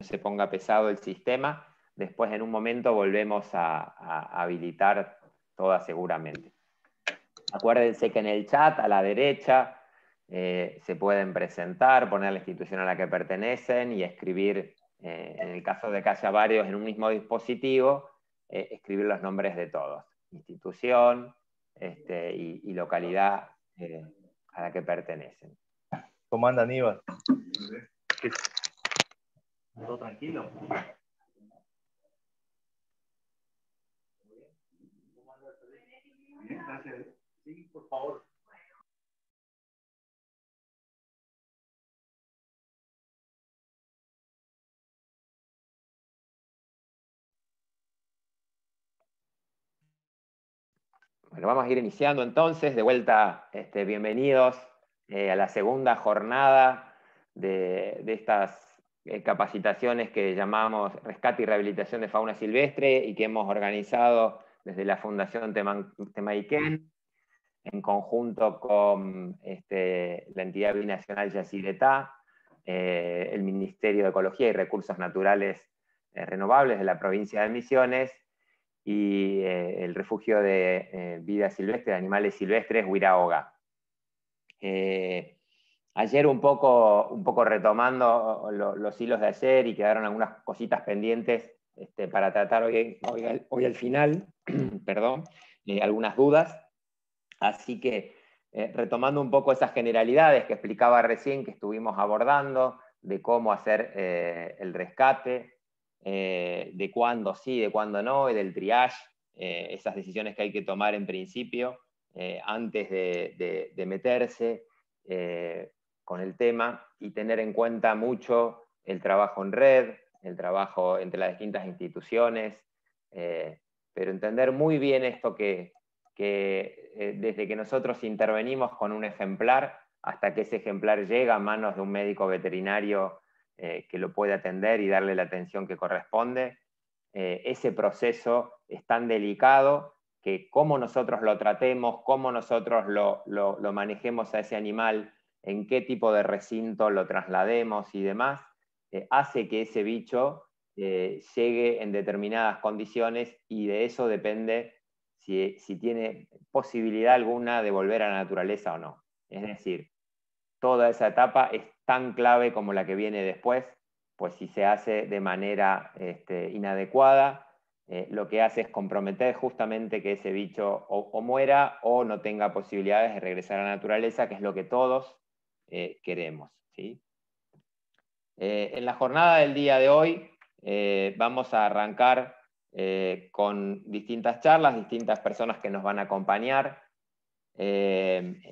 se ponga pesado el sistema. Después en un momento volvemos a, habilitar todas seguramente. Acuérdense que en el chat a la derecha eh, se pueden presentar, poner la institución a la que pertenecen y escribir, eh, en el caso de que haya varios en un mismo dispositivo, eh, escribir los nombres de todos, institución este, y, localidad a la que pertenecen. ¿Cómo anda Aníbal? ¿Todo tranquilo? Bien, gracias. Sí, por favor. Bueno, vamos a ir iniciando entonces. De vuelta, este, bienvenidos eh, a la segunda jornada de, estas eh, capacitaciones que llamamos Rescate y Rehabilitación de Fauna Silvestre y que hemos organizado desde la Fundación Temaiken en conjunto con este, la entidad binacional Yacyretá, eh, el Ministerio de Ecología y Recursos Naturales Renovables de la provincia de Misiones y el refugio de vida silvestre, de animales silvestres, Huiraoga. Eh, ayer un poco, un poco retomando los hilos de ayer y quedaron algunas cositas pendientes este, para tratar hoy, hoy, al final, perdón, eh, algunas dudas. Así que eh, retomando un poco esas generalidades que explicaba recién, que estuvimos abordando, de cómo hacer el rescate, de cuándo sí, de cuándo no, y del triage, esas decisiones que hay que tomar en principio. Eh, antes de, meterse eh, con el tema y tener en cuenta mucho el trabajo en red, el trabajo entre las distintas instituciones, eh, pero entender muy bien esto que, desde que nosotros intervenimos con un ejemplar hasta que ese ejemplar llega a manos de un médico veterinario que lo puede atender y darle la atención que corresponde, ese proceso es tan delicado que cómo nosotros lo tratemos, cómo nosotros lo, manejemos a ese animal, en qué tipo de recinto lo traslademos y demás, eh, hace que ese bicho eh, llegue en determinadas condiciones y de eso depende si, tiene posibilidad alguna de volver a la naturaleza o no. Es decir, toda esa etapa es tan clave como la que viene después, pues si se hace de manera este, inadecuada, eh, lo que hace es comprometer justamente que ese bicho o, muera o no tenga posibilidades de regresar a la naturaleza, que es lo que todos eh, queremos. Eh, en la jornada del día de hoy vamos a arrancar con distintas charlas, distintas personas que nos van a acompañar.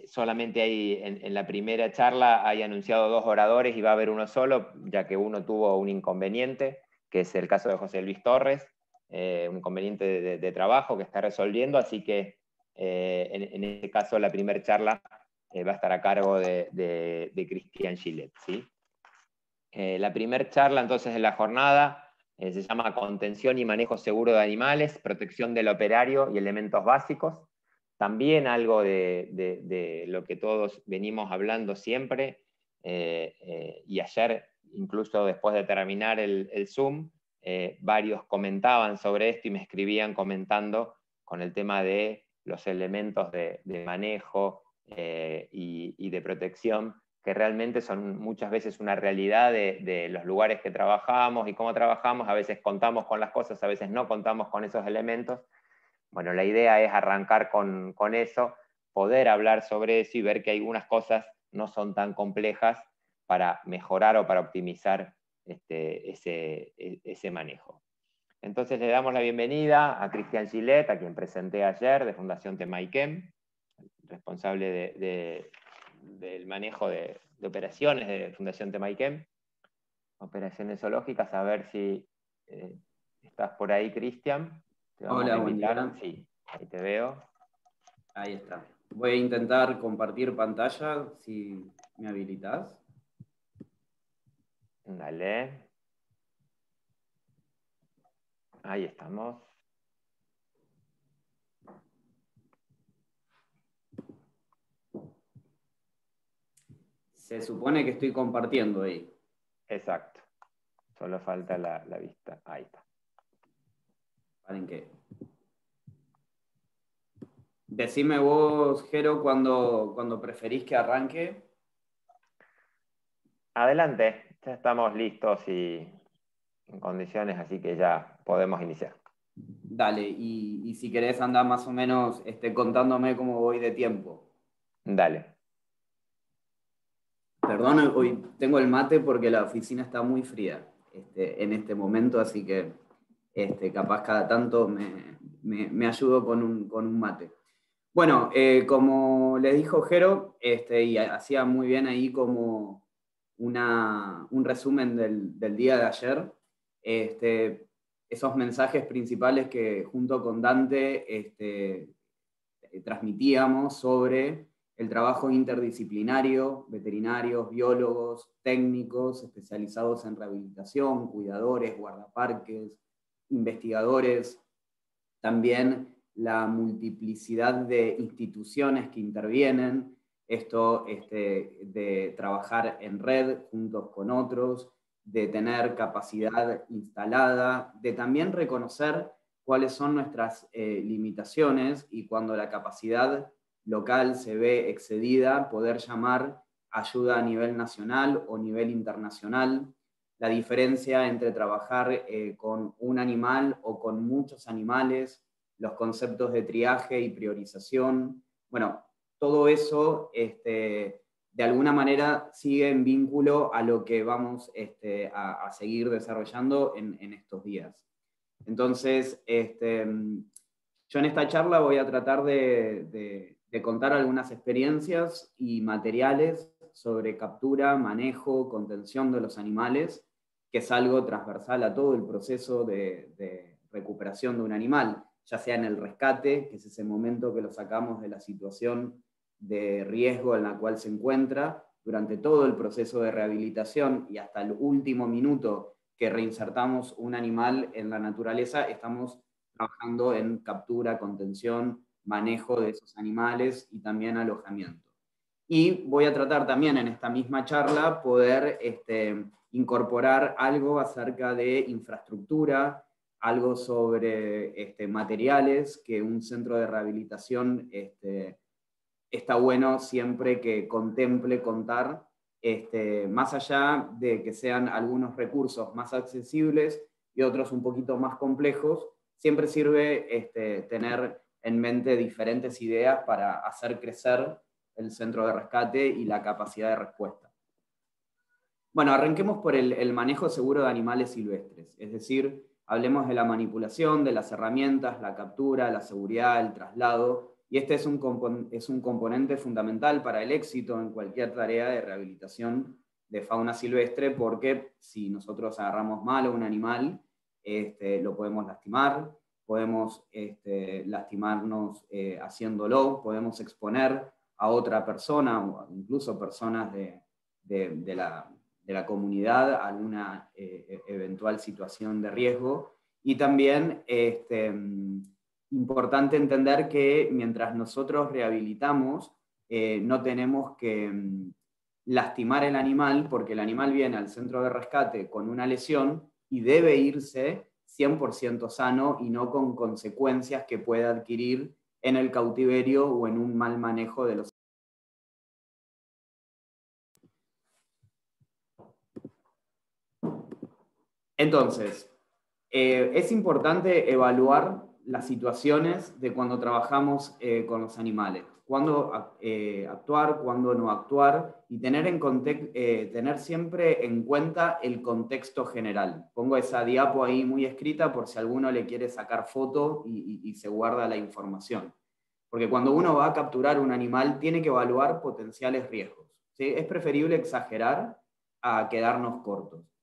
solamente en, la primera charla hay anunciado dos oradores y va a haber uno solo, ya que uno tuvo un inconveniente, que es el caso de José Luis Torres. Eh, un inconveniente de, trabajo que está resolviendo, así que eh, en, este caso la primera charla eh, va a estar a cargo de, Cristian Gillet. ¿sí? la primera charla entonces de la jornada se llama Contención y Manejo Seguro de Animales, Protección del Operario y Elementos Básicos. También algo de, lo que todos venimos hablando siempre, y ayer, incluso después de terminar el, el Zoom, eh, varios comentaban sobre esto y me escribían comentando con el tema de los elementos de, manejo eh, y, de protección, que realmente son muchas veces una realidad de, los lugares que trabajamos y cómo trabajamos. A veces contamos con las cosas, a veces no contamos con esos elementos. Bueno, la idea es arrancar con, con eso, poder hablar sobre eso y ver que algunas cosas no son tan complejas para mejorar o para optimizar este, e, ese, manejo. Entonces le damos la bienvenida a Cristian Gillet, a quien presenté ayer, de Fundación Temaikem, responsable del manejo de, operaciones de Fundación Temaikem, operaciones zoológicas, a ver si eh, estás por ahí, Cristian. Hola, buen día. Sí, ahí te veo. Ahí está. Voy a intentar compartir pantalla, si me habilitas. Dale. Ahí estamos. Se supone que estoy compartiendo ahí. Exacto. Solo falta la, la vista. Ahí está. ¿Paren qué? Decime vos, Jero, cuando, cuando preferís que arranque. Adelante, ya estamos listos y en condiciones, así que ya podemos iniciar. Dale, y, y si querés andar más o menos este, contándome cómo voy de tiempo. Dale. Perdón, hoy tengo el mate porque la oficina está muy fría este, en este momento, así que este, capaz cada tanto me, me, ayudo con un, con un mate. Bueno, eh, como le dijo Jero, este, y hacía muy bien ahí como una, un resumen del, del, día de ayer, este, esos mensajes principales que junto con Dante este, transmitíamos sobre el trabajo interdisciplinario, veterinarios, biólogos, técnicos especializados en rehabilitación, cuidadores, guardaparques, investigadores, también la multiplicidad de instituciones que intervienen, esto este, de trabajar en red juntos con otros, de tener capacidad instalada, de también reconocer cuáles son nuestras eh, limitaciones y cuando la capacidad local se ve excedida, poder llamar ayuda a nivel nacional o nivel internacional, la diferencia entre trabajar eh, con un animal o con muchos animales, los conceptos de triaje y priorización. Bueno, todo eso este, de alguna manera sigue en vínculo a lo que vamos este, a, seguir desarrollando en, estos días. Entonces, este, yo en esta charla voy a tratar de de contar algunas experiencias y materiales sobre captura, manejo, contención de los animales, que es algo transversal a todo el proceso de, de, recuperación de un animal, ya sea en el rescate, que es ese momento que lo sacamos de la situación de riesgo en la cual se encuentra, durante todo el proceso de rehabilitación y hasta el último minuto que reinsertamos un animal en la naturaleza, estamos trabajando en captura, contención, manejo de esos animales y también alojamiento. Y voy a tratar también en esta misma charla poder este, incorporar algo acerca de infraestructura, algo sobre este, materiales que un centro de rehabilitación este, está bueno siempre que contemple contar, este, más allá de que sean algunos recursos más accesibles y otros un poquito más complejos, siempre sirve tener en mente diferentes ideas para hacer crecer el centro de rescate y la capacidad de respuesta. Bueno, arranquemos por el, manejo seguro de animales silvestres, es decir, hablemos de la manipulación, de las herramientas, la captura, la seguridad, el traslado, y este es un, es un componente fundamental para el éxito en cualquier tarea de rehabilitación de fauna silvestre, porque si nosotros agarramos mal a un animal, este, lo podemos lastimar, podemos este, lastimarnos eh, haciéndolo, podemos exponer a otra persona o incluso personas de, de, la, de la, comunidad a alguna eh, eventual situación de riesgo. Y también este, importante entender que mientras nosotros rehabilitamos, eh, no tenemos que mm, lastimar el animal porque el animal viene al centro de rescate con una lesión y debe irse 100% sano y no con consecuencias que pueda adquirir en el cautiverio o en un mal manejo de los Entonces, eh, es importante evaluar las situaciones de cuando trabajamos eh, con los animales cuándo eh, actuar, cuándo no actuar y eh, tener siempre en cuenta el contexto general. Pongo esa diapo ahí muy escrita por si alguno le quiere sacar foto y se guarda la información. Porque cuando uno va a capturar un animal tiene que evaluar potenciales riesgos. ¿sí? Es preferible exagerar a quedarnos cortos.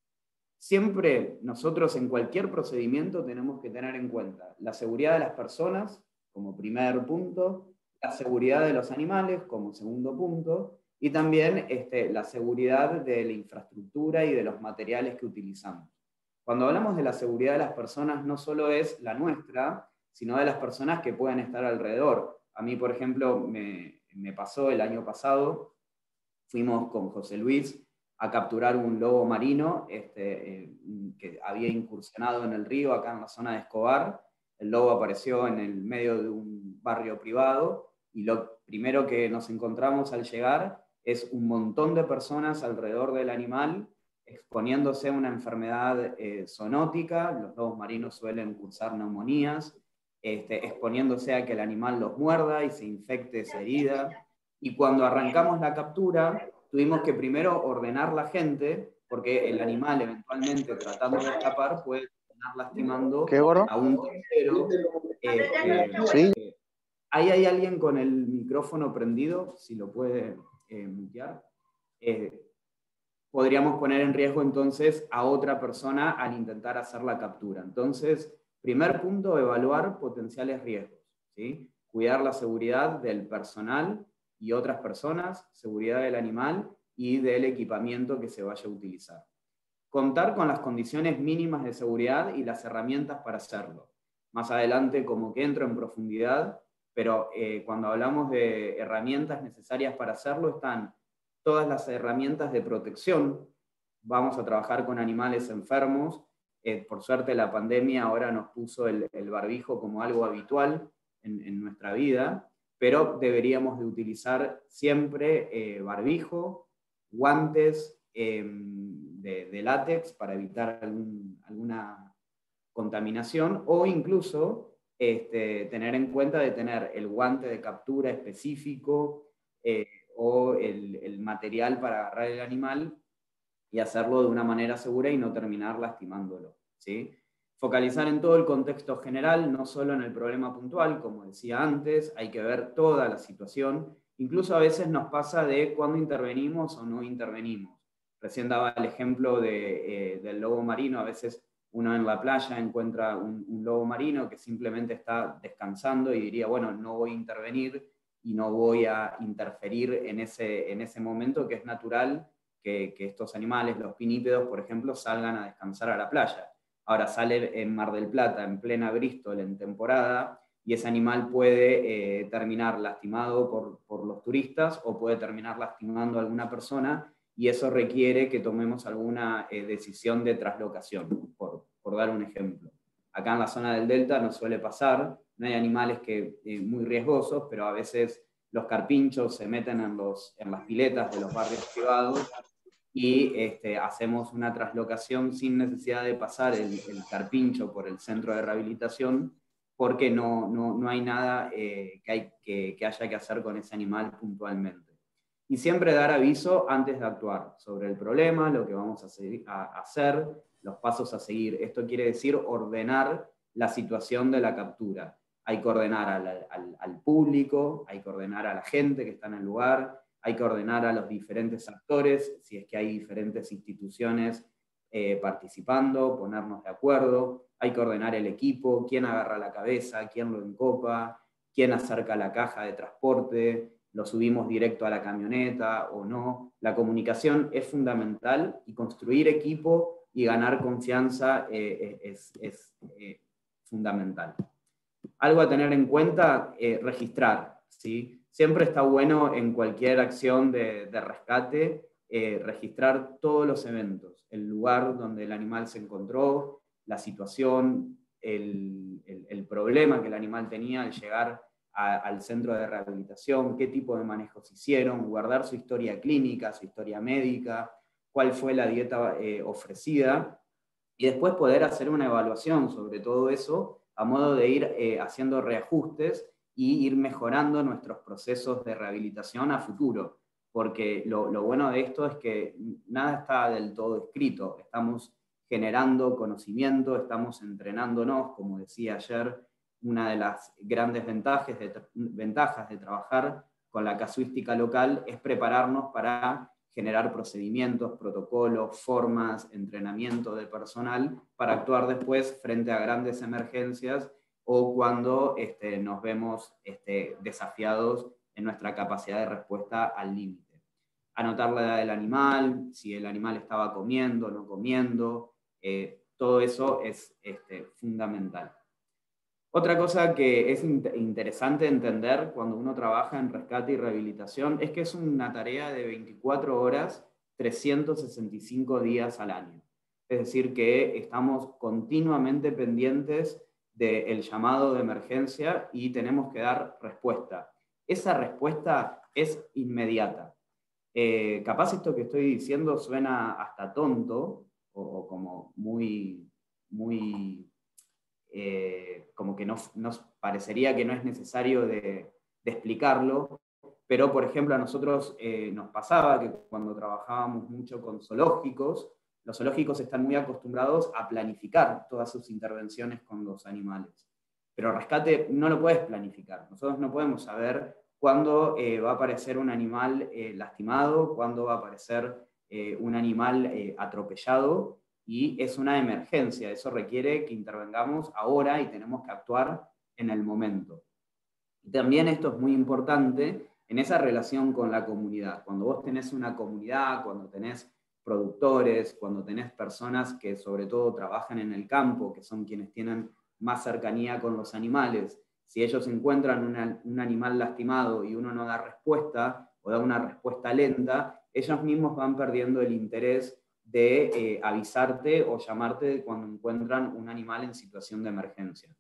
Siempre nosotros en cualquier procedimiento tenemos que tener en cuenta la seguridad de las personas como primer punto, la seguridad de los animales como segundo punto y también este, la seguridad de la infraestructura y de los materiales que utilizamos. Cuando hablamos de la seguridad de las personas, no solo es la nuestra, sino de las personas que pueden estar alrededor. A mí, por ejemplo, me, me pasó el año pasado, fuimos con José Luis a capturar un lobo marino este, eh, que había incursionado en el río acá en la zona de Escobar. El lobo apareció en el medio de un barrio privado y lo primero que nos encontramos al llegar es un montón de personas alrededor del animal exponiéndose a una enfermedad eh, zoonótica, los lobos marinos suelen cursar neumonías, este, exponiéndose a que el animal los muerda y se infecte esa herida. Y cuando arrancamos la captura, tuvimos que primero ordenar la gente, porque el animal eventualmente tratando de escapar puede terminar lastimando a un tercero. Este, eh, ahí hay alguien con el micrófono prendido, si lo puede eh, mutear. Eh, podríamos poner en riesgo entonces a otra persona al intentar hacer la captura. Entonces, primer punto, evaluar potenciales riesgos. ¿sí? Cuidar la seguridad del personal y otras personas, seguridad del animal y del equipamiento que se vaya a utilizar. Contar con las condiciones mínimas de seguridad y las herramientas para hacerlo. Más adelante como que entro en profundidad, pero eh, cuando hablamos de herramientas necesarias para hacerlo están todas las herramientas de protección. Vamos a trabajar con animales enfermos. Eh, por suerte la pandemia ahora nos puso el, barbijo como algo habitual en nuestra vida pero deberíamos de utilizar siempre eh, barbijo, guantes em, de, látex para evitar alguna contaminación o incluso este, tener en cuenta de tener el guante de captura específico eh, o el, el, material para agarrar el animal y hacerlo de una manera segura y no terminar lastimándolo. ¿sí? Focalizar en todo el contexto general, no solo en el problema puntual, como decía antes, hay que ver toda la situación. Incluso a veces nos pasa de cuándo intervenimos o no intervenimos. Recién daba el ejemplo de, eh, del lobo marino, a veces uno en la playa encuentra un, lobo marino que simplemente está descansando y diría, bueno, no voy a intervenir y no voy a interferir en ese, en ese momento que es natural que, que estos animales, los pinípedos, por ejemplo, salgan a descansar a la playa Ahora sale en Mar del Plata, en plena Bristol, en temporada, y ese animal puede eh, terminar lastimado por, los turistas o puede terminar lastimando a alguna persona, y eso requiere que tomemos alguna eh, decisión de traslocación, por, dar un ejemplo. Acá en la zona del delta no suele pasar, no hay animales que, eh, muy riesgosos, pero a veces los carpinchos se meten en, los, en las piletas de los barrios privados y este, hacemos una traslocación sin necesidad de pasar el, carpincho por el centro de rehabilitación, porque no, no, no hay nada eh, que, hay, que, que, haya que hacer con ese animal puntualmente. Y siempre dar aviso antes de actuar sobre el problema, lo que vamos a, hacer, los pasos a seguir. Esto quiere decir ordenar la situación de la captura. Hay que ordenar al, al público, hay que ordenar a la gente que está en el lugar, hay que ordenar a los diferentes actores, si es que hay diferentes instituciones eh, participando, ponernos de acuerdo, hay que ordenar el equipo, quién agarra la cabeza, quién lo encopa, quién acerca la caja de transporte, lo subimos directo a la camioneta o no. La comunicación es fundamental y construir equipo y ganar confianza eh, es, fundamental. Algo a tener en cuenta, eh, registrar. ¿sí? Siempre está bueno en cualquier acción de, rescate eh, registrar todos los eventos, el lugar donde el animal se encontró, la situación, el, problema que el animal tenía al llegar al centro de rehabilitación, qué tipo de manejos hicieron, guardar su historia clínica, su historia médica, cuál fue la dieta eh, ofrecida, y después poder hacer una evaluación sobre todo eso a modo de ir eh, haciendo reajustes y ir mejorando nuestros procesos de rehabilitación a futuro, porque lo, bueno de esto es que nada está del todo escrito, estamos generando conocimiento, estamos entrenándonos, como decía ayer, una de las grandes ventajas de, ventajas de trabajar con la casuística local es prepararnos para generar procedimientos, protocolos, formas, entrenamiento de personal para actuar después frente a grandes emergencias o cuando este, nos vemos este, desafiados en nuestra capacidad de respuesta al límite. Anotar la edad del animal, si el animal estaba comiendo, no comiendo, eh, todo eso es este, fundamental. Otra cosa que es interesante entender cuando uno trabaja en rescate y rehabilitación es que es una tarea de 24 horas 365 días al año. Es decir, que estamos continuamente pendientes del llamado de emergencia y tenemos que dar respuesta. Esa respuesta es inmediata. Eh, capaz esto que estoy diciendo suena hasta tonto o, como muy, muy, eh, como que nos, parecería que no es necesario de, explicarlo, pero por ejemplo a nosotros eh, nos pasaba que cuando trabajábamos mucho con zoológicos, los zoológicos están muy acostumbrados a planificar todas sus intervenciones con los animales. Pero rescate no lo puedes planificar. Nosotros no podemos saber cuándo eh, va a aparecer un animal eh, lastimado, cuándo va a aparecer eh, un animal atropellado, y es una emergencia. Eso requiere que intervengamos ahora y tenemos que actuar en el momento. También esto es muy importante en esa relación con la comunidad. Cuando vos tenés una comunidad, cuando tenés productores, cuando tenés personas que sobre todo trabajan en el campo, que son quienes tienen más cercanía con los animales, si ellos encuentran un animal lastimado y uno no da respuesta o da una respuesta lenta, ellos mismos van perdiendo el interés de eh, avisarte o llamarte cuando encuentran un animal en situación de emergencia.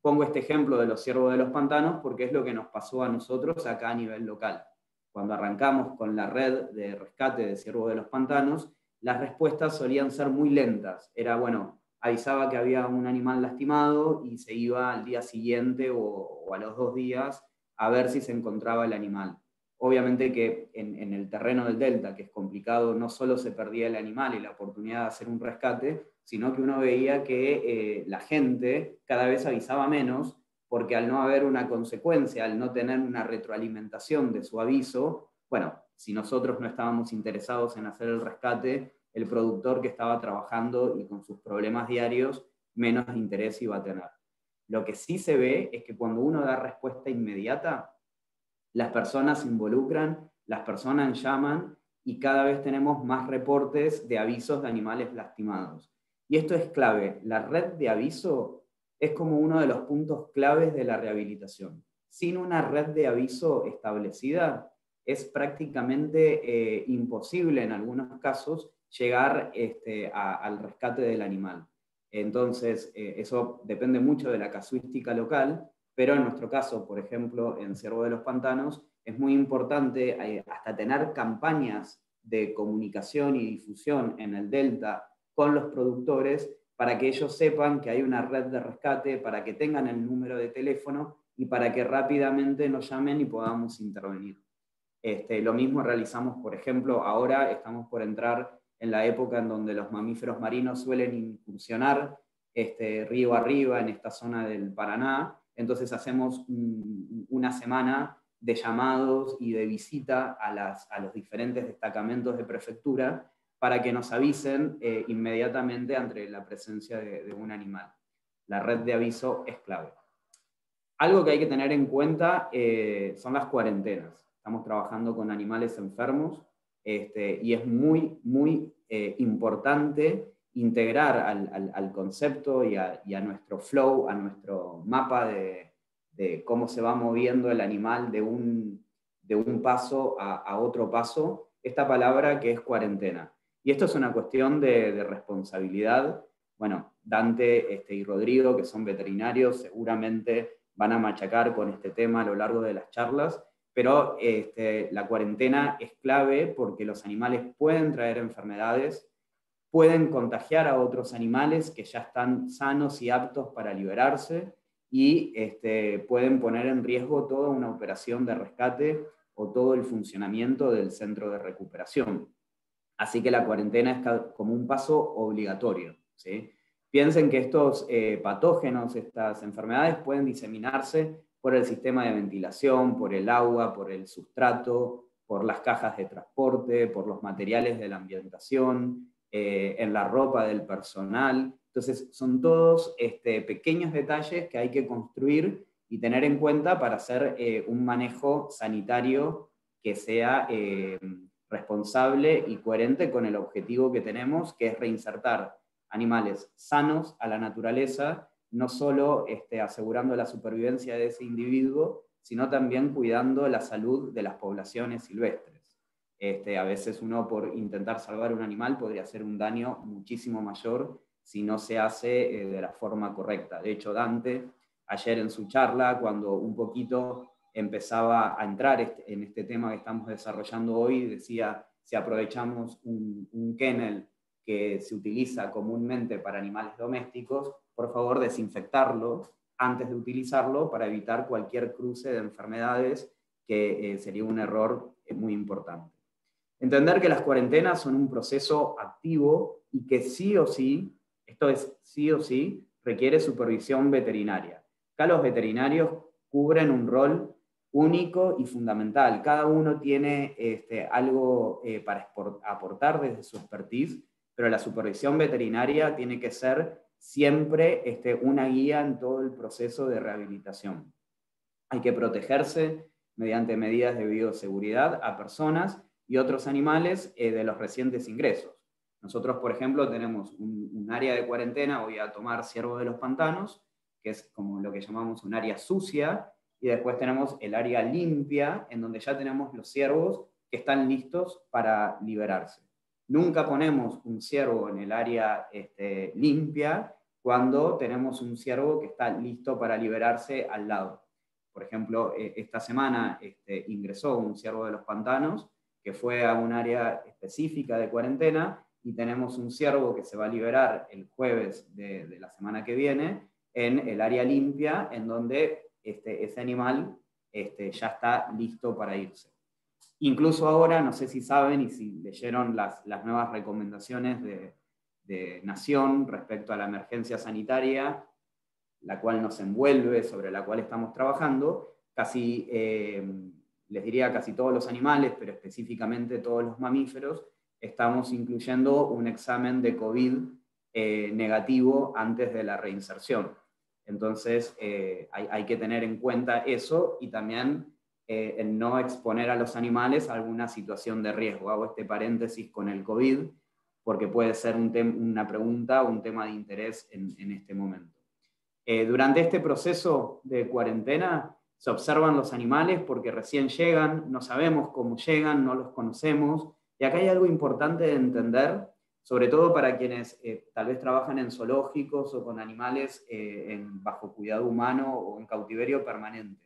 Pongo este ejemplo de los ciervos de los pantanos porque es lo que nos pasó a nosotros acá a nivel local. Cuando arrancamos con la red de rescate de ciervos de los pantanos, las respuestas solían ser muy lentas. Era, bueno, avisaba que había un animal lastimado y se iba al día siguiente o, a los dos días a ver si se encontraba el animal. Obviamente que en, el terreno del delta, que es complicado, no solo se perdía el animal y la oportunidad de hacer un rescate, sino que uno veía que eh, la gente cada vez avisaba menos, porque al no haber una consecuencia, al no tener una retroalimentación de su aviso, bueno, si nosotros no estábamos interesados en hacer el rescate, el productor que estaba trabajando y con sus problemas diarios menos interés iba a tener. Lo que sí se ve es que cuando uno da respuesta inmediata, las personas se involucran, las personas llaman y cada vez tenemos más reportes de avisos de animales lastimados. Y esto es clave. La red de aviso es como uno de los puntos claves de la rehabilitación. Sin una red de aviso establecida, es prácticamente eh, imposible en algunos casos llegar este, al rescate del animal. Entonces, eh, eso depende mucho de la casuística local, pero en nuestro caso, por ejemplo, en Cerro de los Pantanos, es muy importante eh, hasta tener campañas de comunicación y difusión en el delta con los productores para que ellos sepan que hay una red de rescate, para que tengan el número de teléfono y para que rápidamente nos llamen y podamos intervenir. Este, lo mismo realizamos, por ejemplo, ahora estamos por entrar en la época en donde los mamíferos marinos suelen incursionar este, río arriba en esta zona del Paraná. Entonces hacemos una semana de llamados y de visita a, las, a, los diferentes destacamentos de prefectura para que nos avisen eh, inmediatamente ante la presencia de, un animal. La red de aviso es clave. Algo que hay que tener en cuenta eh, son las cuarentenas. Estamos trabajando con animales enfermos este, y es muy, muy eh, importante integrar al, concepto y a, nuestro flow, a nuestro mapa de, cómo se va moviendo el animal de un, de un paso a, otro paso, esta palabra que es cuarentena. Y esto es una cuestión de, responsabilidad. Bueno, Dante este, y Rodrigo, que son veterinarios, seguramente van a machacar con este tema a lo largo de las charlas, pero este, la cuarentena es clave porque los animales pueden traer enfermedades, pueden contagiar a otros animales que ya están sanos y aptos para liberarse y este, pueden poner en riesgo toda una operación de rescate o todo el funcionamiento del centro de recuperación. Así que la cuarentena es como un paso obligatorio. Piensen que estos eh, patógenos, estas enfermedades pueden diseminarse por el sistema de ventilación, por el agua, por el sustrato, por las cajas de transporte, por los materiales de la ambientación, eh, en la ropa del personal. Entonces, son todos este, pequeños detalles que hay que construir y tener en cuenta para hacer eh, un manejo sanitario que sea responsable y coherente con el objetivo que tenemos, que es reinsertar animales sanos a la naturaleza no solo este, asegurando la supervivencia de ese individuo, sino también cuidando la salud de las poblaciones silvestres. Este, a veces uno por intentar salvar un animal podría hacer un daño muchísimo mayor si no se hace eh, de la forma correcta. De hecho, Dante, ayer en su charla, cuando un poquito empezaba a entrar este, en este tema que estamos desarrollando hoy, decía, si aprovechamos un, un kennel que se utiliza comúnmente para animales domésticos, por favor desinfectarlo antes de utilizarlo para evitar cualquier cruce de enfermedades, que eh, sería un error eh, muy importante. Entender que las cuarentenas son un proceso activo y que sí o sí, esto es sí o sí, requiere supervisión veterinaria. Acá los veterinarios cubren un rol único y fundamental. Cada uno tiene este, algo eh, para aportar desde su expertise, pero la supervisión veterinaria tiene que ser siempre este, una guía en todo el proceso de rehabilitación. Hay que protegerse mediante medidas de bioseguridad a personas y otros animales eh, de los recientes ingresos. Nosotros, por ejemplo, tenemos un, área de cuarentena, voy a tomar ciervo de los pantanos, que es como lo que llamamos un área sucia, y después tenemos el área limpia, en donde ya tenemos los ciervos que están listos para liberarse. Nunca ponemos un ciervo en el área este, limpia cuando tenemos un ciervo que está listo para liberarse al lado. Por ejemplo, e, esta semana este, ingresó un ciervo de los pantanos que fue a un área específica de cuarentena y tenemos un ciervo que se va a liberar el jueves de, la semana que viene en el área limpia, en donde este, ese animal ya está listo para irse. Incluso ahora, no sé si saben y si leyeron las, nuevas recomendaciones de, Nación respecto a la emergencia sanitaria, la cual nos envuelve, sobre la cual estamos trabajando, casi, eh, les diría casi todos los animales, pero específicamente todos los mamíferos, estamos incluyendo un examen de COVID eh, negativo antes de la reinserción. Entonces, eh, hay, que tener en cuenta eso y también eh, en no exponer a los animales a alguna situación de riesgo. Hago este paréntesis con el COVID porque puede ser una pregunta o un tema de interés en, este momento. Eh, durante este proceso de cuarentena se observan los animales porque recién llegan, no sabemos cómo llegan, no los conocemos. Y acá hay algo importante de entender, sobre todo para quienes eh, tal vez trabajan en zoológicos o con animales en, bajo cuidado humano o en cautiverio permanente.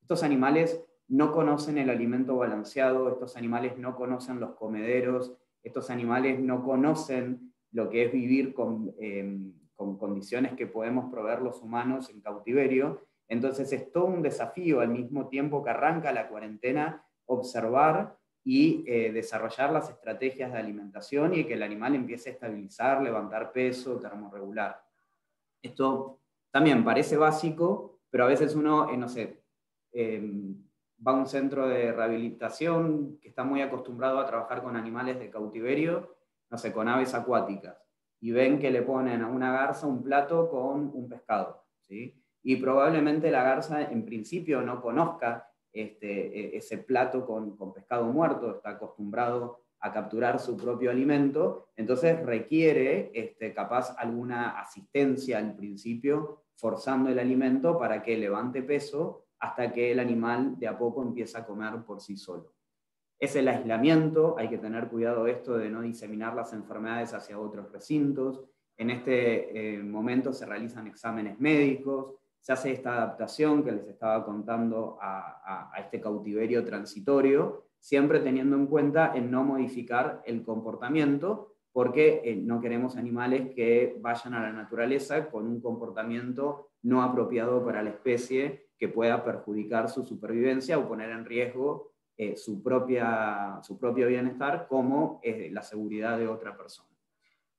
Estos animales no conocen el alimento balanceado, estos animales no conocen los comederos, estos animales no conocen lo que es vivir con, em, con condiciones que podemos proveer los humanos en cautiverio. Entonces es todo un desafío al mismo tiempo que arranca la cuarentena observar y eh, desarrollar las estrategias de alimentación y que el animal empiece a estabilizar, levantar peso, termorregular. Esto también parece básico, pero a veces uno, eh, no sé, em, va a un centro de rehabilitación que está muy acostumbrado a trabajar con animales de cautiverio, no sé, con aves acuáticas, y ven que le ponen a una garza un plato con un pescado, ¿sí? Y probablemente la garza en principio no conozca este, e, ese plato con, pescado muerto, está acostumbrado a capturar su propio alimento, entonces requiere este, capaz alguna asistencia al principio, forzando el alimento para que levante peso hasta que el animal de a poco empieza a comer por sí solo. Es el aislamiento, hay que tener cuidado esto de no diseminar las enfermedades hacia otros recintos. En este eh, momento se realizan exámenes médicos, se hace esta adaptación que les estaba contando a, este cautiverio transitorio, siempre teniendo en cuenta en no modificar el comportamiento, porque eh, no queremos animales que vayan a la naturaleza con un comportamiento no apropiado para la especie que pueda perjudicar su supervivencia o poner en riesgo eh, su, propia, su propio bienestar como la seguridad de otra persona.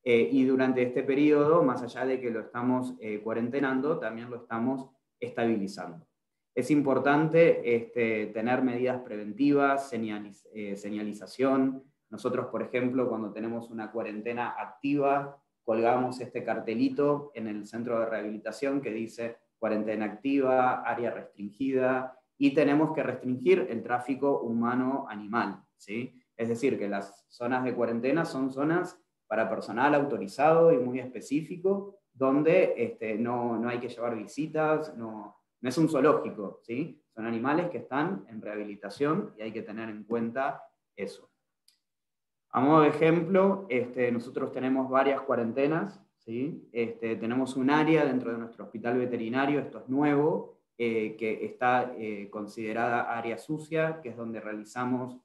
Eh, y durante este periodo, más allá de que lo estamos cuarentenando, también lo estamos estabilizando. Es importante este, tener medidas preventivas, señalización. Nosotros, por ejemplo, cuando tenemos una cuarentena activa, colgamos este cartelito en el centro de rehabilitación que dice cuarentena activa, área restringida, y tenemos que restringir el tráfico humano-animal. ¿sí? Es decir, que las zonas de cuarentena son zonas para personal autorizado y muy específico, donde este, no, no, hay que llevar visitas, no, no es un zoológico, ¿sí? son animales que están en rehabilitación y hay que tener en cuenta eso. A modo de ejemplo, este, nosotros tenemos varias cuarentenas, ¿sí? Este, tenemos un área dentro de nuestro hospital veterinario, esto es nuevo, eh, que está eh, considerada área sucia, que es donde realizamos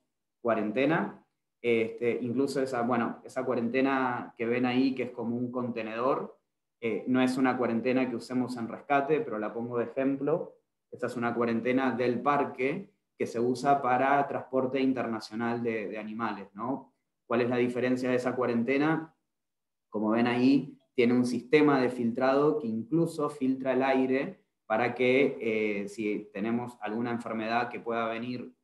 cuarentena. Este, incluso esa, bueno, esa cuarentena que ven ahí, que es como un contenedor, eh, no es una cuarentena que usemos en rescate, pero la pongo de ejemplo. Esta es una cuarentena del parque que se usa para transporte internacional de, animales. ¿no? ¿Cuál es la diferencia de esa cuarentena? Como ven ahí, tiene un sistema de filtrado que incluso filtra el aire para que eh, si tenemos alguna enfermedad que pueda venir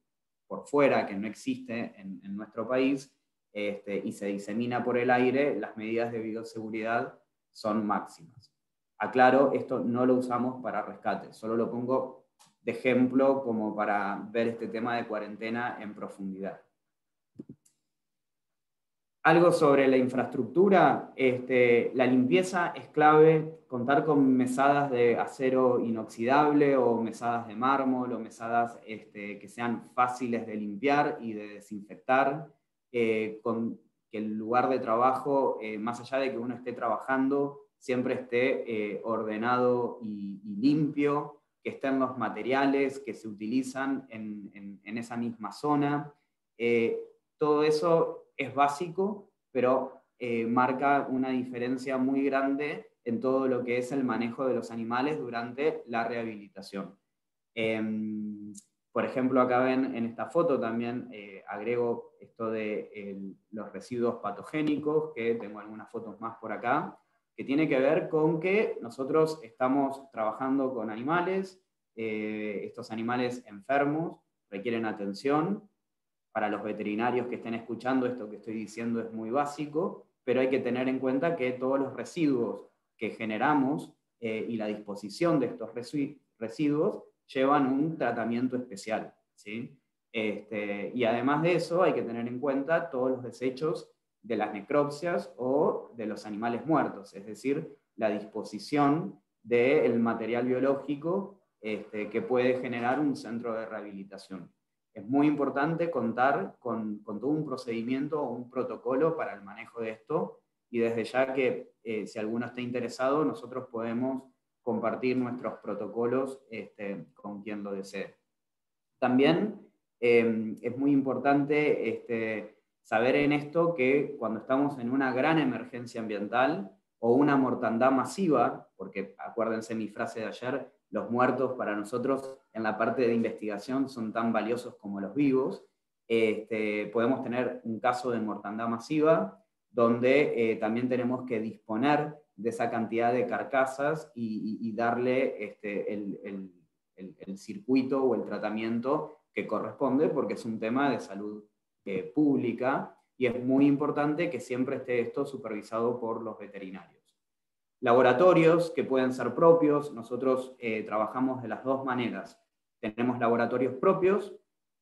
por fuera, que no existe en, nuestro país, este, y se disemina por el aire, las medidas de bioseguridad son máximas. Aclaro, esto no lo usamos para rescate, solo lo pongo de ejemplo como para ver este tema de cuarentena en profundidad. Algo sobre la infraestructura, este, la limpieza es clave, contar con mesadas de acero inoxidable o mesadas de mármol o mesadas este, que sean fáciles de limpiar y de desinfectar, eh, que el lugar de trabajo, eh, más allá de que uno esté trabajando, siempre esté eh, ordenado y, limpio, que estén los materiales que se utilizan en, en esa misma zona. todo eso es básico, pero eh, marca una diferencia muy grande en todo lo que es el manejo de los animales durante la rehabilitación. Em, por ejemplo, acá ven en esta foto también eh, agrego esto de los residuos patogénicos, que tengo algunas fotos más por acá, que tiene que ver con que nosotros estamos trabajando con animales, eh, estos animales enfermos requieren atención, para los veterinarios que estén escuchando, esto que estoy diciendo es muy básico, pero hay que tener en cuenta que todos los residuos que generamos eh, y la disposición de estos residuos llevan un tratamiento especial. ¿sí? Este, y además de eso, hay que tener en cuenta todos los desechos de las necropsias o de los animales muertos, es decir, la disposición del material biológico este, que puede generar un centro de rehabilitación es muy importante contar con, todo un procedimiento o un protocolo para el manejo de esto y desde ya que eh, si alguno está interesado, nosotros podemos compartir nuestros protocolos este, con quien lo desee. También em, es muy importante este, saber en esto que cuando estamos en una gran emergencia ambiental o una mortandad masiva, porque acuérdense mi frase de ayer, los muertos para nosotros en la parte de investigación son tan valiosos como los vivos. Este, podemos tener un caso de mortandad masiva donde eh, también tenemos que disponer de esa cantidad de carcasas y, darle este, el, circuito o el tratamiento que corresponde porque es un tema de salud eh, pública y es muy importante que siempre esté esto supervisado por los veterinarios. Laboratorios que pueden ser propios, nosotros eh, trabajamos de las dos maneras. Tenemos laboratorios propios,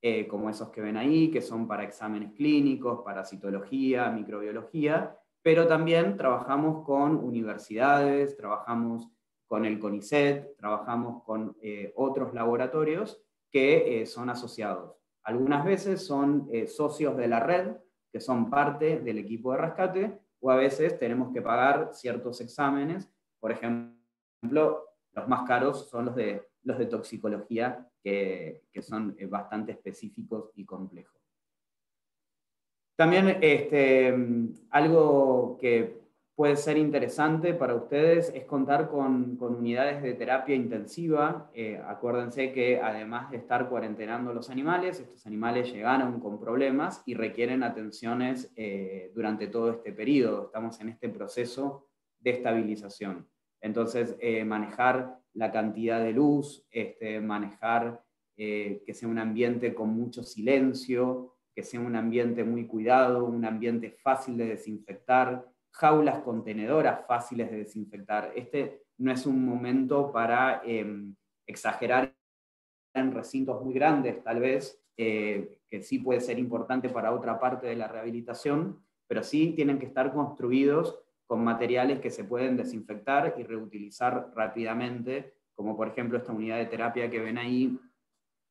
eh, como esos que ven ahí, que son para exámenes clínicos, para citología, microbiología, pero también trabajamos con universidades, trabajamos con el CONICET, trabajamos con eh, otros laboratorios que son asociados. Algunas veces son socios de la red, que son parte del equipo de rescate, o a veces tenemos que pagar ciertos exámenes, por ejemplo, los más caros son los de, los de toxicología, que, son eh, bastante específicos y complejos. También este, algo que puede ser interesante para ustedes es contar con, unidades de terapia intensiva. Eh, acuérdense que además de estar cuarentenando los animales, estos animales llegaron con problemas y requieren atenciones eh, durante todo este periodo. Estamos en este proceso de estabilización. Entonces, manejar la cantidad de luz, este, manejar que sea un ambiente con mucho silencio, que sea un ambiente muy cuidado, un ambiente fácil de desinfectar, jaulas contenedoras fáciles de desinfectar. Este no es un momento para em, exagerar en recintos muy grandes, tal vez, eh, que sí puede ser importante para otra parte de la rehabilitación, pero sí tienen que estar construidos con materiales que se pueden desinfectar y reutilizar rápidamente, como por ejemplo esta unidad de terapia que ven ahí,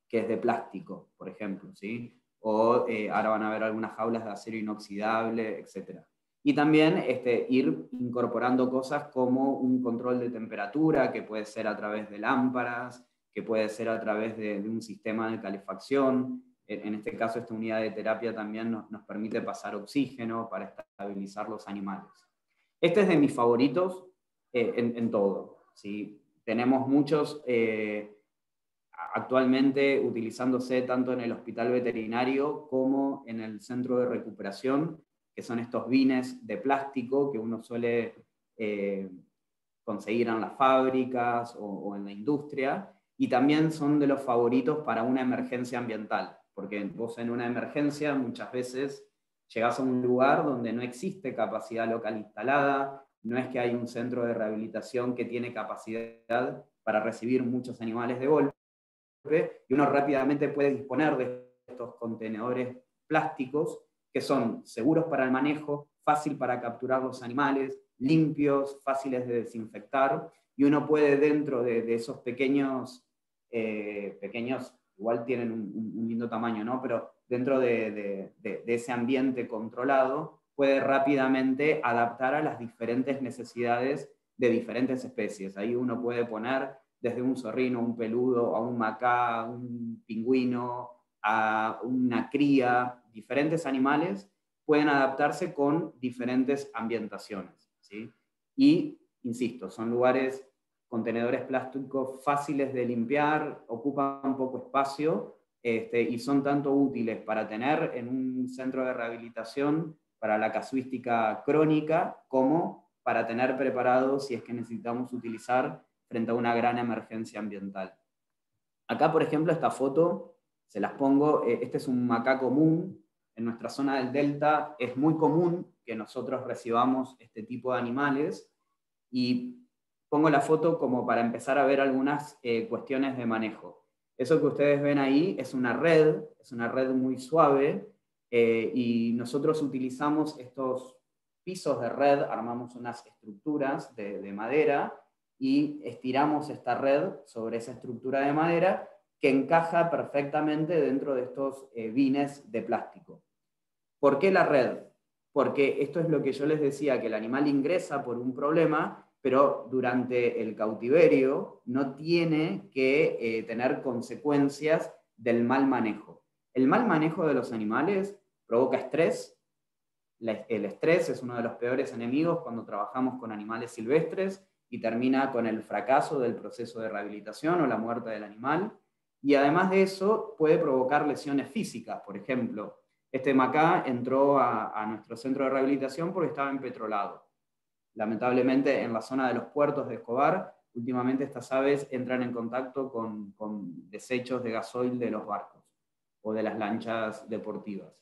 que es de plástico, por ejemplo. ¿sí? o eh, ahora van a ver algunas jaulas de acero inoxidable, etc. Y también este, ir incorporando cosas como un control de temperatura, que puede ser a través de lámparas, que puede ser a través de, un sistema de calefacción. En este caso, esta unidad de terapia también nos, permite pasar oxígeno para estabilizar los animales. Este es de mis favoritos eh, en, todo. ¿sí? Tenemos muchos eh, actualmente utilizándose tanto en el hospital veterinario como en el centro de recuperación, que son estos vines de plástico que uno suele eh, conseguir en las fábricas o, en la industria, y también son de los favoritos para una emergencia ambiental, porque vos en una emergencia muchas veces llegás a un lugar donde no existe capacidad local instalada, no es que hay un centro de rehabilitación que tiene capacidad para recibir muchos animales de golpe, y uno rápidamente puede disponer de estos contenedores plásticos que son seguros para el manejo, fácil para capturar los animales, limpios, fáciles de desinfectar, y uno puede dentro de, esos pequeños, eh, pequeños, igual tienen un, lindo tamaño, ¿no? pero dentro de, ese ambiente controlado, puede rápidamente adaptar a las diferentes necesidades de diferentes especies. Ahí uno puede poner desde un zorrino, un peludo, a un macá, un pingüino, a una cría, diferentes animales pueden adaptarse con diferentes ambientaciones. Y, insisto, son lugares, contenedores plásticos fáciles de limpiar, ocupan poco espacio este, y son tanto útiles para tener en un centro de rehabilitación para la casuística crónica como para tener preparados si es que necesitamos utilizar frente a una gran emergencia ambiental. Acá, por ejemplo, esta foto, se las pongo, eh, este es un macaco común, en nuestra zona del delta es muy común que nosotros recibamos este tipo de animales y pongo la foto como para empezar a ver algunas eh, cuestiones de manejo. Eso que ustedes ven ahí es una red, es una red muy suave eh, y nosotros utilizamos estos pisos de red, armamos unas estructuras de, de madera y estiramos esta red sobre esa estructura de madera que encaja perfectamente dentro de estos eh, vines de plástico. ¿Por qué la red? Porque esto es lo que yo les decía, que el animal ingresa por un problema, pero durante el cautiverio no tiene que eh, tener consecuencias del mal manejo. El mal manejo de los animales provoca estrés. El estrés es uno de los peores enemigos cuando trabajamos con animales silvestres y termina con el fracaso del proceso de rehabilitación o la muerte del animal. Y además de eso, puede provocar lesiones físicas. Por ejemplo, este macá entró a, nuestro centro de rehabilitación porque estaba empetrolado. Lamentablemente, en la zona de los puertos de Escobar, últimamente estas aves entran en contacto con, desechos de gasoil de los barcos o de las lanchas deportivas.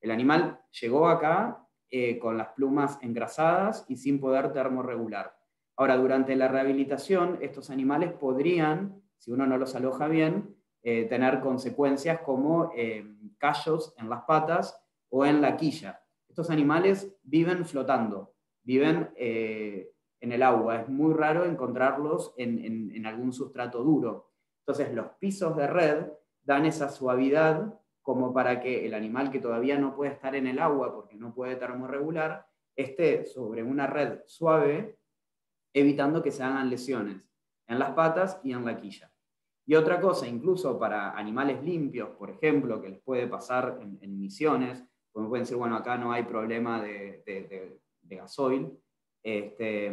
El animal llegó acá eh, con las plumas engrasadas y sin poder termorregular. Ahora, durante la rehabilitación, estos animales podrían, si uno no los aloja bien, eh, tener consecuencias como eh, callos en las patas o en la quilla. Estos animales viven flotando, viven eh, en el agua. Es muy raro encontrarlos en, en algún sustrato duro. Entonces, los pisos de red dan esa suavidad como para que el animal que todavía no puede estar en el agua porque no puede termorregular, esté sobre una red suave evitando que se hagan lesiones en las patas y en la quilla. Y otra cosa, incluso para animales limpios, por ejemplo, que les puede pasar en, misiones, como pueden decir, bueno, acá no hay problema de, de, gasoil, este,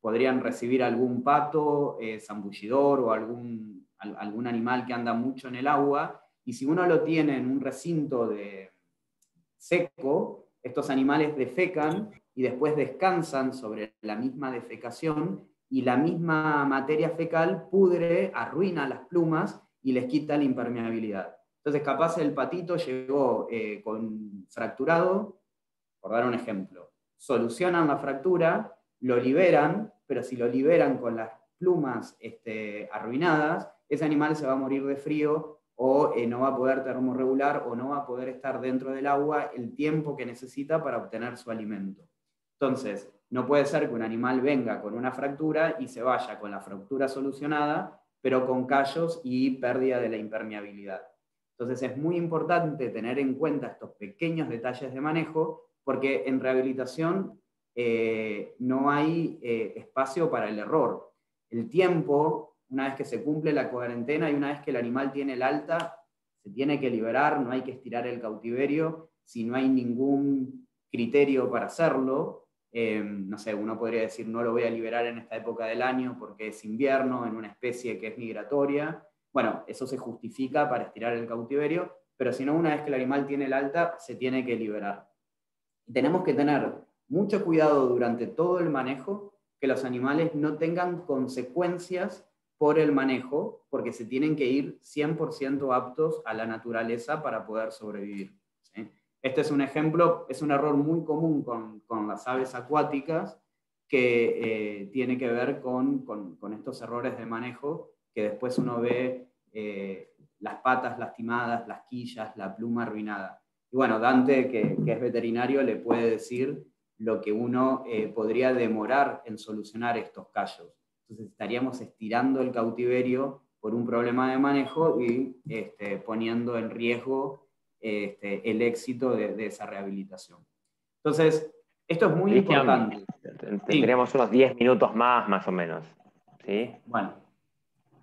podrían recibir algún pato eh, zambullidor o algún, algún animal que anda mucho en el agua, y si uno lo tiene en un recinto de seco, estos animales defecan y después descansan sobre la misma defecación y la misma materia fecal pudre, arruina las plumas y les quita la impermeabilidad. Entonces, capaz el patito llegó eh, con fracturado, por dar un ejemplo. Solucionan la fractura, lo liberan, pero si lo liberan con las plumas este, arruinadas, ese animal se va a morir de frío o eh, no va a poder termorregular o no va a poder estar dentro del agua el tiempo que necesita para obtener su alimento. Entonces, no puede ser que un animal venga con una fractura y se vaya con la fractura solucionada, pero con callos y pérdida de la impermeabilidad. Entonces es muy importante tener en cuenta estos pequeños detalles de manejo porque en rehabilitación eh, no hay eh, espacio para el error. El tiempo, una vez que se cumple la cuarentena y una vez que el animal tiene el alta, se tiene que liberar, no hay que estirar el cautiverio si no hay ningún criterio para hacerlo. Eh, no sé, uno podría decir no lo voy a liberar en esta época del año porque es invierno, en una especie que es migratoria. Bueno, eso se justifica para estirar el cautiverio, pero si no, una vez que el animal tiene el alta, se tiene que liberar. Tenemos que tener mucho cuidado durante todo el manejo, que los animales no tengan consecuencias por el manejo, porque se tienen que ir 100% aptos a la naturaleza para poder sobrevivir. Este es un ejemplo, es un error muy común con, las aves acuáticas que eh, tiene que ver con, estos errores de manejo que después uno ve eh, las patas lastimadas, las quillas, la pluma arruinada. Y bueno, Dante, que, es veterinario, le puede decir lo que uno eh, podría demorar en solucionar estos callos. Entonces estaríamos estirando el cautiverio por un problema de manejo y este, poniendo en riesgo este, el éxito de, esa rehabilitación. Entonces, esto es muy importante. Tendremos unos 10 minutos más, más o menos. ¿sí? Bueno,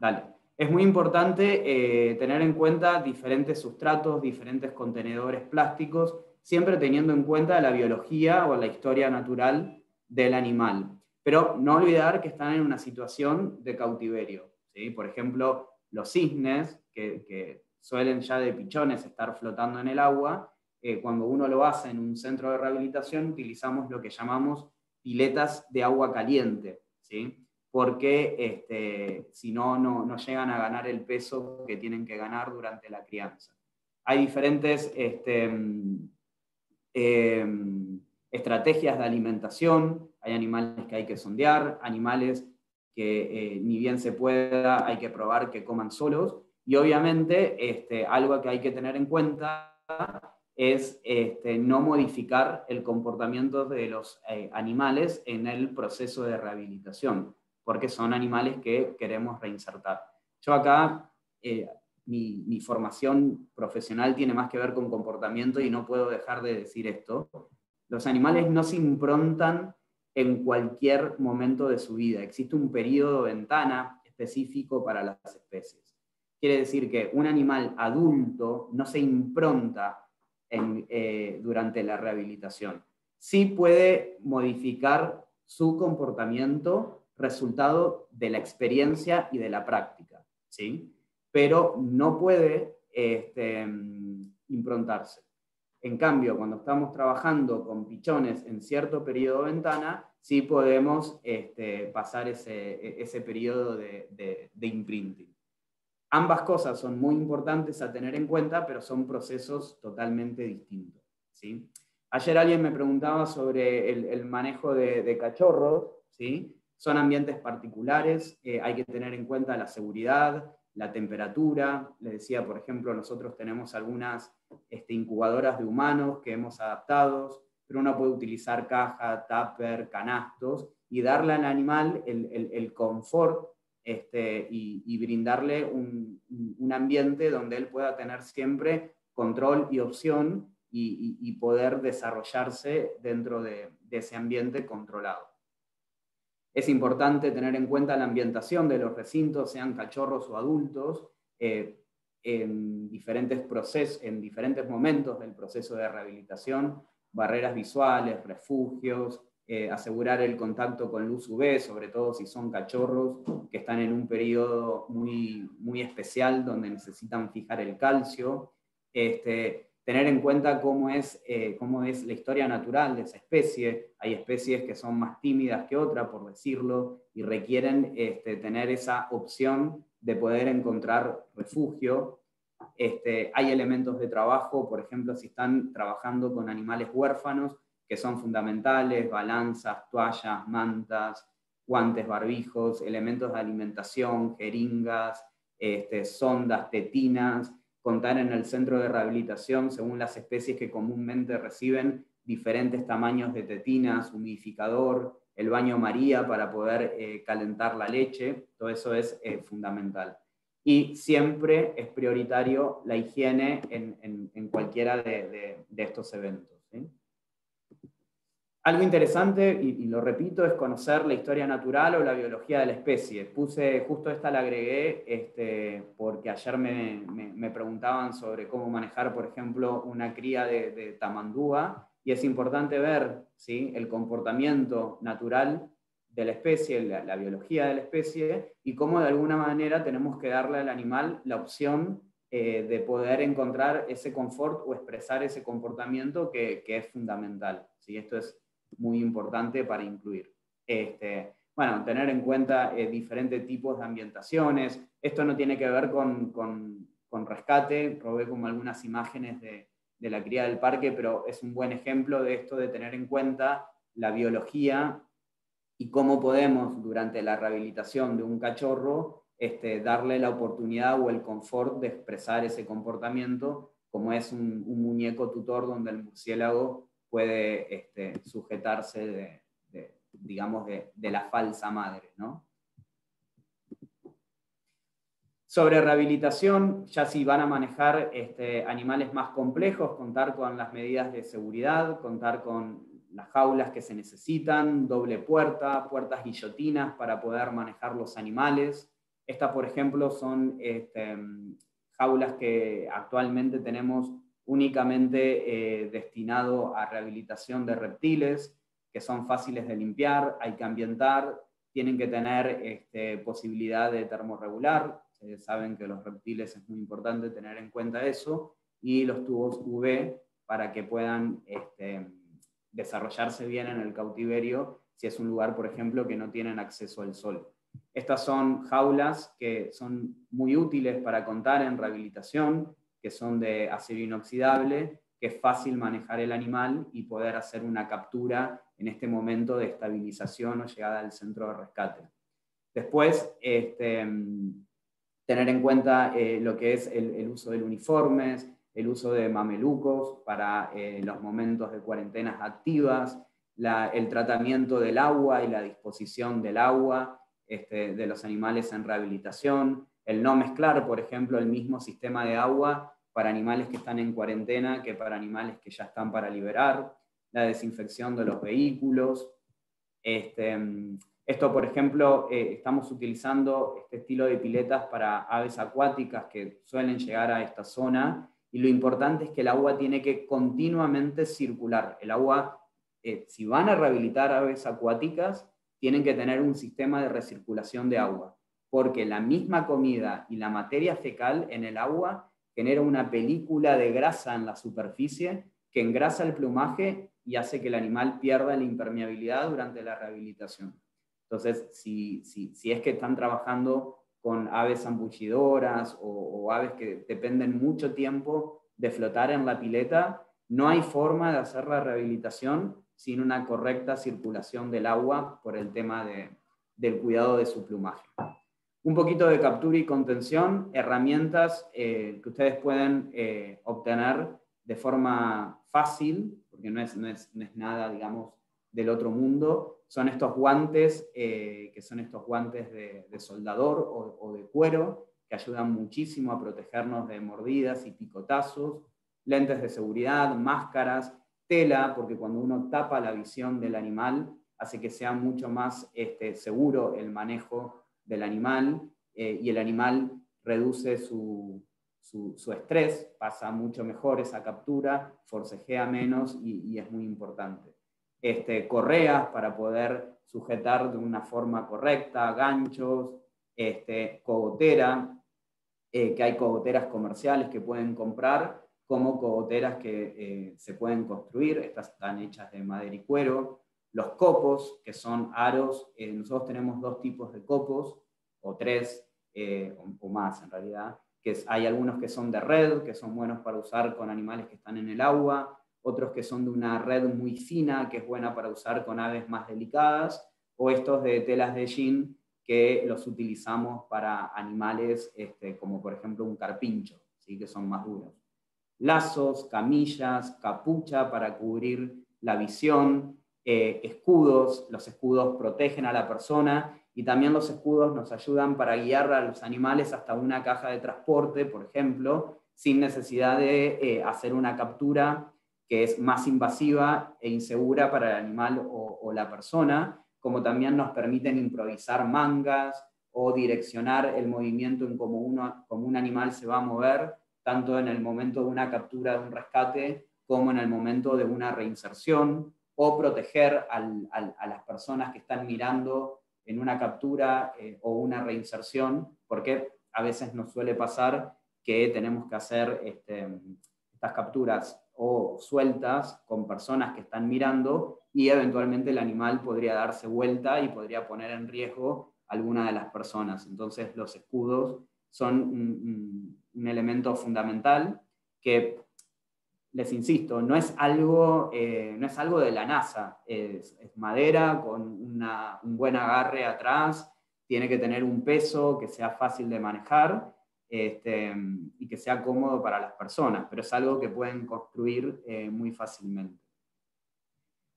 dale. Es muy importante eh, tener en cuenta diferentes sustratos, diferentes contenedores plásticos, siempre teniendo en cuenta la biología o la historia natural del animal. Pero no olvidar que están en una situación de cautiverio. ¿sí? Por ejemplo, los cisnes, que suelen ya de pichones estar flotando en el agua. Eh, cuando uno lo hace en un centro de rehabilitación, utilizamos lo que llamamos piletas de agua caliente. Porque este, si no, no llegan a ganar el peso que tienen que ganar durante la crianza. Hay diferentes este, em, estrategias de alimentación, hay animales que hay que sondear, animales que eh, ni bien se pueda, hay que probar que coman solos, y obviamente, este, algo que hay que tener en cuenta es no modificar el comportamiento de los eh, animales en el proceso de rehabilitación, porque son animales que queremos reinsertar. Yo acá, eh, mi, formación profesional tiene más que ver con comportamiento y no puedo dejar de decir esto. Los animales no se improntan en cualquier momento de su vida. Existe un periodo ventana específico para las especies. Quiere decir que un animal adulto no se impronta eh, durante la rehabilitación. Sí puede modificar su comportamiento resultado de la experiencia y de la práctica, ¿sí? pero no puede este, improntarse. En cambio, cuando estamos trabajando con pichones en cierto periodo de ventana, sí podemos este, pasar ese, ese periodo de, de imprinting. Ambas cosas son muy importantes a tener en cuenta, pero son procesos totalmente distintos. ¿sí? Ayer alguien me preguntaba sobre el, manejo de, cachorros. ¿sí? Son ambientes particulares, eh, hay que tener en cuenta la seguridad, la temperatura. Les decía, por ejemplo, nosotros tenemos algunas este, incubadoras de humanos que hemos adaptado, pero uno puede utilizar caja, tupper, canastos y darle al animal el, confort este, y, brindarle un, ambiente donde él pueda tener siempre control y opción y, poder desarrollarse dentro de, ese ambiente controlado. Es importante tener en cuenta la ambientación de los recintos, sean cachorros o adultos, eh, en, diferentes en diferentes momentos del proceso de rehabilitación, barreras visuales, refugios, eh, asegurar el contacto con luz UV, sobre todo si son cachorros que están en un periodo muy, muy especial donde necesitan fijar el calcio. Este, tener en cuenta cómo es, eh, cómo es la historia natural de esa especie. Hay especies que son más tímidas que otras, por decirlo, y requieren este, tener esa opción de poder encontrar refugio. Este, hay elementos de trabajo, por ejemplo, si están trabajando con animales huérfanos, que son fundamentales, balanzas, toallas, mantas, guantes, barbijos, elementos de alimentación, jeringas, este, sondas, tetinas, contar en el centro de rehabilitación según las especies que comúnmente reciben diferentes tamaños de tetinas, humidificador, el baño María para poder eh, calentar la leche, todo eso es eh, fundamental. y siempre es prioritario la higiene en, cualquiera de, estos eventos. Algo interesante, y, lo repito, es conocer la historia natural o la biología de la especie. Puse, justo esta la agregué este, porque ayer me, preguntaban sobre cómo manejar, por ejemplo, una cría de, tamandúa, y es importante ver ¿sí? el comportamiento natural de la especie, la, biología de la especie, y cómo de alguna manera tenemos que darle al animal la opción eh, de poder encontrar ese confort o expresar ese comportamiento que, es fundamental. ¿sí? Esto es muy importante para incluir. Este, bueno, tener en cuenta eh, diferentes tipos de ambientaciones. Esto no tiene que ver con, con, con rescate, probé como algunas imágenes de, de la cría del parque, pero es un buen ejemplo de esto de tener en cuenta la biología y cómo podemos durante la rehabilitación de un cachorro este, darle la oportunidad o el confort de expresar ese comportamiento, como es un, muñeco tutor donde el murciélago puede este, sujetarse de, digamos, de, la falsa madre. ¿no? Sobre rehabilitación, ya si van a manejar este, animales más complejos, contar con las medidas de seguridad, contar con las jaulas que se necesitan, doble puerta, puertas guillotinas para poder manejar los animales. Estas, por ejemplo, son este, jaulas que actualmente tenemos únicamente eh, destinado a rehabilitación de reptiles, que son fáciles de limpiar, hay que ambientar, tienen que tener este, posibilidad de termorregular. saben que los reptiles es muy importante tener en cuenta eso, y los tubos UV para que puedan este, desarrollarse bien en el cautiverio si es un lugar, por ejemplo, que no tienen acceso al sol. Estas son jaulas que son muy útiles para contar en rehabilitación, que son de acero inoxidable, que es fácil manejar el animal y poder hacer una captura en este momento de estabilización o llegada al centro de rescate. Después, este, tener en cuenta eh, lo que es el, uso de uniformes, el uso de mamelucos para eh, los momentos de cuarentenas activas, el tratamiento del agua y la disposición del agua este, de los animales en rehabilitación, el no mezclar, por ejemplo, el mismo sistema de agua para animales que están en cuarentena que para animales que ya están para liberar, la desinfección de los vehículos. Este, esto, por ejemplo, eh, estamos utilizando este estilo de piletas para aves acuáticas que suelen llegar a esta zona y lo importante es que el agua tiene que continuamente circular. El agua, eh, si van a rehabilitar aves acuáticas, tienen que tener un sistema de recirculación de agua, porque la misma comida y la materia fecal en el agua genera una película de grasa en la superficie que engrasa el plumaje y hace que el animal pierda la impermeabilidad durante la rehabilitación. Entonces, si, es que están trabajando con aves zambullidoras o, aves que dependen mucho tiempo de flotar en la pileta, no hay forma de hacer la rehabilitación sin una correcta circulación del agua por el tema del cuidado de su plumaje. Un poquito de captura y contención, herramientas eh, que ustedes pueden eh, obtener de forma fácil, porque no es, no es, no es nada, digamos, del otro mundo, son estos guantes, eh, que son estos guantes de, soldador o, de cuero, que ayudan muchísimo a protegernos de mordidas y picotazos, lentes de seguridad, máscaras, tela, porque cuando uno tapa la visión del animal, hace que sea mucho más este, seguro el manejo del animal eh, y el animal reduce su, estrés, pasa mucho mejor esa captura, forcejea menos y es muy importante. Este, correas para poder sujetar de una forma correcta, ganchos, este, cogotera, eh, que hay cogoteras comerciales que pueden comprar, como cogoteras que eh, se pueden construir, estas están hechas de madera y cuero, los copos, que son aros, eh, nosotros tenemos dos tipos de copos, o tres, o, más en realidad, que hay algunos que son de red, que son buenos para usar con animales que están en el agua, otros que son de una red muy fina, que es buena para usar con aves más delicadas, o estos de telas de jean, que los utilizamos para animales este, como por ejemplo un carpincho, ¿sí? que son más duros. Lazos, camillas, capucha para cubrir la visión, eh, escudos, los escudos protegen a la persona y también los escudos nos ayudan para guiar a los animales hasta una caja de transporte, por ejemplo, sin necesidad de eh, hacer una captura que es más invasiva e insegura para el animal o, la persona, como también nos permiten improvisar mangas o direccionar el movimiento en cómo, uno, un animal se va a mover, tanto en el momento de una captura de un rescate como en el momento de una reinserción, o proteger a las personas que están mirando en una captura eh, o una reinserción, porque a veces nos suele pasar que tenemos que hacer este, estas capturas o sueltas con personas que están mirando y eventualmente el animal podría darse vuelta y podría poner en riesgo alguna de las personas. Entonces los escudos son un, elemento fundamental que, les insisto, no es algo, eh, no es algo de la NASA, es, madera con un buen agarre atrás, tiene que tener un peso que sea fácil de manejar este, y que sea cómodo para las personas, pero es algo que pueden construir eh, muy fácilmente.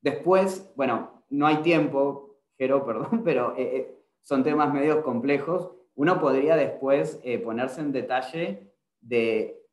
Después, bueno, no hay tiempo, pero eh, son temas medios complejos. Uno podría después ponerse en detalle de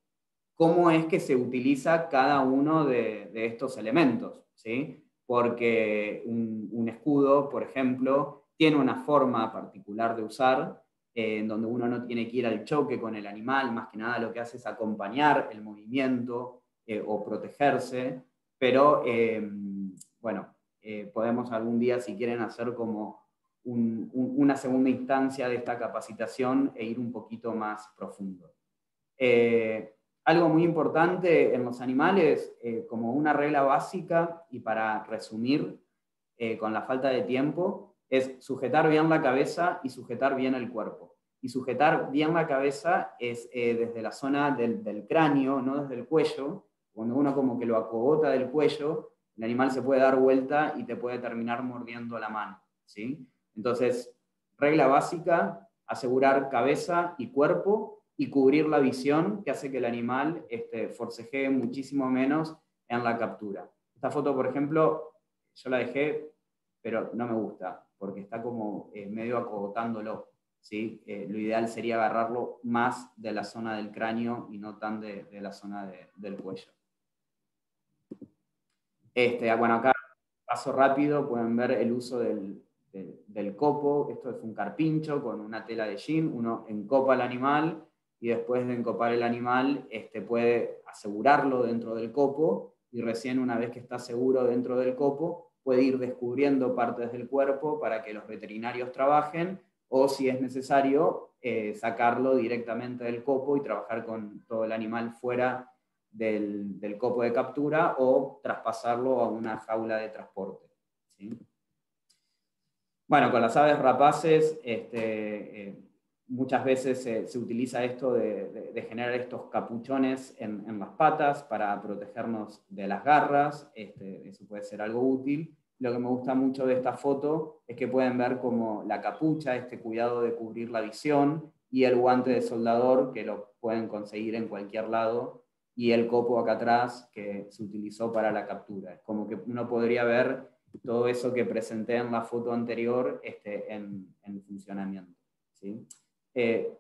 cómo es que se utiliza cada uno de, estos elementos, ¿sí? Porque un, escudo, por ejemplo, tiene una forma particular de usar, en donde uno no tiene que ir al choque con el animal, más que nada lo que hace es acompañar el movimiento eh, o protegerse, pero em, bueno, eh, podemos algún día, si quieren, hacer como una segunda instancia de esta capacitación e ir un poquito más profundo. Eh, algo muy importante en los animales, como una regla básica, y para resumir, con la falta de tiempo, es sujetar bien la cabeza y sujetar bien el cuerpo. Y sujetar bien la cabeza es eh, desde la zona del, cráneo, no desde el cuello. Cuando uno como que lo acogota del cuello, el animal se puede dar vuelta y te puede terminar mordiendo la mano. ¿sí? Entonces, regla básica, asegurar cabeza y cuerpo y cubrir la visión, que hace que el animal este, forcejee muchísimo menos en la captura. Esta foto, por ejemplo, yo la dejé, pero no me gusta porque está como eh, medio acogotándolo. ¿sí? Eh, lo ideal sería agarrarlo más de la zona del cráneo y no tan de, la zona del cuello. Este, bueno, acá paso rápido, pueden ver el uso del, del, copo. Esto es un carpincho con una tela de jean. Uno encopa al animal y después de encopar el animal este, puede asegurarlo dentro del copo y recién una vez que está seguro dentro del copo, puede ir descubriendo partes del cuerpo para que los veterinarios trabajen o si es necesario eh, sacarlo directamente del copo y trabajar con todo el animal fuera del, copo de captura o traspasarlo a una jaula de transporte. Bueno, con las aves rapaces este, eh, muchas veces se, utiliza esto de, generar estos capuchones en, las patas para protegernos de las garras, este, eso puede ser algo útil. Lo que me gusta mucho de esta foto es que pueden ver como la capucha, este cuidado de cubrir la visión, y el guante de soldador, que lo pueden conseguir en cualquier lado, y el copo acá atrás, que se utilizó para la captura. Es como que uno podría ver todo eso que presenté en la foto anterior este, en, funcionamiento. ¿sí? Eh,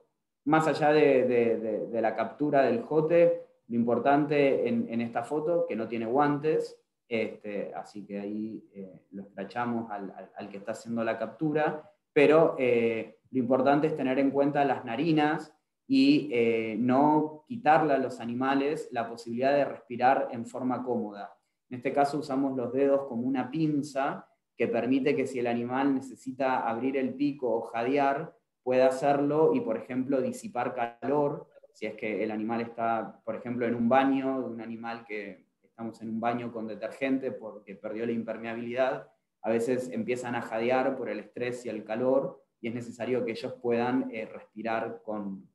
más allá de, la captura del jote, lo importante en, esta foto, que no tiene guantes, este, así que ahí eh, lo escrachamos al, que está haciendo la captura, pero eh, lo importante es tener en cuenta las narinas y no quitarle a los animales la posibilidad de respirar en forma cómoda. En este caso usamos los dedos como una pinza que permite que si el animal necesita abrir el pico o jadear, puede hacerlo y, por ejemplo, disipar calor, si es que el animal está, por ejemplo, en un baño, un animal que estamos en un baño con detergente porque perdió la impermeabilidad, a veces empiezan a jadear por el estrés y el calor y es necesario que ellos puedan eh, respirar con,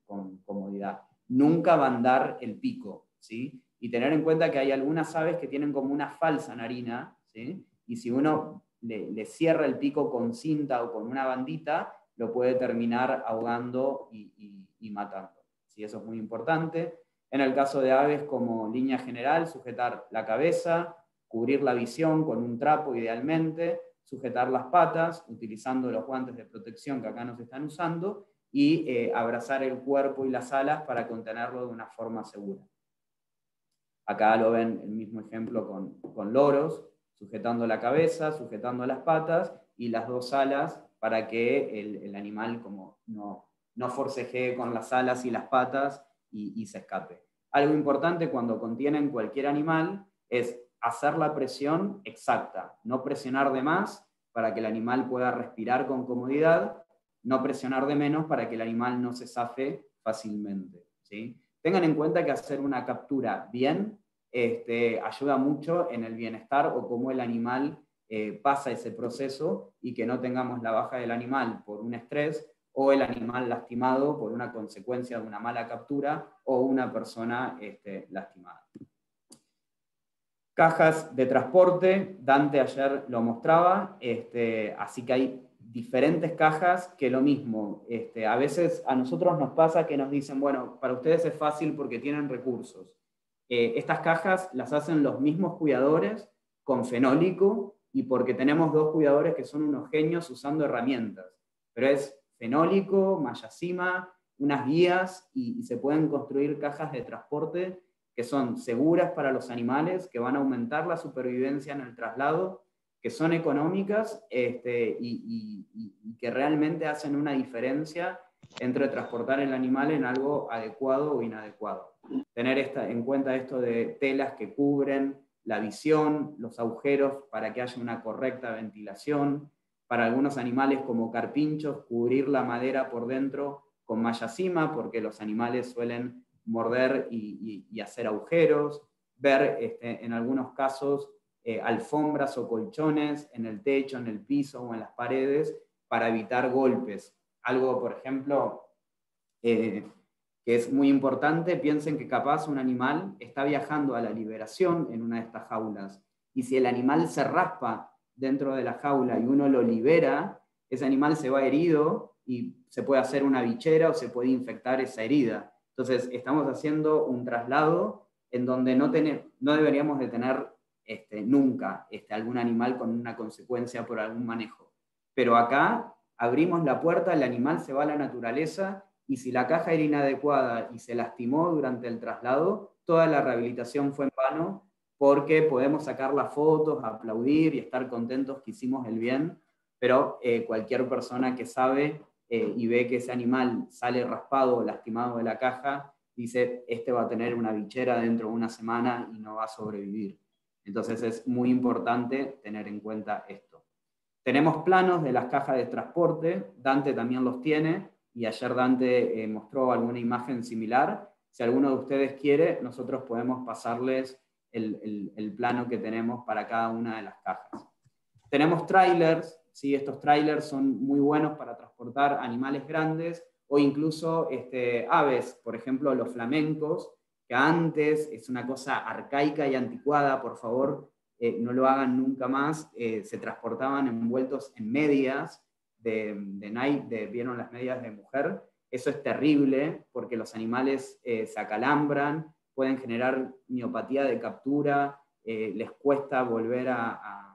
comodidad. Nunca bandar el pico, ¿sí? Y tener en cuenta que hay algunas aves que tienen como una falsa narina, ¿sí? Y si uno le, le cierra el pico con cinta o con una bandita, lo puede terminar ahogando y, matando. ¿Sí? Eso es muy importante. En el caso de aves, como línea general, sujetar la cabeza, cubrir la visión con un trapo idealmente, sujetar las patas utilizando los guantes de protección que acá nos están usando y eh, abrazar el cuerpo y las alas para contenerlo de una forma segura. Acá lo ven el mismo ejemplo con, loros, sujetando la cabeza, sujetando las patas y las dos alas para que el, animal como no, no forcejee con las alas y las patas y, se escape. Algo importante cuando contienen cualquier animal es hacer la presión exacta, no presionar de más para que el animal pueda respirar con comodidad, no presionar de menos para que el animal no se zafe fácilmente. ¿sí? Tengan en cuenta que hacer una captura bien este, ayuda mucho en el bienestar o cómo el animal eh, pasa ese proceso y que no tengamos la baja del animal por un estrés o el animal lastimado por una consecuencia de una mala captura o una persona este, lastimada. Cajas de transporte, Dante ayer lo mostraba, este, así que hay diferentes cajas que lo mismo. Este, a veces a nosotros nos pasa que nos dicen, bueno, para ustedes es fácil porque tienen recursos. Eh, estas cajas las hacen los mismos cuidadores con fenólico y porque tenemos dos cuidadores que son unos genios usando herramientas. Pero es fenólico, mayacima, unas guías y se pueden construir cajas de transporte que son seguras para los animales, que van a aumentar la supervivencia en el traslado, que son económicas este, y, que realmente hacen una diferencia entre transportar el animal en algo adecuado o inadecuado. Tener esta, en cuenta esto de telas que cubren la visión, los agujeros para que haya una correcta ventilación, para algunos animales como carpinchos, cubrir la madera por dentro con malla porque los animales suelen morder y, hacer agujeros, ver este, en algunos casos eh, alfombras o colchones en el techo, en el piso o en las paredes para evitar golpes. Algo, por ejemplo, eh, que es muy importante, piensen que capaz un animal está viajando a la liberación en una de estas jaulas y si el animal se raspa dentro de la jaula y uno lo libera, ese animal se va herido y se puede hacer una bichera o se puede infectar esa herida. Entonces, estamos haciendo un traslado en donde no, no deberíamos de tener este, nunca este, algún animal con una consecuencia por algún manejo. Pero acá abrimos la puerta, el animal se va a la naturaleza y si la caja era inadecuada y se lastimó durante el traslado, toda la rehabilitación fue en vano porque podemos sacar las fotos, aplaudir y estar contentos que hicimos el bien, pero eh, cualquier persona que sabe eh, y ve que ese animal sale raspado o lastimado de la caja, dice, este va a tener una bichera dentro de una semana y no va a sobrevivir. Entonces es muy importante tener en cuenta esto. Tenemos planos de las cajas de transporte, Dante también los tiene, y ayer Dante eh, mostró alguna imagen similar. Si alguno de ustedes quiere, nosotros podemos pasarles el, el plano que tenemos para cada una de las cajas. Tenemos trailers, ¿sí? Estos trailers son muy buenos para transportar animales grandes o incluso este, aves, por ejemplo, los flamencos, que antes es una cosa arcaica y anticuada, por favor, eh, no lo hagan nunca más, eh, se transportaban envueltos en medias de, de vieron las medias de mujer, eso es terrible porque los animales eh, se acalambran, pueden generar miopatía de captura, les cuesta volver a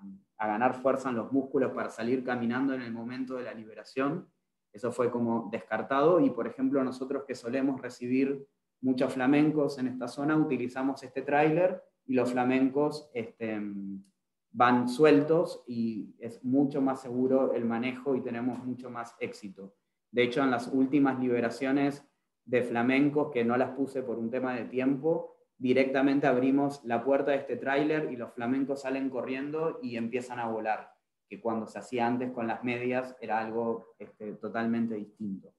a ganar fuerza en los músculos para salir caminando en el momento de la liberación. Eso fue como descartado y, por ejemplo, nosotros que solemos recibir muchos flamencos en esta zona, utilizamos este tráiler y los flamencos este, van sueltos y es mucho más seguro el manejo y tenemos mucho más éxito. De hecho, en las últimas liberaciones de flamencos, que no las puse por un tema de tiempo, directamente abrimos la puerta de este tráiler y los flamencos salen corriendo y empiezan a volar, que cuando se hacía antes con las medias era algo este, totalmente distinto.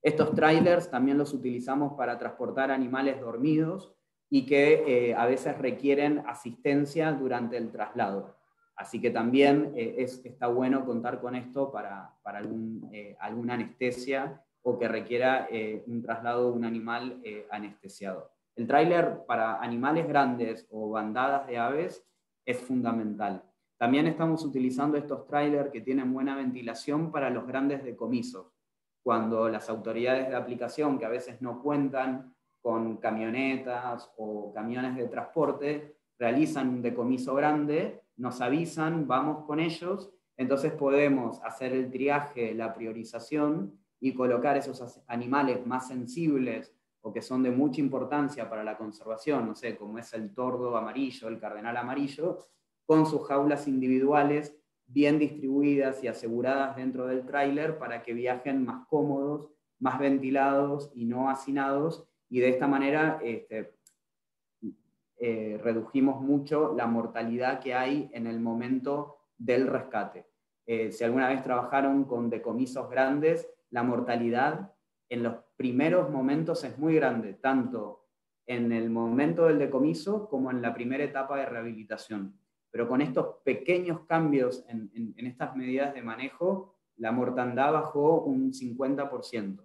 Estos trailers también los utilizamos para transportar animales dormidos y que eh, a veces requieren asistencia durante el traslado. Así que también eh, está bueno contar con esto para, eh, alguna anestesia o que requiera un traslado de un animal anestesiado. El tráiler para animales grandes o bandadas de aves es fundamental. También estamos utilizando estos trailers que tienen buena ventilación para los grandes decomisos. Cuando las autoridades de aplicación, que a veces no cuentan con camionetas o camiones de transporte, realizan un decomiso grande, nos avisan, vamos con ellos, entonces podemos hacer el triaje, la priorización y colocar esos animales más sensibles o que son de mucha importancia para la conservación, no sé, como es el tordo amarillo, el cardenal amarillo, con sus jaulas individuales bien distribuidas y aseguradas dentro del tráiler para que viajen más cómodos, más ventilados y no hacinados, y de esta manera este, eh, redujimos mucho la mortalidad que hay en el momento del rescate. Eh, si alguna vez trabajaron con decomisos grandes, la mortalidad en los primeros momentos es muy grande, tanto en el momento del decomiso como en la primera etapa de rehabilitación. Pero con estos pequeños cambios en, estas medidas de manejo, la mortandad bajó un 50%.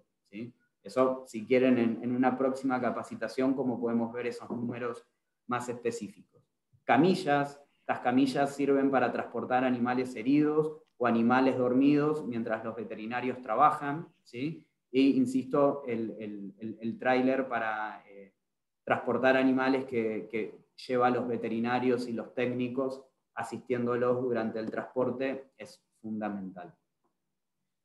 Eso, si quieren, en, en una próxima capacitación, como podemos ver esos números más específicos. Camillas, estas camillas sirven para transportar animales heridos o animales dormidos mientras los veterinarios trabajan, ¿sí? Y, insisto, el, el, tráiler para eh, transportar animales que, que lleva a los veterinarios y los técnicos asistiéndolos durante el transporte es fundamental.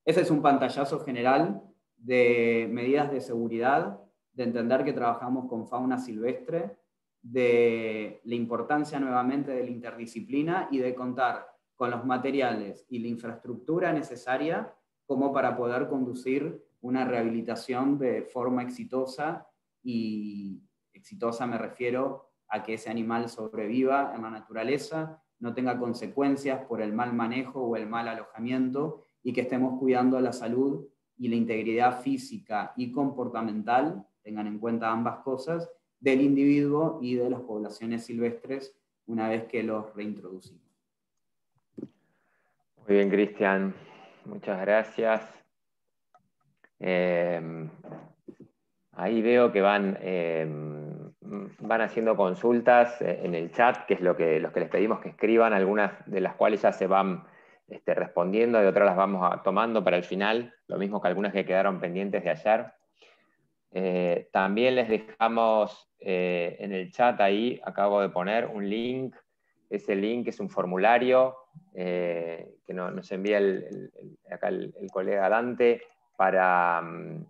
Ese es un pantallazo general de medidas de seguridad, de entender que trabajamos con fauna silvestre, de la importancia nuevamente de la interdisciplina y de contar con los materiales y la infraestructura necesaria como para poder conducir una rehabilitación de forma exitosa y exitosa me refiero a que ese animal sobreviva en la naturaleza, no tenga consecuencias por el mal manejo o el mal alojamiento y que estemos cuidando la salud y la integridad física y comportamental, tengan en cuenta ambas cosas, del individuo y de las poblaciones silvestres una vez que los reintroducimos. Muy bien, Cristian. Muchas gracias. Em, ahí veo que van, em, van haciendo consultas eh, en el chat, que es lo que, los que les pedimos que escriban, algunas de las cuales ya se van este, respondiendo y otras las vamos tomando para el final, lo mismo que algunas que quedaron pendientes de ayer. Eh, también les dejamos eh, en el chat ahí, acabo de poner un link. Ese link es un formulario eh, que nos envía el, acá el, colega Dante para, mm,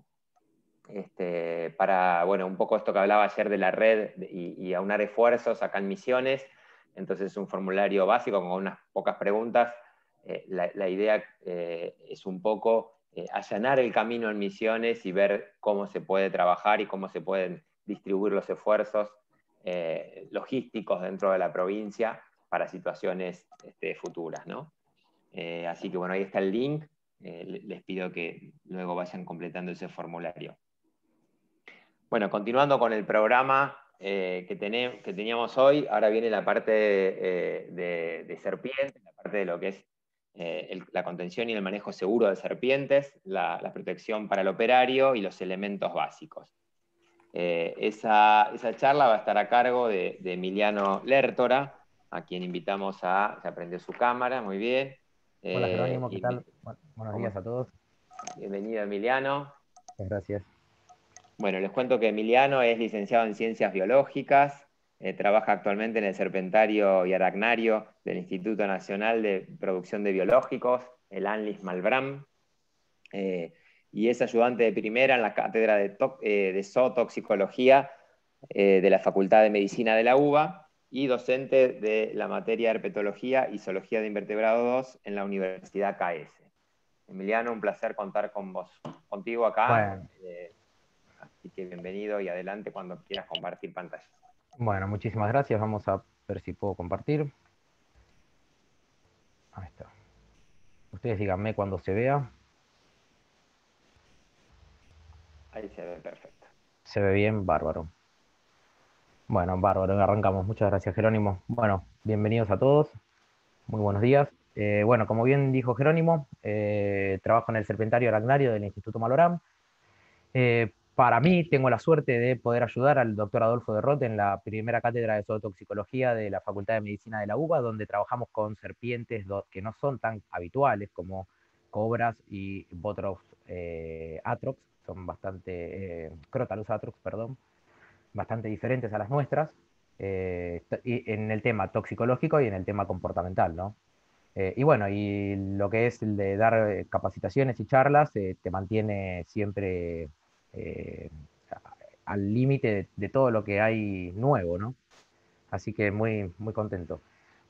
este, para, bueno, un poco esto que hablaba ayer de la red y, aunar esfuerzos acá en Misiones. Entonces es un formulario básico con unas pocas preguntas. La, la, idea es un poco eh, allanar el camino en misiones y ver cómo se puede trabajar y cómo se pueden distribuir los esfuerzos eh, logísticos dentro de la provincia para situaciones este, futuras. ¿no? Eh, así que bueno, ahí está el link. les pido que luego vayan completando ese formulario. Bueno, continuando con el programa que, teníamos hoy, ahora viene la parte de, de serpientes, la parte de lo que es eh, la contención y el manejo seguro de serpientes, la, protección para el operario y los elementos básicos. Eh, esa, charla va a estar a cargo de, Emiliano Lertora, a quien invitamos a, se aprendió su cámara, muy bien. Hola eh, Jerónimo, ¿qué tal? buenos días a todos. Bienvenido Emiliano. Gracias. Bueno, les cuento que Emiliano es licenciado en Ciencias Biológicas, eh, trabaja actualmente en el Serpentario y Aracnario del Instituto Nacional de Producción de Biológicos, el ANLIS Malbram, eh, y es ayudante de primera en la cátedra de, eh, de Zootoxicología de la Facultad de Medicina de la UBA y docente de la materia Herpetología y Zoología de Invertebrados 2 en la Universidad KS. Emiliano, un placer contar con vos, contigo acá. así que bienvenido y adelante cuando quieras compartir pantalla. Bueno, muchísimas gracias. Vamos a ver si puedo compartir. Ahí está. Ustedes díganme cuando se vea. Ahí se ve perfecto. Se ve bien, bárbaro. Bueno, bárbaro, arrancamos. Muchas gracias, Jerónimo. Bueno, bienvenidos a todos. Muy buenos días. Eh, bueno, como bien dijo Jerónimo, eh, trabajo en el Serpentario Aracnario del Instituto Malorán. Eh, para mí, tengo la suerte de poder ayudar al doctor Adolfo de Roth en la primera cátedra de zootoxicología de la Facultad de Medicina de la UBA, donde trabajamos con serpientes que no son tan habituales como cobras y Botrops eh, son bastante, eh, Crotalus atrox, perdón, bastante diferentes a las nuestras. eh, en el tema toxicológico y en el tema comportamental, ¿no? Eh, y bueno, y lo que es el de dar capacitaciones y charlas te mantiene siempre al límite de, todo lo que hay nuevo, ¿no? Así que muy, muy contento.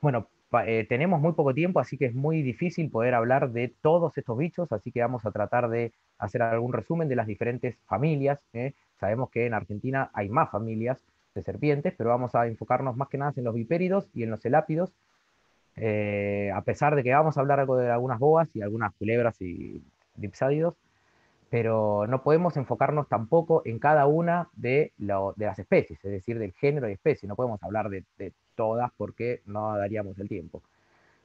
Bueno, tenemos muy poco tiempo, así que es muy difícil poder hablar de todos estos bichos, así que vamos a tratar de hacer algún resumen de las diferentes familias. Sabemos que en Argentina hay más familias, de serpientes, pero vamos a enfocarnos más que nada en los vipéridos y en los elápidos, eh, a pesar de que vamos a hablar de algunas boas y algunas culebras y dipsádidos, pero no podemos enfocarnos tampoco en cada una de, las especies, es decir, del género y especie, no podemos hablar de, todas porque no daríamos el tiempo.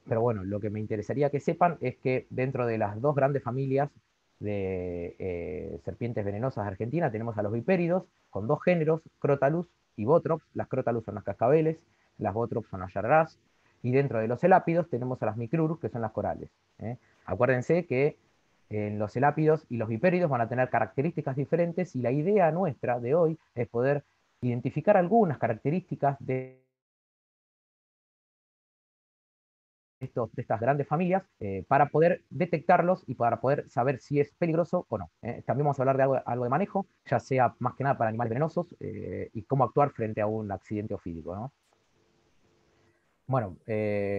Pero bueno, lo que me interesaría que sepan es que dentro de las dos grandes familias de eh, serpientes venenosas de Argentina tenemos a los vipéridos, con dos géneros, Crotalus y Botrops. Las Crotalus son las cascabeles, las Botrops son las yarrás, y dentro de los elápidos tenemos a las micrurus, que son las corales. ¿eh? Acuérdense que en los elápidos y los vipéridos van a tener características diferentes y la idea nuestra de hoy es poder identificar algunas características de de estas grandes familias eh, para poder detectarlos y para poder saber si es peligroso o no. ¿eh? también vamos a hablar de algo, de manejo, ya sea más que nada para animales venenosos eh, y cómo actuar frente a un accidente ofídico. ¿no? Bueno,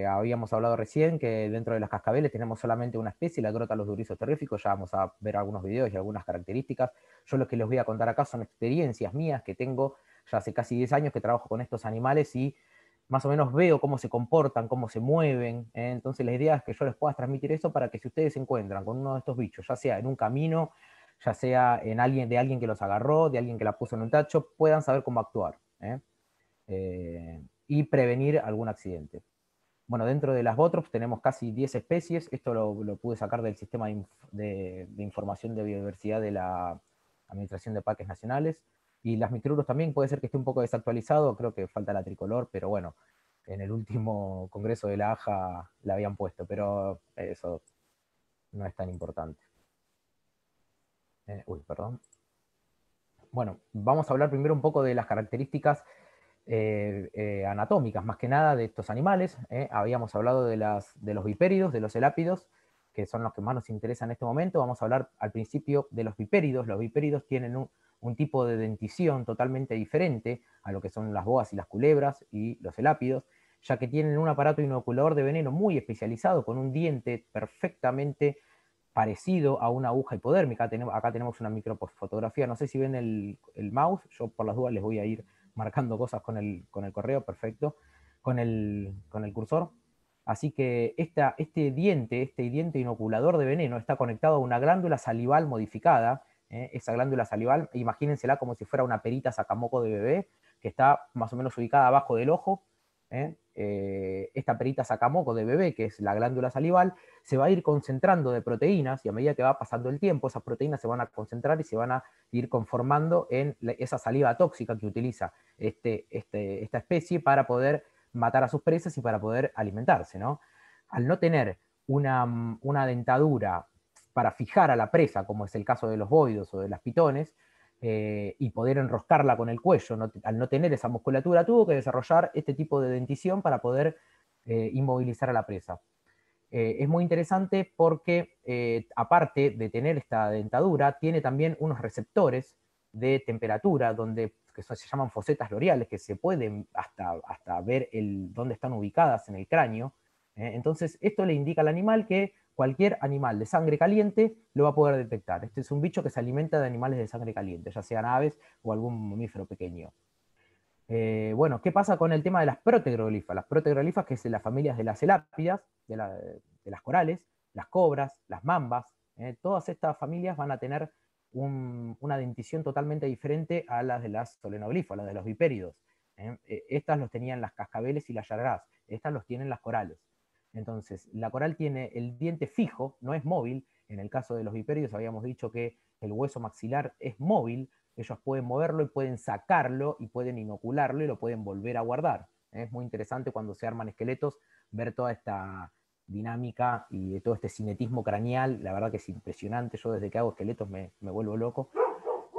habíamos hablado recién que dentro de las cascabeles tenemos solamente una especie, la grota los durizos terríficos, ya vamos a ver algunos videos y algunas características. Yo lo que les voy a contar acá son experiencias mías que tengo ya hace casi 10 años que trabajo con estos animales y más o menos veo cómo se comportan, cómo se mueven. ¿eh? Entonces la idea es que yo les pueda transmitir eso para que si ustedes se encuentran con uno de estos bichos, ya sea en un camino, ya sea en alguien, de alguien que los agarró, de alguien que la puso en un tacho, puedan saber cómo actuar ¿eh? Eh, y prevenir algún accidente. Bueno, dentro de las Botrops tenemos casi 10 especies, esto lo, pude sacar del sistema de, información de biodiversidad de la Administración de Parques Nacionales. Y las micruros también puede ser que esté un poco desactualizado, creo que falta la tricolor, pero bueno, en el último congreso de la AJA la habían puesto, pero eso no es tan importante. Eh, uy, perdón. Bueno, vamos a hablar primero un poco de las características eh, eh, anatómicas, más que nada de estos animales. Habíamos hablado de, las, de los vipéridos, de los elápidos, que son los que más nos interesan en este momento. Vamos a hablar al principio de los vipéridos. Los vipéridos tienen un, un tipo de dentición totalmente diferente a lo que son las boas y las culebras y los elápidos, ya que tienen un aparato inoculador de veneno muy especializado con un diente perfectamente parecido a una aguja hipodérmica. Acá tenemos una microfotografía, no sé si ven el, mouse, yo por las dudas les voy a ir marcando cosas con el, con el correo, perfecto, con el, con el cursor. Así que esta, este diente, este diente inoculador de veneno está conectado a una glándula salival modificada, ¿eh? esa glándula salival, imagínensela como si fuera una perita sacamoco de bebé, que está más o menos ubicada abajo del ojo. ¿eh? Eh, esta perita sacamoco de bebé, que es la glándula salival, se va a ir concentrando de proteínas y a medida que va pasando el tiempo, esas proteínas se van a concentrar y se van a ir conformando en esa saliva tóxica que utiliza este, este, esta especie para poder matar a sus presas y para poder alimentarse. ¿no? Al no tener una, una dentadura para fijar a la presa, como es el caso de los boidos o de las pitones, eh, y poder enroscarla con el cuello, al no tener esa musculatura, tuvo que desarrollar este tipo de dentición para poder eh, inmovilizar a la presa. Eh, es muy interesante porque, aparte de tener esta dentadura, tiene también unos receptores de temperatura, donde, que se llaman fosetas loreales, que se pueden hasta, hasta ver el, dónde están ubicadas en el cráneo. entonces, esto le indica al animal que cualquier animal de sangre caliente lo va a poder detectar. Este es un bicho que se alimenta de animales de sangre caliente, ya sean aves o algún mamífero pequeño. Eh, bueno, ¿qué pasa con el tema de las protegroglifas? Las protegroglifas, que es las familias de las elápidas, de, las corales, las cobras, las mambas, eh, todas estas familias van a tener una dentición totalmente diferente a las de las solenoglifas, las de los vipéridos. Eh. estas los tenían las cascabeles y las yargás, estas los tienen las corales. Entonces, la coral tiene el diente fijo, no es móvil. En el caso de los viperios habíamos dicho que el hueso maxilar es móvil, ellos pueden moverlo y pueden sacarlo y pueden inocularlo y lo pueden volver a guardar. Es muy interesante cuando se arman esqueletos ver toda esta dinámica y todo este cinetismo craneal, la verdad que es impresionante, yo desde que hago esqueletos me, vuelvo loco.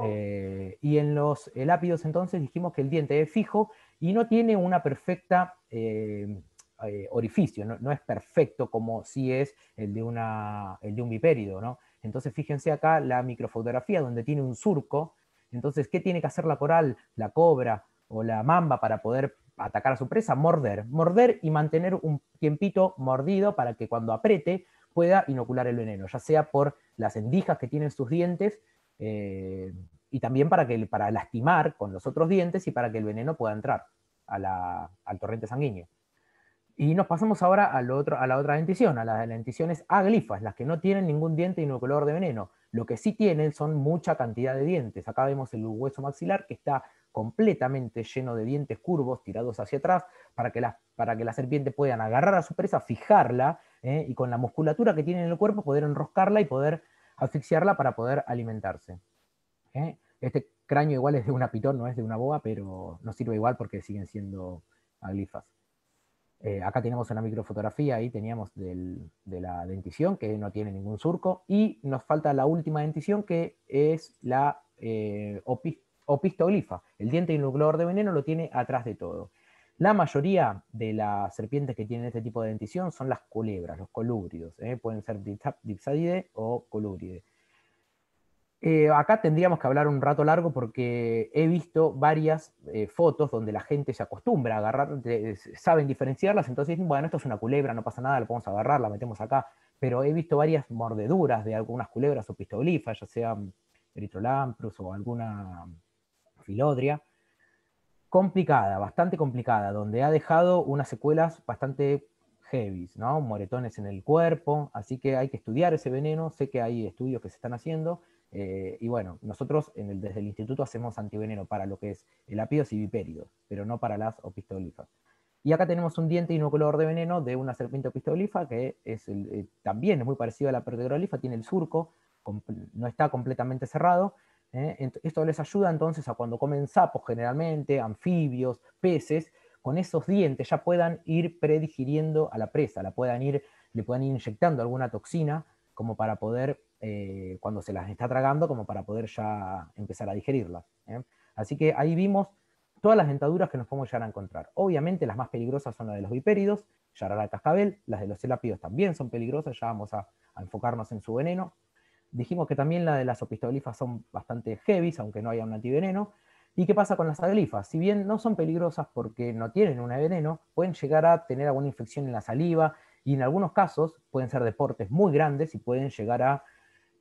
Eh, y en los lápidos entonces dijimos que el diente es fijo y no tiene una perfecta eh, eh, orificio, no, es perfecto como si es el de, una, el de un bipérido. ¿no? Entonces fíjense acá la microfotografía donde tiene un surco. Entonces, ¿qué tiene que hacer la coral, la cobra o la mamba para poder atacar a su presa? Morder. Morder y mantener un tiempito mordido para que cuando apriete pueda inocular el veneno, ya sea por las endijas que tienen sus dientes eh, y también para, que, para lastimar con los otros dientes y para que el veneno pueda entrar al torrente sanguíneo. Y nos pasamos ahora a, la otra dentición, a las denticiones aglifas, las que no tienen ningún diente inoculador de veneno. Lo que sí tienen son mucha cantidad de dientes. Acá vemos el hueso maxilar que está completamente lleno de dientes curvos tirados hacia atrás para que la, para que la serpiente puedan agarrar a su presa, fijarla ¿eh? y con la musculatura que tiene en el cuerpo poder enroscarla y poder asfixiarla para poder alimentarse. ¿eh? Este cráneo igual es de una pitón, no es de una boa, pero no sirve igual porque siguen siendo aglifas. Eh, acá tenemos una microfotografía, ahí teníamos de la dentición, que no tiene ningún surco, y nos falta la última dentición, que es la eh, opistoglifa. El diente inucleador de veneno lo tiene atrás de todo. La mayoría de las serpientes que tienen este tipo de dentición son las culebras, los colúbridos. ¿eh? Pueden ser dipsadidae o colúbride. Eh, acá tendríamos que hablar un rato largo porque he visto varias eh, fotos donde la gente se acostumbra a agarrar, saben diferenciarlas, entonces dicen, bueno, esto es una culebra, no pasa nada, la podemos agarrar, la metemos acá, pero he visto varias mordeduras de algunas culebras o pistoglifas, ya sea eritrolamprus o alguna filodria, complicada, bastante complicada, donde ha dejado unas secuelas bastante heavy, ¿no? Moretones en el cuerpo, así que hay que estudiar ese veneno, sé que hay estudios que se están haciendo, eh, y bueno, nosotros desde el instituto hacemos antiveneno para lo que es el apíos y vipéridos, pero no para las opistoglifas. Y acá tenemos un diente inoculador de veneno de una serpiente opistoglifa que es eh, también es muy parecido a la perdegrolifa, tiene el surco, no está completamente cerrado. ¿eh? Esto les ayuda entonces a cuando comen sapos generalmente, anfibios, peces, con esos dientes ya puedan ir predigiriendo a la presa, la puedan ir, le puedan ir inyectando alguna toxina como para poder eh, cuando se las está tragando como para poder ya empezar a digerirlas. ¿eh? Así que ahí vimos todas las dentaduras que nos podemos llegar a encontrar. Obviamente las más peligrosas son las de los vipéridos, yarara cascabel, las de los celápidos también son peligrosas, ya vamos a, enfocarnos en su veneno. Dijimos que también las de las opistoglifas son bastante heavy, aunque no haya un antiveneno. ¿Y qué pasa con las aglifas? Si bien no son peligrosas porque no tienen un veneno, pueden llegar a tener alguna infección en la saliva y en algunos casos pueden ser deportes muy grandes y pueden llegar a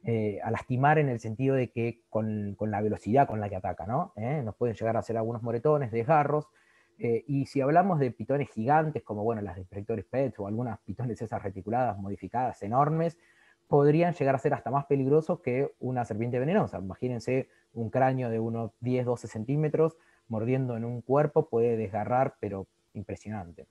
eh, a lastimar en el sentido de que con, la velocidad con la que ataca, ¿no? ¿Eh? Nos pueden llegar a hacer algunos moretones, desgarros, eh, y si hablamos de pitones gigantes, como bueno, las de Inspectores Pets o algunas pitones esas reticuladas modificadas enormes, podrían llegar a ser hasta más peligrosos que una serpiente venenosa. Imagínense un cráneo de unos 10, 12 centímetros mordiendo en un cuerpo, puede desgarrar, pero impresionante.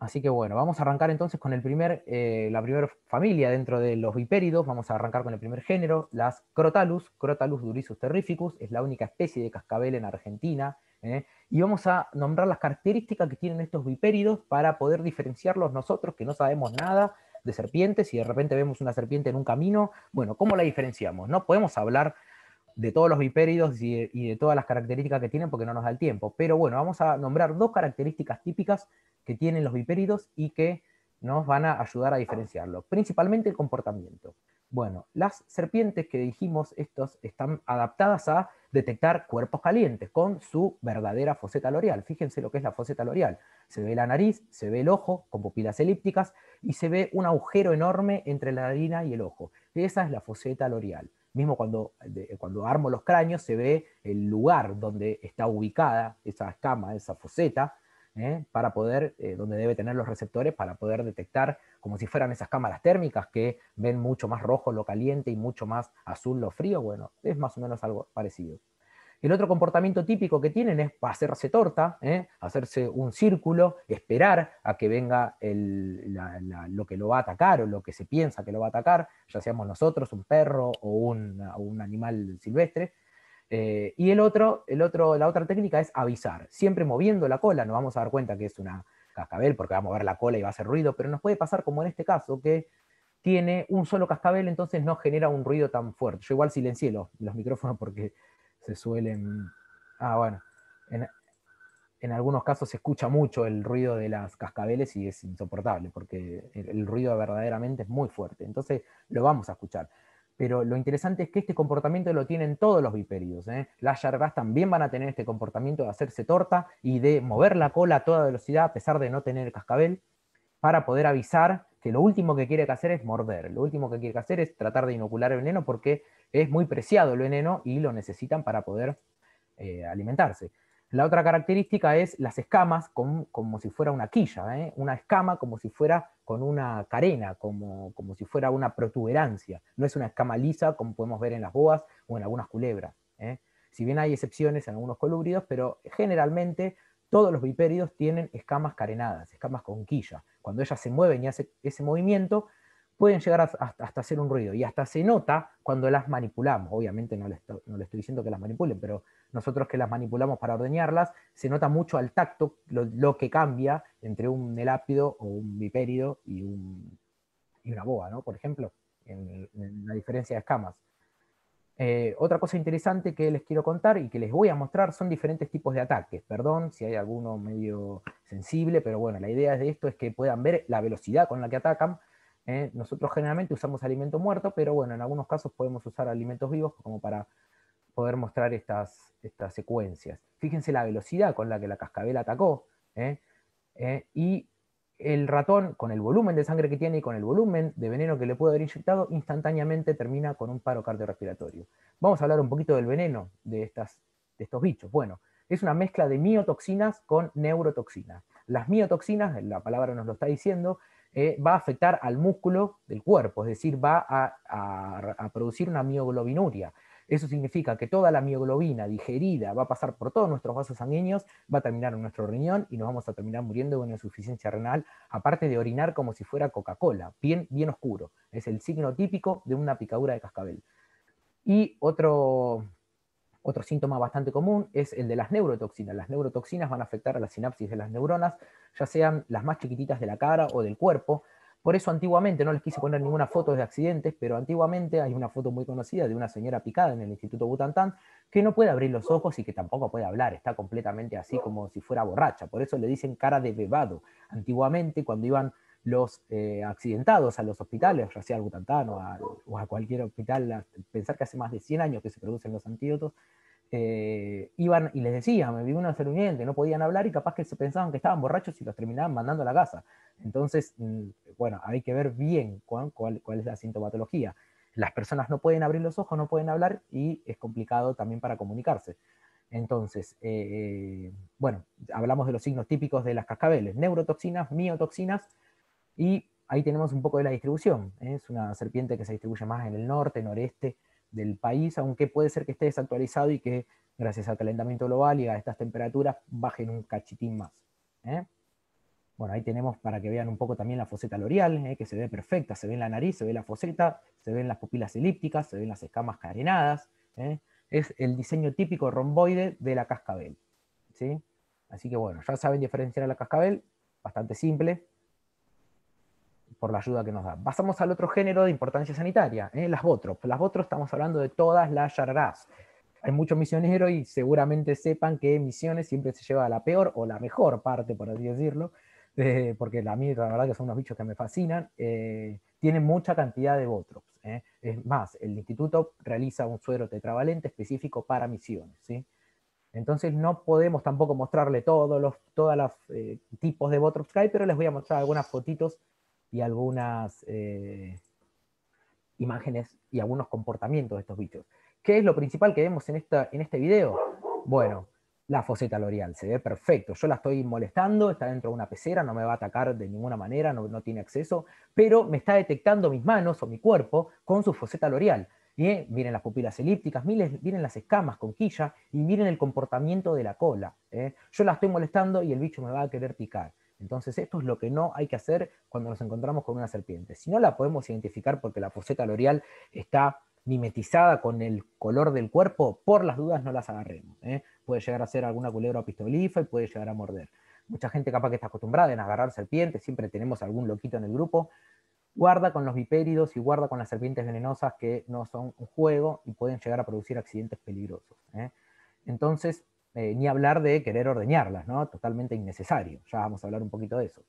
Así que bueno, vamos a arrancar entonces con el primer, eh, la primera familia dentro de los vipéridos, vamos a arrancar con el primer género, las Crotalus, Crotalus durisus terrificus, es la única especie de cascabel en Argentina, ¿eh? y vamos a nombrar las características que tienen estos vipéridos para poder diferenciarlos nosotros, que no sabemos nada de serpientes, y de repente vemos una serpiente en un camino, bueno, ¿cómo la diferenciamos? No podemos hablar de todos los vipéridos y de, todas las características que tienen porque no nos da el tiempo. Pero bueno, vamos a nombrar dos características típicas que tienen los vipéridos y que nos van a ayudar a diferenciarlo. Principalmente el comportamiento. Bueno, las serpientes que dijimos, estos están adaptadas a detectar cuerpos calientes con su verdadera foseta loreal. Fíjense lo que es la foseta loreal. Se ve la nariz, se ve el ojo con pupilas elípticas y se ve un agujero enorme entre la narina y el ojo. Esa es la foseta loreal. Mismo cuando, cuando armo los cráneos se ve el lugar donde está ubicada esa escama, esa foseta, ¿eh? para poder, eh, donde debe tener los receptores para poder detectar como si fueran esas cámaras térmicas que ven mucho más rojo lo caliente y mucho más azul lo frío. Bueno, es más o menos algo parecido. El otro comportamiento típico que tienen es hacerse torta, ¿eh? hacerse un círculo, esperar a que venga lo que lo va a atacar o lo que se piensa que lo va a atacar, ya seamos nosotros, un perro o un, animal silvestre. Eh, y el otro, el otro, la otra técnica es avisar, siempre moviendo la cola, nos vamos a dar cuenta que es una cascabel porque vamos a mover la cola y va a hacer ruido, pero nos puede pasar como en este caso, que tiene un solo cascabel, entonces no genera un ruido tan fuerte. Yo igual silencié los, micrófonos porque se suelen... Ah, bueno. En, algunos casos se escucha mucho el ruido de las cascabeles y es insoportable, porque el, ruido verdaderamente es muy fuerte. Entonces lo vamos a escuchar. Pero lo interesante es que este comportamiento lo tienen todos los vipéridos. ¿eh? Las yargas también van a tener este comportamiento de hacerse torta y de mover la cola a toda velocidad a pesar de no tener el cascabel, para poder avisar que lo último que quiere hacer es morder. Lo último que quiere hacer es tratar de inocular el veneno porque es muy preciado el veneno y lo necesitan para poder eh, alimentarse. La otra característica es las escamas como, si fuera una quilla, ¿eh? una escama como si fuera con una carena, como, como, si fuera una protuberancia. No es una escama lisa como podemos ver en las boas o en algunas culebras. ¿eh? Si bien hay excepciones en algunos colúbridos, pero generalmente todos los vipéridos tienen escamas carenadas, escamas con quilla. Cuando ellas se mueven y hacen ese movimiento, pueden llegar hasta, hasta, hacer un ruido. Y hasta se nota cuando las manipulamos. Obviamente no le, estoy, no le estoy diciendo que las manipulen, pero nosotros que las manipulamos para ordeñarlas, se nota mucho al tacto lo, lo que cambia entre un elápido o un vipérido y, un, y una boa, ¿no? por ejemplo, en, en, la diferencia de escamas. Eh, otra cosa interesante que les quiero contar y que les voy a mostrar son diferentes tipos de ataques. Perdón si hay alguno medio sensible, pero bueno, la idea de esto es que puedan ver la velocidad con la que atacan, ¿eh? Nosotros generalmente usamos alimento muerto, pero bueno, en algunos casos podemos usar alimentos vivos como para poder mostrar estas, estas secuencias. Fíjense la velocidad con la que la cascabel atacó, ¿eh? ¿Eh? y el ratón, con el volumen de sangre que tiene y con el volumen de veneno que le puede haber inyectado, instantáneamente termina con un paro cardiorrespiratorio. Vamos a hablar un poquito del veneno de, estas, de estos bichos. Bueno, es una mezcla de miotoxinas con neurotoxinas. Las miotoxinas, la palabra nos lo está diciendo, eh, va a afectar al músculo del cuerpo, es decir, va a, producir una mioglobinuria. Eso significa que toda la mioglobina digerida va a pasar por todos nuestros vasos sanguíneos, va a terminar en nuestro riñón y nos vamos a terminar muriendo de una insuficiencia renal, aparte de orinar como si fuera Coca-Cola, bien, bien oscuro. Es el signo típico de una picadura de cascabel. Y otro, otro síntoma bastante común es el de las neurotoxinas. Las neurotoxinas van a afectar a la sinapsis de las neuronas, ya sean las más chiquititas de la cara o del cuerpo. Por eso antiguamente, no les quise poner ninguna foto de accidentes, pero antiguamente hay una foto muy conocida de una señora picada en el Instituto Butantan que no puede abrir los ojos y que tampoco puede hablar, está completamente así como si fuera borracha. Por eso le dicen cara de bebado. Antiguamente, cuando iban los eh, accidentados a los hospitales, ya sea al Butantan o a, cualquier hospital, pensar que hace más de 100 años que se producen los antídotos, eh, iban y les decían, me vino una seruniente, no podían hablar y capaz que se pensaban que estaban borrachos y los terminaban mandando a la casa. Entonces, mm, bueno, hay que ver bien cuál es la sintomatología. Las personas no pueden abrir los ojos, no pueden hablar y es complicado también para comunicarse. Entonces, eh, bueno, hablamos de los signos típicos de las cascabeles, neurotoxinas, miotoxinas, y ahí tenemos un poco de la distribución. ¿eh? Es una serpiente que se distribuye más en el norte, noreste del país, aunque puede ser que esté desactualizado y que gracias al calentamiento global y a estas temperaturas bajen un cachitín más. ¿eh? Bueno, ahí tenemos para que vean un poco también la foseta loreal, ¿eh? que se ve perfecta, se ve en la nariz, se ve la foseta, se ven las pupilas elípticas, se ven las escamas carenadas. Es el diseño típico romboide de la cascabel. ¿sí? Así que bueno, ya saben diferenciar a la cascabel, bastante simple, por la ayuda que nos da. Pasamos al otro género de importancia sanitaria, ¿eh? las botros. Las botros estamos hablando de todas las yararás. Hay muchos misioneros y seguramente sepan que misiones siempre se lleva a la peor o la mejor parte, por así decirlo, eh, porque a mí la verdad que son unos bichos que me fascinan. Eh, tienen mucha cantidad de botrops. ¿eh? Es más, el instituto realiza un suero tetravalente específico para misiones. ¿sí? Entonces no podemos tampoco mostrarle todos los todos los eh, tipos de botrops que hay, pero les voy a mostrar algunas fotitos y algunas eh, imágenes y algunos comportamientos de estos bichos. ¿Qué es lo principal que vemos en, esta, en este video? Bueno, la foseta loreal, se ve perfecto. Yo la estoy molestando, está dentro de una pecera, no me va a atacar de ninguna manera, no, no tiene acceso, pero me está detectando mis manos o mi cuerpo con su foseta loreal. Eh, miren las pupilas elípticas, miren, miren, las escamas con quilla y miren el comportamiento de la cola. ¿eh? Yo la estoy molestando y el bicho me va a querer picar. Entonces esto es lo que no hay que hacer cuando nos encontramos con una serpiente. Si no la podemos identificar porque la foseta loreal está mimetizada con el color del cuerpo, por las dudas no las agarremos. ¿eh? Puede llegar a ser alguna culebra pistolifa y puede llegar a morder. Mucha gente capaz que está acostumbrada en agarrar serpientes, siempre tenemos algún loquito en el grupo. guarda con los vipéridos y guarda con las serpientes venenosas que no son un juego y pueden llegar a producir accidentes peligrosos. ¿eh? Entonces, eh, ni hablar de querer ordeñarlas, ¿no? Totalmente innecesario. Ya vamos a hablar un poquito de eso.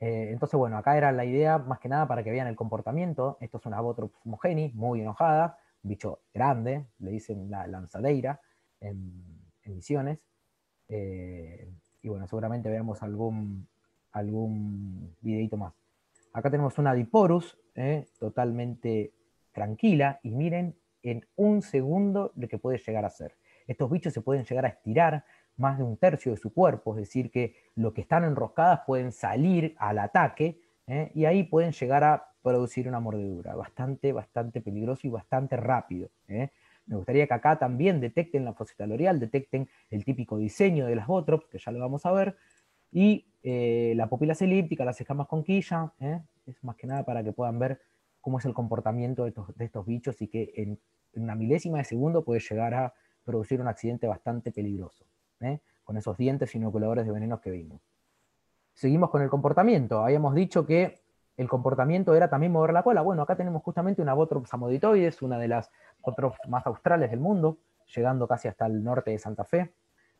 Eh, entonces, bueno, acá era la idea más que nada para que vean el comportamiento. Esto es una Botrops mogeni, muy enojada, un bicho grande, le dicen la lanzadeira en, misiones. Eh, y bueno, seguramente veamos algún, algún videito más. Acá tenemos una Diporus, totalmente tranquila, y miren en un segundo lo que puede llegar a ser. Estos bichos se pueden llegar a estirar, más de un tercio de su cuerpo, es decir, que lo que están enroscadas pueden salir al ataque ¿eh? y ahí pueden llegar a producir una mordedura. Bastante, bastante peligroso y bastante rápido. ¿eh? Me gustaría que acá también detecten la foseta loreal, detecten el típico diseño de las botrops, que ya lo vamos a ver, y eh, la pupila elíptica, las escamas con quilla, es más que nada para que puedan ver cómo es el comportamiento de estos, bichos y que en una milésima de segundo puede llegar a producir un accidente bastante peligroso. ¿eh? con esos dientes inoculadores de venenos que vimos. Seguimos con el comportamiento. Habíamos dicho que el comportamiento era también mover la cola. Bueno, acá tenemos justamente una Botrops amoditoides, una de las Botrops más australes del mundo, llegando casi hasta el norte de Santa Fe.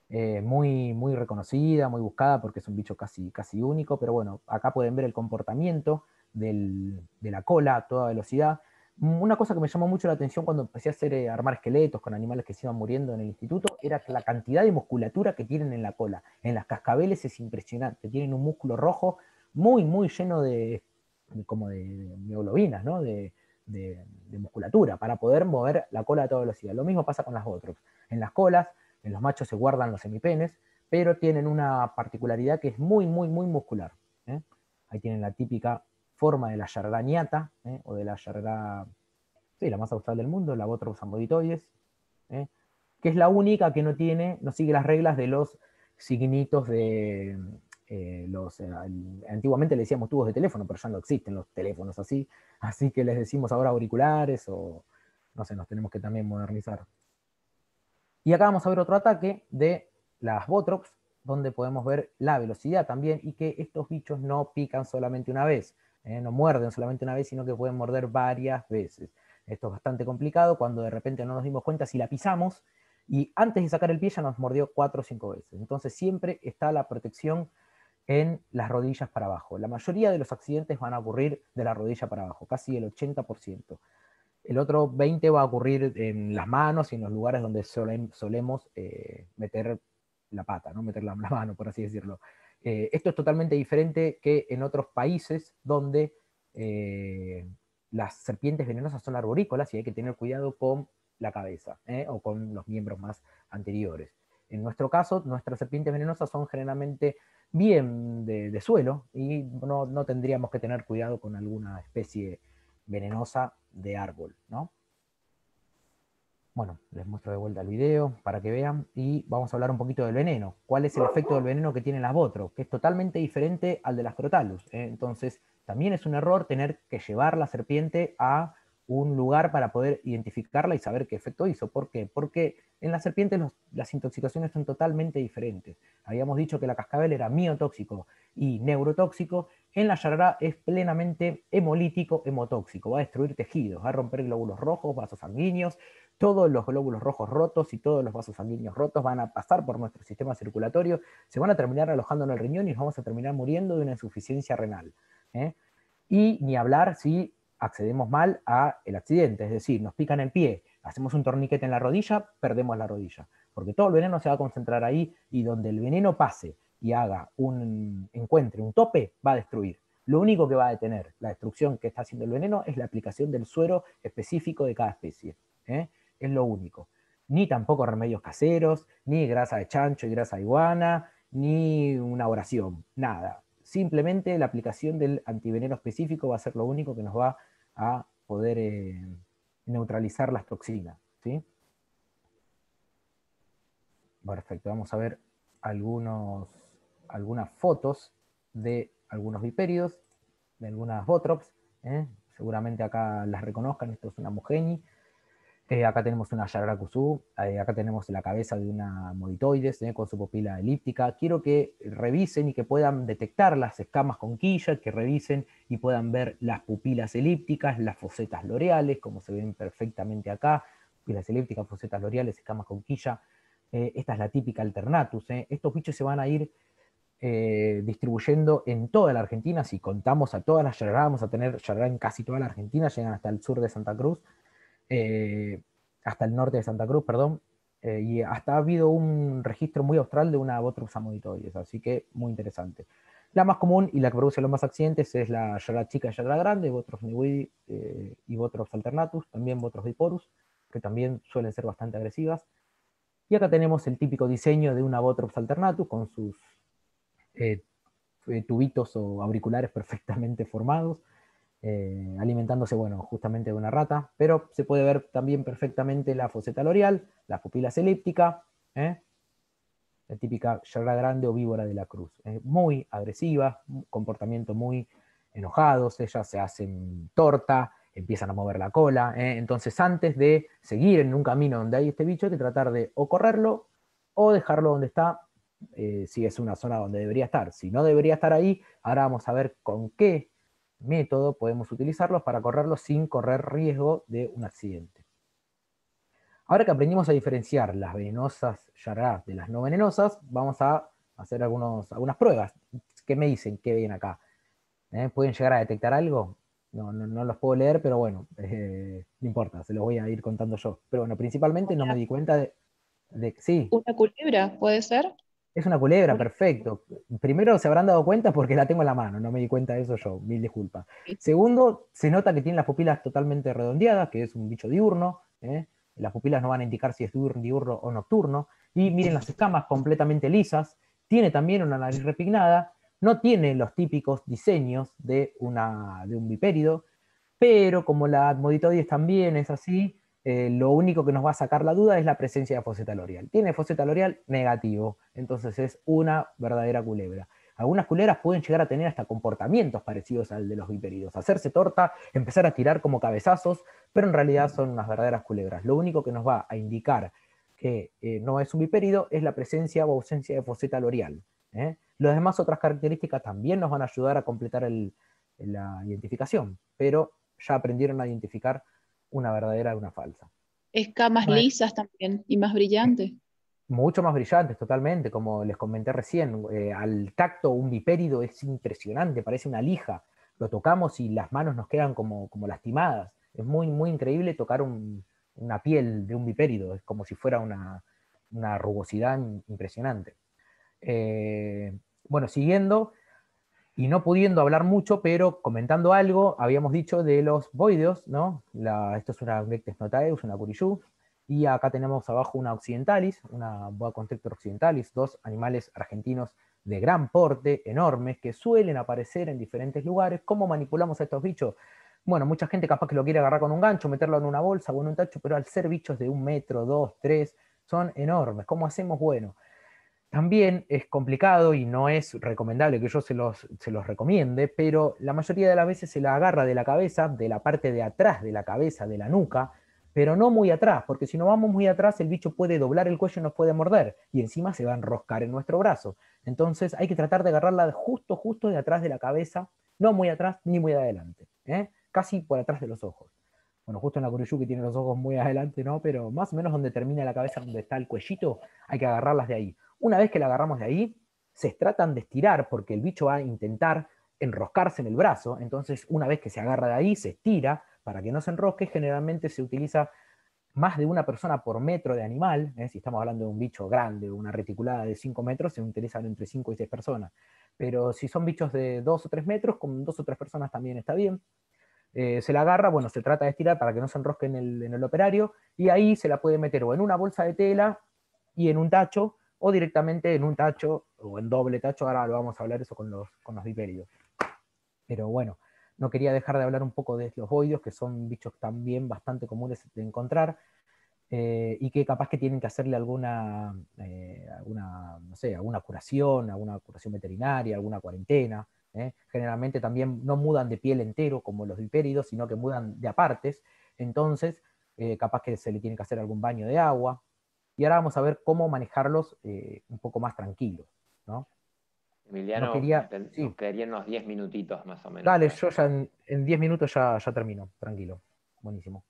Eh, muy, muy reconocida, muy buscada porque es un bicho casi, casi único, pero bueno, acá pueden ver el comportamiento de la cola a toda velocidad. Una cosa que me llamó mucho la atención cuando empecé a hacer eh, armar esqueletos con animales que se iban muriendo en el instituto era la cantidad de musculatura que tienen en la cola, en las cascabeles es impresionante. Tienen un músculo rojo muy, muy lleno de, como de, mioglobinas, ¿no? De, musculatura para poder mover la cola a toda velocidad. Lo mismo pasa con las otras. En las colas, en los machos se guardan los semipenes, pero tienen una particularidad que es muy, muy, muy muscular. ¿eh? Ahí tienen la típica forma de la yarda ¿eh? o de la yarda, sí, la más austral del mundo, la Botrops amboditoides, ¿eh? que es la única que no tiene, no sigue las reglas de los signitos de eh, los, antiguamente le decíamos tubos de teléfono, pero ya no existen los teléfonos así, así que les decimos ahora auriculares o, no sé, nos tenemos que también modernizar. Y acá vamos a ver otro ataque de las Botrops, donde podemos ver la velocidad también y que estos bichos no pican solamente una vez, ¿eh? no muerden solamente una vez, sino que pueden morder varias veces. Esto es bastante complicado cuando de repente no nos dimos cuenta si la pisamos y antes de sacar el pie ya nos mordió cuatro o cinco veces. Entonces siempre está la protección en las rodillas para abajo. La mayoría de los accidentes van a ocurrir de la rodilla para abajo, casi el 80%. El otro 20% va a ocurrir en las manos y en los lugares donde solemos eh, meter la pata, ¿no? meter la mano, por así decirlo. Eh, esto es totalmente diferente que en otros países donde eh, las serpientes venenosas son arborícolas y hay que tener cuidado con la cabeza ¿eh? o con los miembros más anteriores. En nuestro caso, nuestras serpientes venenosas son generalmente bien de, suelo y no, no, tendríamos que tener cuidado con alguna especie venenosa de árbol. ¿no? Bueno, les muestro de vuelta el video para que vean y vamos a hablar un poquito del veneno. ¿Cuál es el efecto del veneno que tienen las botros? Que es totalmente diferente al de las crotalus. ¿eh? Entonces, también es un error tener que llevar la serpiente a un lugar para poder identificarla y saber qué efecto hizo. ¿Por qué? Porque en las serpientes las intoxicaciones son totalmente diferentes. Habíamos dicho que la cascabel era miotóxico y neurotóxico. En la yarará es plenamente hemolítico, hemotóxico. Va a destruir tejidos, va a romper glóbulos rojos, vasos sanguíneos. Todos los glóbulos rojos rotos y todos los vasos sanguíneos rotos van a pasar por nuestro sistema circulatorio, se van a terminar alojando en el riñón y nos vamos a terminar muriendo de una insuficiencia renal. ¿eh? Y ni hablar si accedemos mal a el accidente, es decir, nos pican el pie, hacemos un torniquete en la rodilla, perdemos la rodilla, porque todo el veneno se va a concentrar ahí y donde el veneno pase y haga un encuentre, un tope, va a destruir. Lo único que va a detener la destrucción que está haciendo el veneno es la aplicación del suero específico de cada especie. ¿eh? Es lo único. Ni tampoco remedios caseros, ni grasa de chancho y grasa de iguana, ni una oración, nada simplemente la aplicación del antiveneno específico va a ser lo único que nos va a poder eh, neutralizar las toxinas. ¿sí? Perfecto, vamos a ver algunos, algunas fotos de algunos vipéridos, de algunas botrops. ¿eh? Seguramente acá las reconozcan, esto es una mugeni. Eh, acá tenemos una Yararakusú, eh, acá tenemos la cabeza de una moditoides eh, con su pupila elíptica. Quiero que revisen y que puedan detectar las escamas con quilla, que revisen y puedan ver las pupilas elípticas, las fosetas loreales, como se ven perfectamente acá, pupilas elípticas, fosetas loreales, escamas con quilla. esta es la típica alternatus. Estos bichos se van a ir distribuyendo en toda la Argentina. Si contamos a todas las Yarará, vamos a tener Yarará en casi toda la Argentina, llegan hasta el sur de Santa Cruz. Eh, hasta el norte de Santa Cruz, perdón, eh, y hasta ha habido un registro muy austral de una Botrus amoditoides, así que muy interesante. La más común y la que produce los más accidentes es la Yara chica y Yara grande, niwidi eh, y Botrus alternatus, también Botrus diporus, que también suelen ser bastante agresivas. Y acá tenemos el típico diseño de una Botrus alternatus con sus tubitos o auriculares perfectamente formados, eh, alimentándose, bueno, justamente de una rata, pero se puede ver también perfectamente la foseta loreal, la pupila elíptica, ¿eh? la típica yarra grande o víbora de la cruz. muy agresiva, comportamiento muy enojados, ellas se hacen torta, empiezan a mover la cola, ¿eh? entonces antes de seguir en un camino donde hay este bicho hay que tratar de o correrlo o dejarlo donde está, si es una zona donde debería estar. Si no debería estar ahí, ahora vamos a ver con qué método podemos utilizarlos para correrlo sin correr riesgo de un accidente. Ahora que aprendimos a diferenciar las venenosas yará de las no venenosas, vamos a hacer algunos, algunas pruebas. ¿Qué me dicen? ¿Qué ven acá? ¿Eh? ¿Pueden llegar a detectar algo? No, no, los puedo leer, pero bueno, eh, no importa, se los voy a ir contando yo. Pero bueno, principalmente no me di cuenta de, de... Sí. ¿Una culebra puede ser? Es una culebra, perfecto. Primero se habrán dado cuenta porque la tengo en la mano, no me di cuenta de eso yo, mil disculpas. Segundo, se nota que tiene las pupilas totalmente redondeadas, que es un bicho diurno. ¿eh? Las pupilas no van a indicar si es diurno, o nocturno. Y miren las escamas completamente lisas. Tiene también una nariz repignada. No tiene los típicos diseños de, una, de un bipérido, pero como la Admoditoides también es así, eh, lo único que nos va a sacar la duda es la presencia de foseta loreal. Tiene foseta loreal negativo, entonces es una verdadera culebra. Algunas culebras pueden llegar a tener hasta comportamientos parecidos al de los viperidos, hacerse torta, empezar a tirar como cabezazos, pero en realidad son unas verdaderas culebras. Lo único que nos va a indicar que eh, no es un viperido es la presencia o ausencia de foseta loreal. ¿eh? Las demás otras características también nos van a ayudar a completar la identificación, pero ya aprendieron a identificar una verdadera de una falsa. Escamas lisas también y más brillantes. Mucho más brillantes, totalmente, como les comenté recién. Eh, al tacto, un bipérido es impresionante, parece una lija. Lo tocamos y las manos nos quedan como, como lastimadas. Es muy, muy increíble tocar una piel de un bipérido, es como si fuera una, rugosidad impresionante. Eh, bueno, siguiendo, y no pudiendo hablar mucho, pero comentando algo, habíamos dicho de los boideos, ¿no? esto es una Glectes notaeus, una curiyú, y acá tenemos abajo una occidentalis, una boa constrictor occidentalis, dos animales argentinos de gran porte, enormes, que suelen aparecer en diferentes lugares. ¿Cómo manipulamos a estos bichos? Bueno, mucha gente capaz que lo quiere agarrar con un gancho, meterlo en una bolsa o en un tacho, pero al ser bichos de un metro, dos, tres, son enormes. ¿Cómo hacemos? Bueno, también es complicado y no es recomendable que yo se los, se los recomiende, pero la mayoría de las veces se la agarra de la cabeza, de la parte de atrás de la cabeza, de la nuca, pero no muy atrás, porque si no vamos muy atrás el bicho puede doblar el cuello y nos puede morder, y encima se va a enroscar en nuestro brazo. Entonces hay que tratar de agarrarla justo, justo de atrás de la cabeza, no muy atrás ni muy adelante, ¿eh? casi por atrás de los ojos. Bueno, justo en la Kuryu que tiene los ojos muy adelante, ¿no? Pero más o menos donde termina la cabeza, donde está el cuellito, hay que agarrarlas de ahí. Una vez que la agarramos de ahí, se tratan de estirar porque el bicho va a intentar enroscarse en el brazo, entonces una vez que se agarra de ahí, se estira para que no se enrosque, generalmente se utiliza más de una persona por metro de animal, ¿eh? si estamos hablando de un bicho grande, una reticulada de 5 metros, se utilizan entre 5 y 6 personas, pero si son bichos de 2 o 3 metros, con 2 o 3 personas también está bien. Eh, se la agarra, bueno, se trata de estirar para que no se enrosque en el, en el operario, y ahí se la puede meter o en una bolsa de tela y en un tacho, o directamente en un tacho o en doble tacho, ahora lo vamos a hablar eso con los, con los. Pero bueno, no quería dejar de hablar un poco de los boidios, que son bichos también bastante comunes de encontrar, eh, y que capaz que tienen que hacerle alguna, eh, alguna, no sé, alguna curación, alguna curación veterinaria, alguna cuarentena. ¿eh? Generalmente también no mudan de piel entero como los vipéridos, sino que mudan de apartes. Entonces, eh, capaz que se le tiene que hacer algún baño de agua. Y ahora vamos a ver cómo manejarlos eh, un poco más tranquilos. ¿no? Emiliano, No quería- nos sí. quedarían unos 10 minutitos más o menos. Dale, yo ya en, en 10 minutos ya, ya termino, tranquilo. Buenísimo.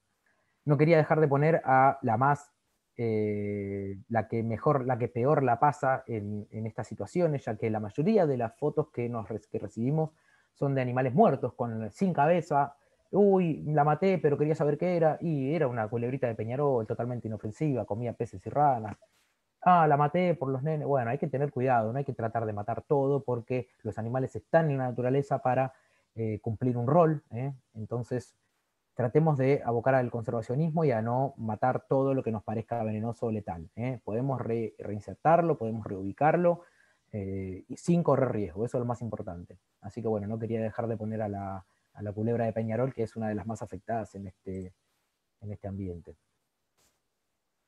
No quería dejar de poner a la más, eh, la que mejor, la que peor la pasa en, en estas situaciones, ya que la mayoría de las fotos que, nos, que recibimos son de animales muertos, con, sin cabeza. Uy, la maté, pero quería saber qué era. Y era una culebrita de Peñarol, totalmente inofensiva, comía peces y ranas. Ah, la maté por los nenes. Bueno, hay que tener cuidado, no hay que tratar de matar todo porque los animales están en la naturaleza para eh, cumplir un rol. ¿eh? Entonces, tratemos de abocar al conservacionismo y a no matar todo lo que nos parezca venenoso o letal. ¿eh? Podemos re- reinsertarlo, podemos reubicarlo sin correr riesgo, eso es lo más importante. Así que bueno, no quería dejar de poner a la, a la culebra de Peñarol, que es una de las más afectadas en este, en este ambiente.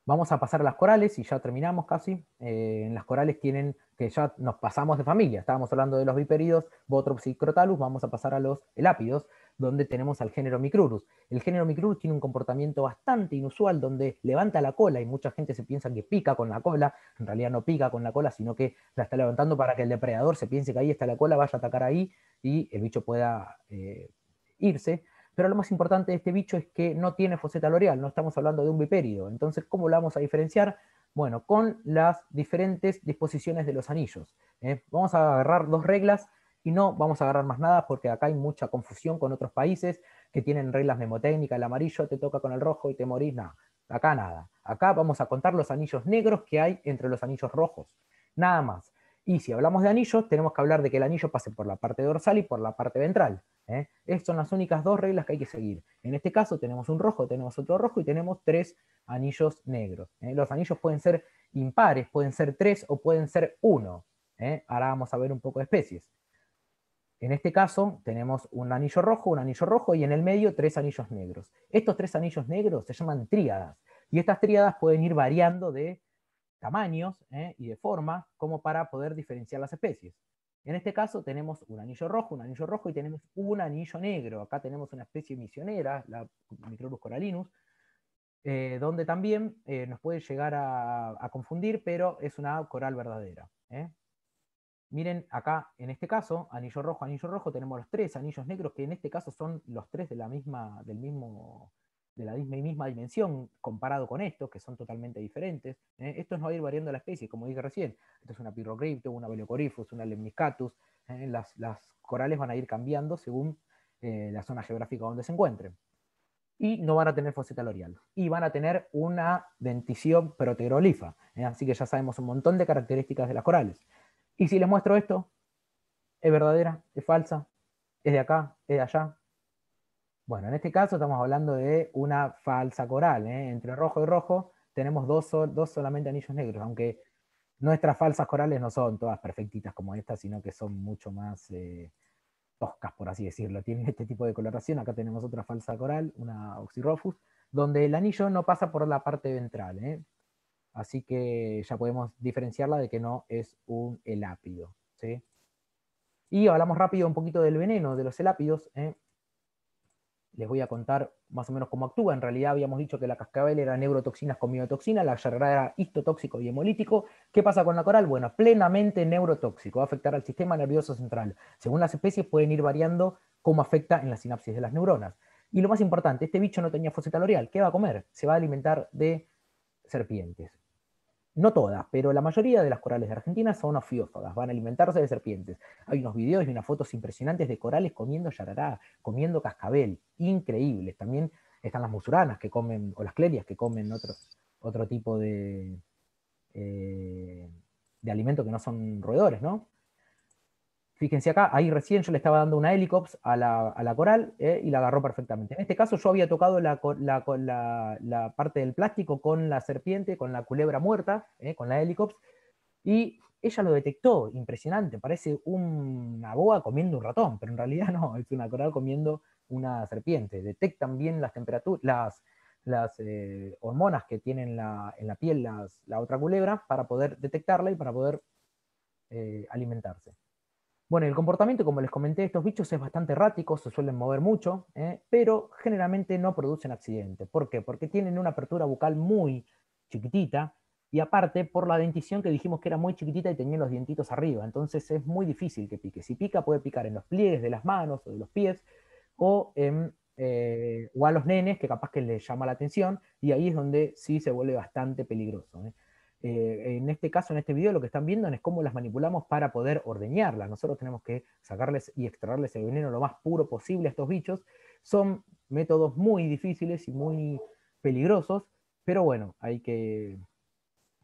Vamos a pasar a las corales y ya terminamos casi. Eh, en las corales tienen, que ya nos pasamos de familia, estábamos hablando de los viperidos, Botrops y Crotalus, vamos a pasar a los elápidos, donde tenemos al género Micrurus. El género Micrurus tiene un comportamiento bastante inusual, donde levanta la cola y mucha gente se piensa que pica con la cola, en realidad no pica con la cola, sino que la está levantando para que el depredador se piense que ahí está la cola, vaya a atacar ahí y el bicho pueda eh, irse. Pero lo más importante de este bicho es que no tiene foseta loreal, no estamos hablando de un vipérido. Entonces, ¿cómo lo vamos a diferenciar? Bueno, con las diferentes disposiciones de los anillos. ¿eh? Vamos a agarrar dos reglas y no vamos a agarrar más nada porque acá hay mucha confusión con otros países que tienen reglas memotécnicas, el amarillo te toca con el rojo y te morís, nada. Acá nada. Acá vamos a contar los anillos negros que hay entre los anillos rojos. Nada más. Y si hablamos de anillos, tenemos que hablar de que el anillo pase por la parte dorsal y por la parte ventral. ¿Eh? Estas son las únicas dos reglas que hay que seguir. En este caso tenemos un rojo, tenemos otro rojo y tenemos tres anillos negros. ¿eh? Los anillos pueden ser impares, pueden ser tres o pueden ser uno. ¿eh? Ahora vamos a ver un poco de especies. En este caso tenemos un anillo rojo, un anillo rojo y en el medio tres anillos negros. Estos tres anillos negros se llaman tríadas y estas tríadas pueden ir variando de tamaños y de forma como para poder diferenciar las especies. En este caso tenemos un anillo rojo, un anillo rojo y tenemos un anillo negro. Acá tenemos una especie misionera, la Microrus coralinus, eh, donde también eh, nos puede llegar a, confundir, pero es una coral verdadera. ¿eh? Miren acá, en este caso, anillo rojo, anillo rojo, tenemos los tres anillos negros, que en este caso son los tres de la misma, del mismo, de la misma, dimensión comparado con estos, que son totalmente diferentes. ¿eh? Esto no va a ir variando la especie, como dije recién. Esto es una Pyrrhocrypto, una Velocoriphus, una Lemniscatus. ¿eh? Las, las, corales van a ir cambiando según eh, la zona geográfica donde se encuentren. Y no van a tener foseta loreal. Y van a tener una dentición proteroglifa. Así que ya sabemos un montón de características de las corales. Y si les muestro esto, ¿es verdadera? ¿Es falsa? ¿Es de acá? ¿Es de allá? Bueno, en este caso estamos hablando de una falsa coral. ¿eh? Entre rojo y rojo tenemos dos, dos, solamente anillos negros, aunque nuestras falsas corales no son todas perfectitas como esta, sino que son mucho más eh, toscas, por así decirlo. Tienen este tipo de coloración. Acá tenemos otra falsa coral, una Oxyrhophus, donde el anillo no pasa por la parte ventral. ¿eh? Así que ya podemos diferenciarla de que no es un elápido. ¿sí? Y hablamos rápido un poquito del veneno de los elápidos. Les voy a contar más o menos cómo actúa. En realidad habíamos dicho que la cascabel era neurotoxinas con miotoxina, la yarrara era histotóxico y hemolítico. ¿Qué pasa con la coral? Bueno, plenamente neurotóxico, va a afectar al sistema nervioso central. Según las especies pueden ir variando cómo afecta en la sinapsis de las neuronas. Y lo más importante, este bicho no tenía foseta loreal. ¿Qué va a comer? Se va a alimentar de serpientes. No todas, pero la mayoría de las corales de Argentina son ofiófagas, van a alimentarse de serpientes. Hay unos videos y unas fotos impresionantes de corales comiendo yarará, comiendo cascabel, increíbles. También están las musuranas que comen, o las clerias que comen otro, otro tipo de, eh, de alimento que no son roedores, ¿no? Fíjense acá, ahí recién yo le estaba dando una helicops a la, coral eh, y la agarró perfectamente. En este caso yo había tocado la, parte del plástico con la serpiente, con la culebra muerta, eh, con la helicops, y ella lo detectó, impresionante, parece una boa comiendo un ratón, pero en realidad no, es una coral comiendo una serpiente. Detectan bien las temperaturas, las, eh, hormonas que tienen en la piel la otra culebra para poder detectarla y para poder alimentarse. Bueno, el comportamiento, como les comenté, estos bichos es bastante errático, se suelen mover mucho, ¿eh? pero generalmente no producen accidentes. ¿Por qué? Porque tienen una apertura bucal muy chiquitita y aparte por la dentición que dijimos que era muy chiquitita y tenía los dientitos arriba. Entonces es muy difícil que pique. Si pica puede picar en los pliegues de las manos o de los pies o, eh, o a los nenes que capaz que les llama la atención y ahí es donde sí se vuelve bastante peligroso. ¿eh? Eh, en este caso, en este video, lo que están viendo es cómo las manipulamos para poder ordeñarlas. Nosotros tenemos que sacarles y extraerles el veneno lo más puro posible a estos bichos. Son métodos muy difíciles y muy peligrosos, pero bueno, hay que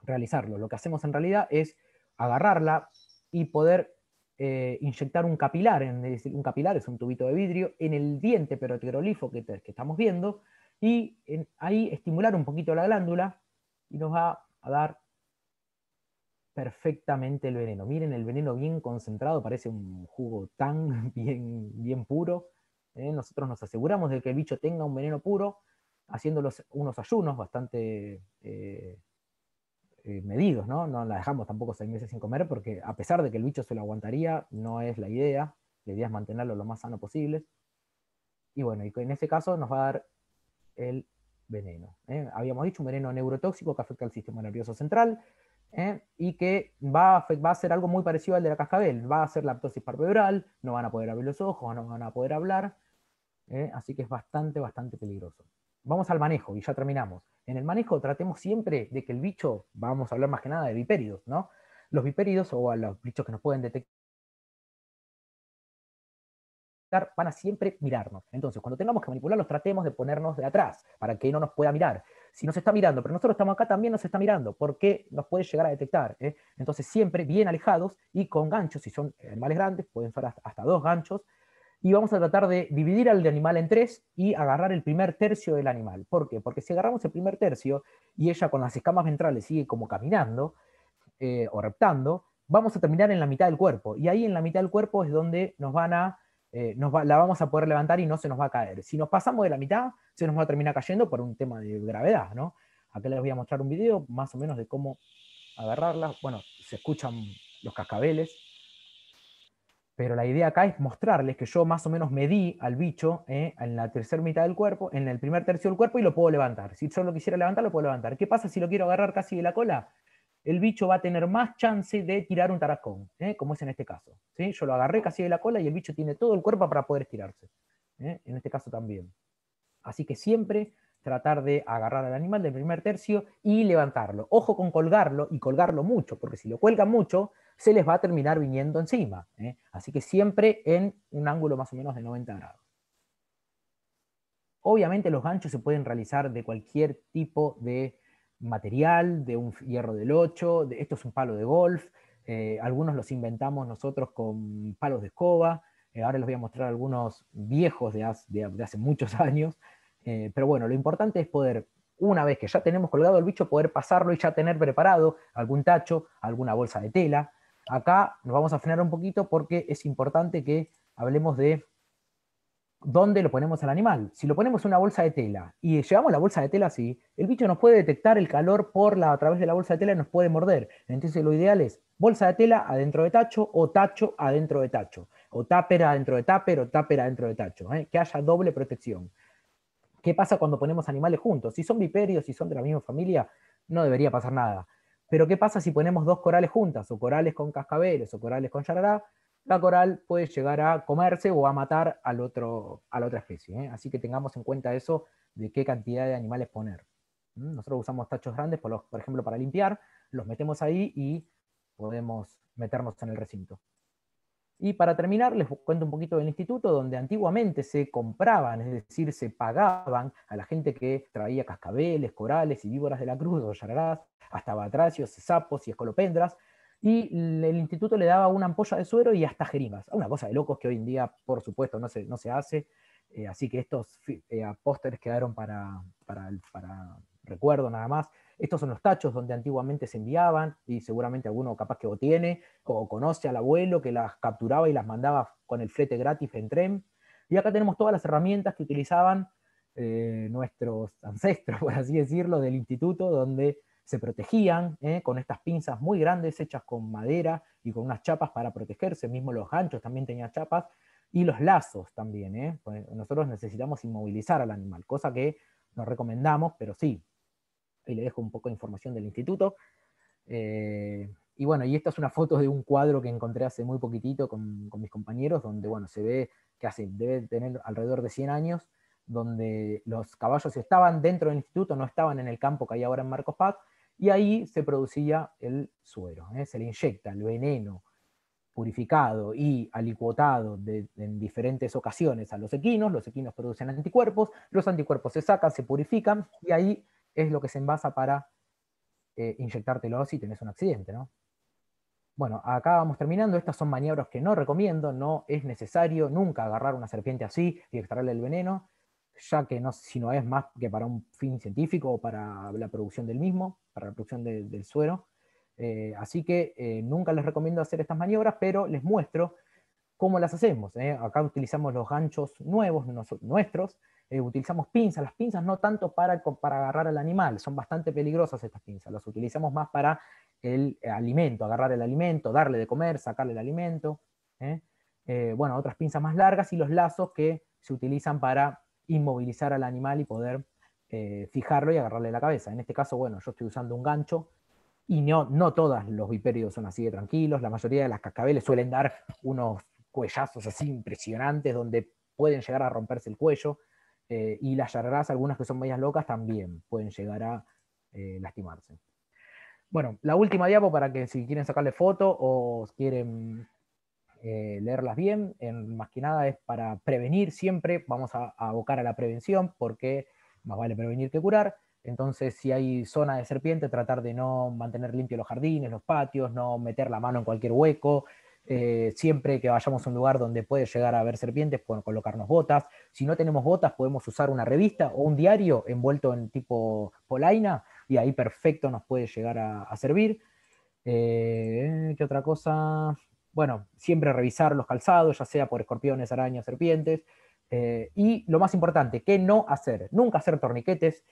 realizarlo. Lo que hacemos en realidad es agarrarla y poder eh, inyectar un capilar, un capilar es un tubito de vidrio, en el diente perotegrolifo que, que estamos viendo, y ahí estimular un poquito la glándula y nos va a dar perfectamente el veneno. Miren el veneno bien concentrado, parece un jugo tan bien, bien puro. ¿eh? Nosotros nos aseguramos de que el bicho tenga un veneno puro, haciendo unos ayunos bastante eh, eh, medidos, ¿no? No la dejamos tampoco seis meses sin comer, porque a pesar de que el bicho se lo aguantaría, no es la idea. La idea es mantenerlo lo más sano posible. Y bueno, en ese caso nos va a dar el veneno. Habíamos dicho un veneno neurotóxico que afecta al sistema nervioso central, ¿eh? y que va a, va ser algo muy parecido al de la cascabel, va a ser laptosis parvebral, no van a poder abrir los ojos, no van a poder hablar, ¿eh? así que es bastante, bastante peligroso. Vamos al manejo y ya terminamos. En el manejo tratemos siempre de que el bicho, vamos a hablar más que nada de vipéridos, ¿no? Los vipéridos o a los bichos que nos pueden detectar van a siempre mirarnos. Entonces, cuando tengamos que manipularlos, tratemos de ponernos de atrás para que no nos pueda mirar si nos está mirando, pero nosotros estamos acá, también nos está mirando, porque nos puede llegar a detectar. ¿eh? Entonces, siempre bien alejados y con ganchos, si son animales grandes, pueden ser hasta dos ganchos, y vamos a tratar de dividir al animal en tres y agarrar el primer tercio del animal. ¿Por qué? Porque si agarramos el primer tercio y ella con las escamas ventrales sigue como caminando eh, o reptando, vamos a terminar en la mitad del cuerpo. Y ahí en la mitad del cuerpo es donde nos van a eh, la vamos a poder levantar y no se nos va a caer. Si nos pasamos de la mitad, se nos va a terminar cayendo por un tema de gravedad, ¿no? Acá les voy a mostrar un video más o menos de cómo agarrarla. Bueno, se escuchan los cascabeles, pero la idea acá es mostrarles que yo más o menos medí al bicho eh, en la tercera mitad del cuerpo, en el primer tercio del cuerpo y lo puedo levantar. Si yo lo quisiera levantar, lo puedo levantar. ¿Qué pasa si lo quiero agarrar casi de la cola? El bicho va a tener más chance de tirar un tarascón, ¿eh? como es en este caso. ¿sí? Yo lo agarré casi de la cola y el bicho tiene todo el cuerpo para poder estirarse. ¿eh? En este caso también. Así que siempre tratar de agarrar al animal del primer tercio y levantarlo. Ojo con colgarlo y colgarlo mucho, porque si lo cuelgan mucho, se les va a terminar viniendo encima. ¿eh? Así que siempre en un ángulo más o menos de 90 grados. Obviamente los ganchos se pueden realizar de cualquier tipo de material, de un hierro del 8, de, esto es un palo de golf, eh, algunos los inventamos nosotros con palos de escoba, eh, ahora les voy a mostrar algunos viejos de, hace, muchos años, eh, pero bueno, lo importante es poder, una vez que ya tenemos colgado el bicho, poder pasarlo y ya tener preparado algún tacho, alguna bolsa de tela. Acá nos vamos a frenar un poquito porque es importante que hablemos de dónde lo ponemos al animal. Si lo ponemos en una bolsa de tela y llevamos la bolsa de tela así, el bicho nos puede detectar el calor por la, a través de la bolsa de tela y nos puede morder. Entonces lo ideal es bolsa de tela adentro de tacho o tacho adentro de tacho. O tupper adentro de tupper o tupper adentro de tacho. ¿eh? Que haya doble protección. ¿Qué pasa cuando ponemos animales juntos? Si son viperios, si son de la misma familia, no debería pasar nada. Pero ¿qué pasa si ponemos dos corales juntas? O corales con cascabeles o corales con yarará la coral puede llegar a comerse o a matar al otro, a la otra especie. ¿eh? Así que tengamos en cuenta eso de qué cantidad de animales poner. Nosotros usamos tachos grandes, por, ejemplo, para limpiar, los metemos ahí y podemos meternos en el recinto. Y para terminar, les cuento un poquito del instituto, donde antiguamente se compraban, es decir, se pagaban a la gente que traía cascabeles, corales y víboras de la cruz, o yararás, hasta batracios, sapos y escolopendras, y el instituto le daba una ampolla de suero y hasta jeringas. Una cosa de locos que hoy en día, por supuesto, no se, no se hace. Eh, así que estos eh, pósteres quedaron para, para, para, recuerdo nada más. Estos son los tachos donde antiguamente se enviaban, y seguramente alguno capaz que lo tiene, o conoce al abuelo que las capturaba y las mandaba con el flete gratis en tren. Y acá tenemos todas las herramientas que utilizaban eh, nuestros ancestros, por así decirlo, del instituto, donde se protegían ¿eh? con estas pinzas muy grandes hechas con madera y con unas chapas para protegerse, mismo los ganchos también tenían chapas, y los lazos también. ¿eh? Pues nosotros necesitamos inmovilizar al animal, cosa que no recomendamos, pero sí. Ahí le dejo un poco de información del instituto. Eh, y bueno, y esta es una foto de un cuadro que encontré hace muy poquitito con, con mis compañeros, donde bueno, se ve que hace, debe tener alrededor de 100 años, donde los caballos estaban dentro del instituto, no estaban en el campo que hay ahora en Marcos Paz, y ahí se producía el suero, ¿eh? se le inyecta el veneno purificado y alicuotado en diferentes ocasiones a los equinos, los equinos producen anticuerpos, los anticuerpos se sacan, se purifican, y ahí es lo que se envasa para eh, inyectártelo si tenés un accidente, ¿no? Bueno, acá vamos terminando. Estas son maniobras que no recomiendo. No es necesario nunca agarrar una serpiente así y extraerle el veneno, ya que no, si no es más que para un fin científico o para la producción del mismo, para la producción del suero. Eh, así que eh, nunca les recomiendo hacer estas maniobras, pero les muestro cómo las hacemos. ¿eh? Acá utilizamos los ganchos nuevos, nuestros, utilizamos pinzas. Las pinzas no tanto para, para agarrar al animal, son bastante peligrosas estas pinzas. Las utilizamos más para el alimento, agarrar el alimento, darle de comer, sacarle el alimento. bueno, otras pinzas más largas y los lazos que se utilizan para inmovilizar al animal y poder eh, fijarlo y agarrarle la cabeza. En este caso, bueno, yo estoy usando un gancho y no, no todos los vipéridos son así de tranquilos, la mayoría de las cascabeles suelen dar unos cuellazos así impresionantes donde pueden llegar a romperse el cuello y las yararás, algunas que son medias locas, también pueden llegar a lastimarse. Bueno, la última diapo para que si quieren sacarle foto o quieren eh, leerlas bien, en, más que nada es para prevenir siempre, vamos a, abocar a la prevención porque más vale prevenir que curar. Entonces, si hay zona de serpiente, tratar de no mantener limpios los jardines, los patios, no meter la mano en cualquier hueco. Eh, siempre que vayamos a un lugar donde puede llegar a haber serpientes, pueden colocarnos botas. Si no tenemos botas, podemos usar una revista o un diario envuelto en tipo polaina y ahí perfecto nos puede llegar a, servir. Eh, ¿Qué otra cosa? Bueno, siempre revisar los calzados, ya sea por escorpiones, arañas, serpientes. Eh, y lo más importante, ¿qué no hacer? Nunca hacer torniquetes,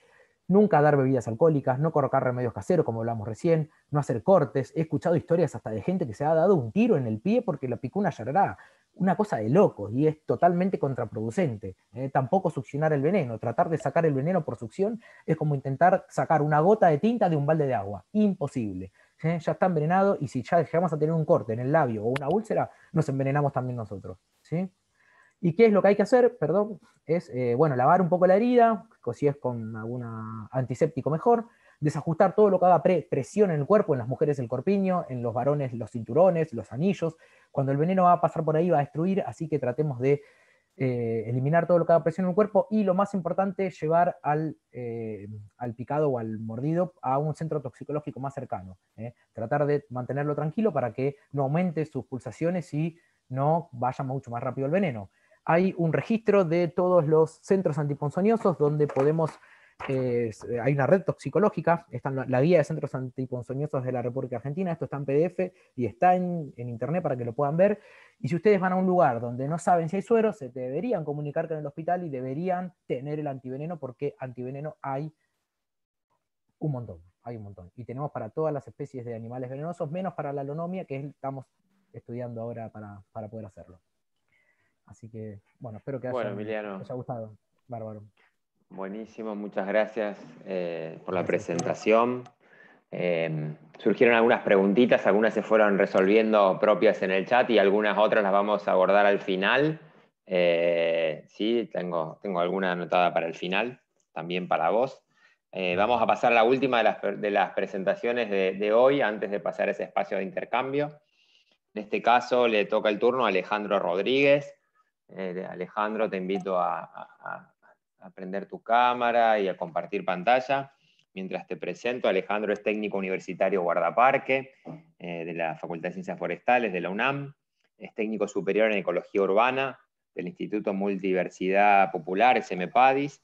nunca dar bebidas alcohólicas, no colocar remedios caseros, como hablamos recién, no hacer cortes. He escuchado historias hasta de gente que se ha dado un tiro en el pie porque la picó una yarará una cosa de locos y es totalmente contraproducente. ¿eh? Tampoco succionar el veneno. Tratar de sacar el veneno por succión es como intentar sacar una gota de tinta de un balde de agua. Imposible. Ya está envenenado y si ya llegamos a tener un corte en el labio o una úlcera, nos envenenamos también nosotros. ¿sí? ¿Y qué es lo que hay que hacer? Perdón, es, eh, bueno, lavar un poco la herida, si es con algún antiséptico mejor, desajustar todo lo que haga presión en el cuerpo, en las mujeres el corpiño, en los varones los cinturones, los anillos. Cuando el veneno va a pasar por ahí va a destruir, así que tratemos de eh, eliminar todo lo que haga presión en el cuerpo y lo más importante, llevar al, eh, al picado o al mordido a un centro toxicológico más cercano. ¿eh? Tratar de mantenerlo tranquilo para que no aumente sus pulsaciones y no vaya mucho más rápido el veneno. Hay un registro de todos los centros antiponzoñosos donde podemos eh, hay una red toxicológica, está en la, guía de centros antiponzoñosos de la República Argentina, esto está en PDF y está en, internet para que lo puedan ver. Y si ustedes van a un lugar donde no saben si hay suero, se deberían comunicar con el hospital y deberían tener el antiveneno porque antiveneno hay un montón, hay un montón. Y tenemos para todas las especies de animales venenosos, menos para la alonomia, que estamos estudiando ahora para, poder hacerlo. Así que, bueno, espero que bueno, haya, haya gustado. Bárbaro. Buenísimo, muchas gracias eh, por la presentación. Eh, surgieron algunas preguntitas, algunas se fueron resolviendo propias en el chat y algunas otras las vamos a abordar al final. Eh, sí, tengo, tengo alguna anotada para el final, también para vos. vamos a pasar a la última de las, presentaciones de, hoy, antes de pasar a ese espacio de intercambio. En este caso le toca el turno a Alejandro Rodríguez. Alejandro, te invito a a prender tu cámara y a compartir pantalla. Mientras te presento, Alejandro es técnico universitario guardaparque eh, de la Facultad de Ciencias Forestales de la UNAM, es técnico superior en Ecología Urbana del Instituto Multiversidad Popular, SMPADIS,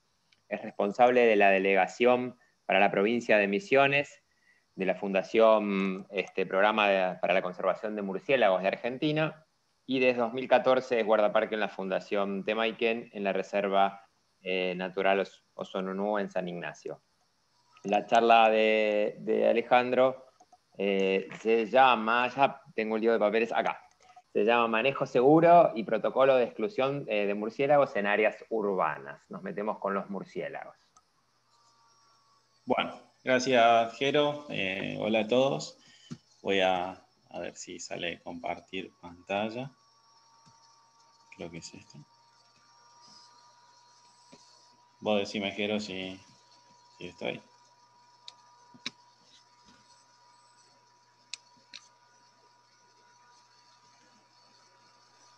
es responsable de la delegación para la provincia de Misiones de la Fundación este, Programa para la Conservación de Murciélagos de Argentina. Y desde 2014 es guardaparque en la Fundación Temaiken en la Reserva eh, natural Osonunú en San Ignacio. la charla de, Alejandro eh, se llama, ya tengo un lío de papeles acá, se llama Manejo Seguro y Protocolo de Exclusión eh, de Murciélagos en Áreas Urbanas. Nos metemos con los murciélagos. Bueno, gracias Jero. Eh, hola a todos. Voy a, a ver si sale compartir pantalla. Creo que es esto. Vos decime, Jero, si, si estoy.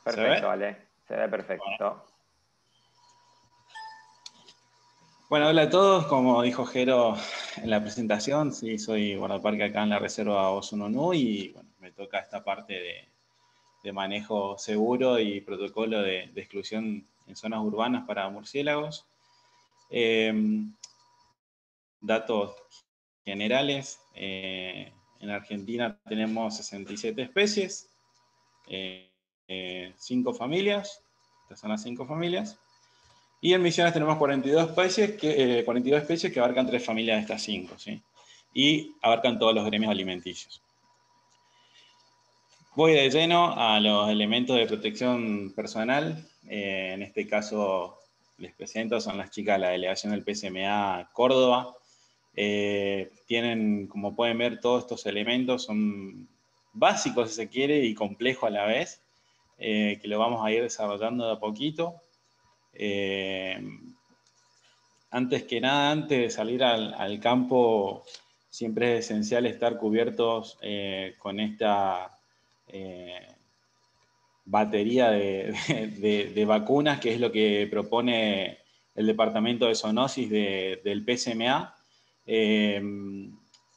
Perfecto, vale. Se ve perfecto. Bueno, hola a todos. Como dijo Jero en la presentación, sí, soy guardaparque acá en la Reserva Osununú y bueno, me toca esta parte de, de manejo seguro y protocolo de, de, exclusión en zonas urbanas para murciélagos. Eh, datos generales. Eh, en Argentina tenemos 67 especies. Eh, eh, cinco familias, estas son las cinco familias, y en Misiones tenemos 42 especies que, eh, 42 especies que abarcan tres familias de estas cinco, ¿sí? y abarcan todos los gremios alimenticios. Voy de lleno a los elementos de protección personal, eh, en este caso les presento, son las chicas de la delegación del PSMA Córdoba, eh, tienen, como pueden ver, todos estos elementos son básicos, si se quiere, y complejos a la vez eh, que lo vamos a ir desarrollando de a poquito. Eh, antes que nada, antes de salir al, campo, siempre es esencial estar cubiertos con esta batería de, vacunas, que es lo que propone el Departamento de Zoonosis de, del PSMA. Eh,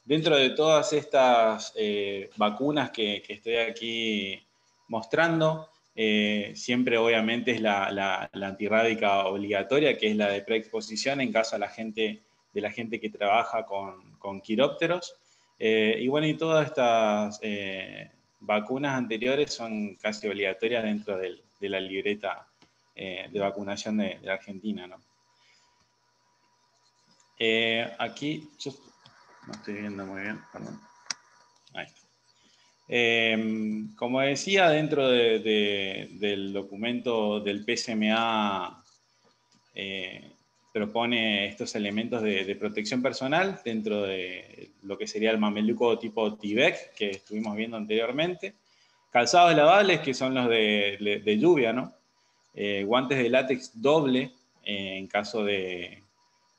dentro de todas estas eh, vacunas que, estoy aquí mostrando, eh, siempre obviamente es la, la, antirrábica obligatoria, que es la de preexposición en caso de la gente, de la gente que trabaja con, quirópteros. Eh, y bueno, y todas estas vacunas anteriores son casi obligatorias dentro del, de la libreta eh, de vacunación de, Argentina. ¿no? Eh, aquí, yo no estoy viendo muy bien, perdón. Ahí está. Eh, como decía, dentro de, de, del documento del PSMA eh, propone estos elementos de, protección personal dentro de lo que sería el mameluco tipo Tibet que estuvimos viendo anteriormente. Calzados lavables, que son los de, lluvia, ¿no? Eh, guantes de látex doble, en caso de,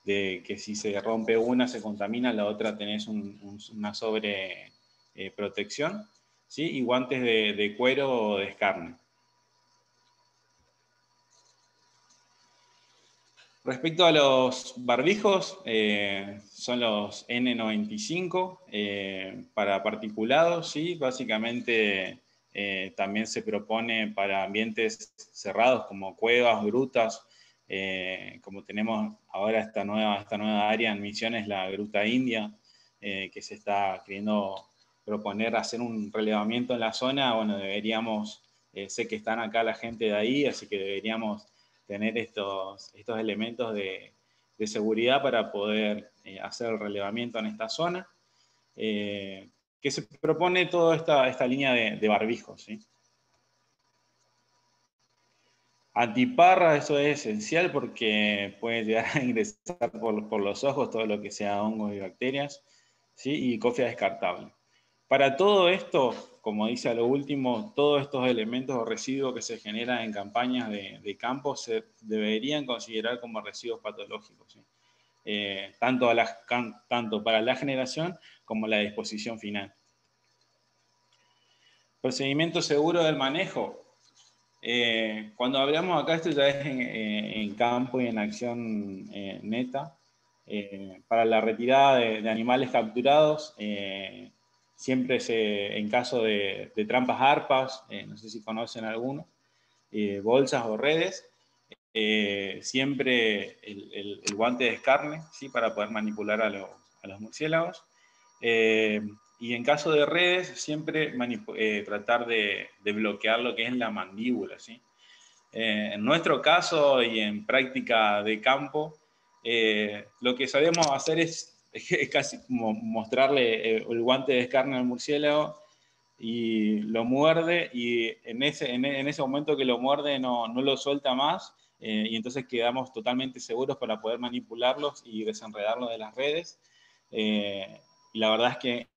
que si se rompe una, se contamina, la otra tenés un, un, una sobre eh, protección. ¿sí? y guantes de, de cuero o de escarne. Respecto a los barbijos, eh, son los N95 eh, para particulados, ¿sí? básicamente eh, también se propone para ambientes cerrados como cuevas, grutas, como tenemos ahora esta nueva, esta nueva área en Misiones, la Gruta India, que se está queriendo proponer hacer un relevamiento en la zona, bueno, deberíamos, sé que están acá la gente de ahí, así que deberíamos tener estos, estos elementos de, de seguridad para poder eh, hacer el relevamiento en esta zona, eh, que se propone toda esta, esta línea de, de barbijos. ¿sí? Antiparra, eso es esencial porque puede llegar a ingresar por, por los ojos todo lo que sea hongos y bacterias, ¿sí? y cofia descartable. Para todo esto, como dice a lo último, todos estos elementos o residuos que se generan en campañas de, campo se deberían considerar como residuos patológicos, eh, tanto, para la generación como la disposición final. Procedimiento seguro del manejo. Eh, cuando hablamos acá, esto ya es en, eh, campo y en acción neta. Para la retirada de, animales capturados, siempre se, en caso de, trampas arpas, eh, no sé si conocen alguno, eh, bolsas o redes, eh, siempre el, guante de escarne, ¿sí? para poder manipular a, lo, a los murciélagos. Eh, y en caso de redes, siempre eh, tratar de, de, bloquear lo que es la mandíbula. ¿sí? en nuestro caso y en práctica de campo, lo que sabemos hacer es es casi como mostrarle el guante de escarne al murciélago y lo muerde y en ese, en, ese momento que lo muerde no, no lo suelta más y entonces quedamos totalmente seguros para poder manipularlos y desenredarlos de las redes. y la verdad es que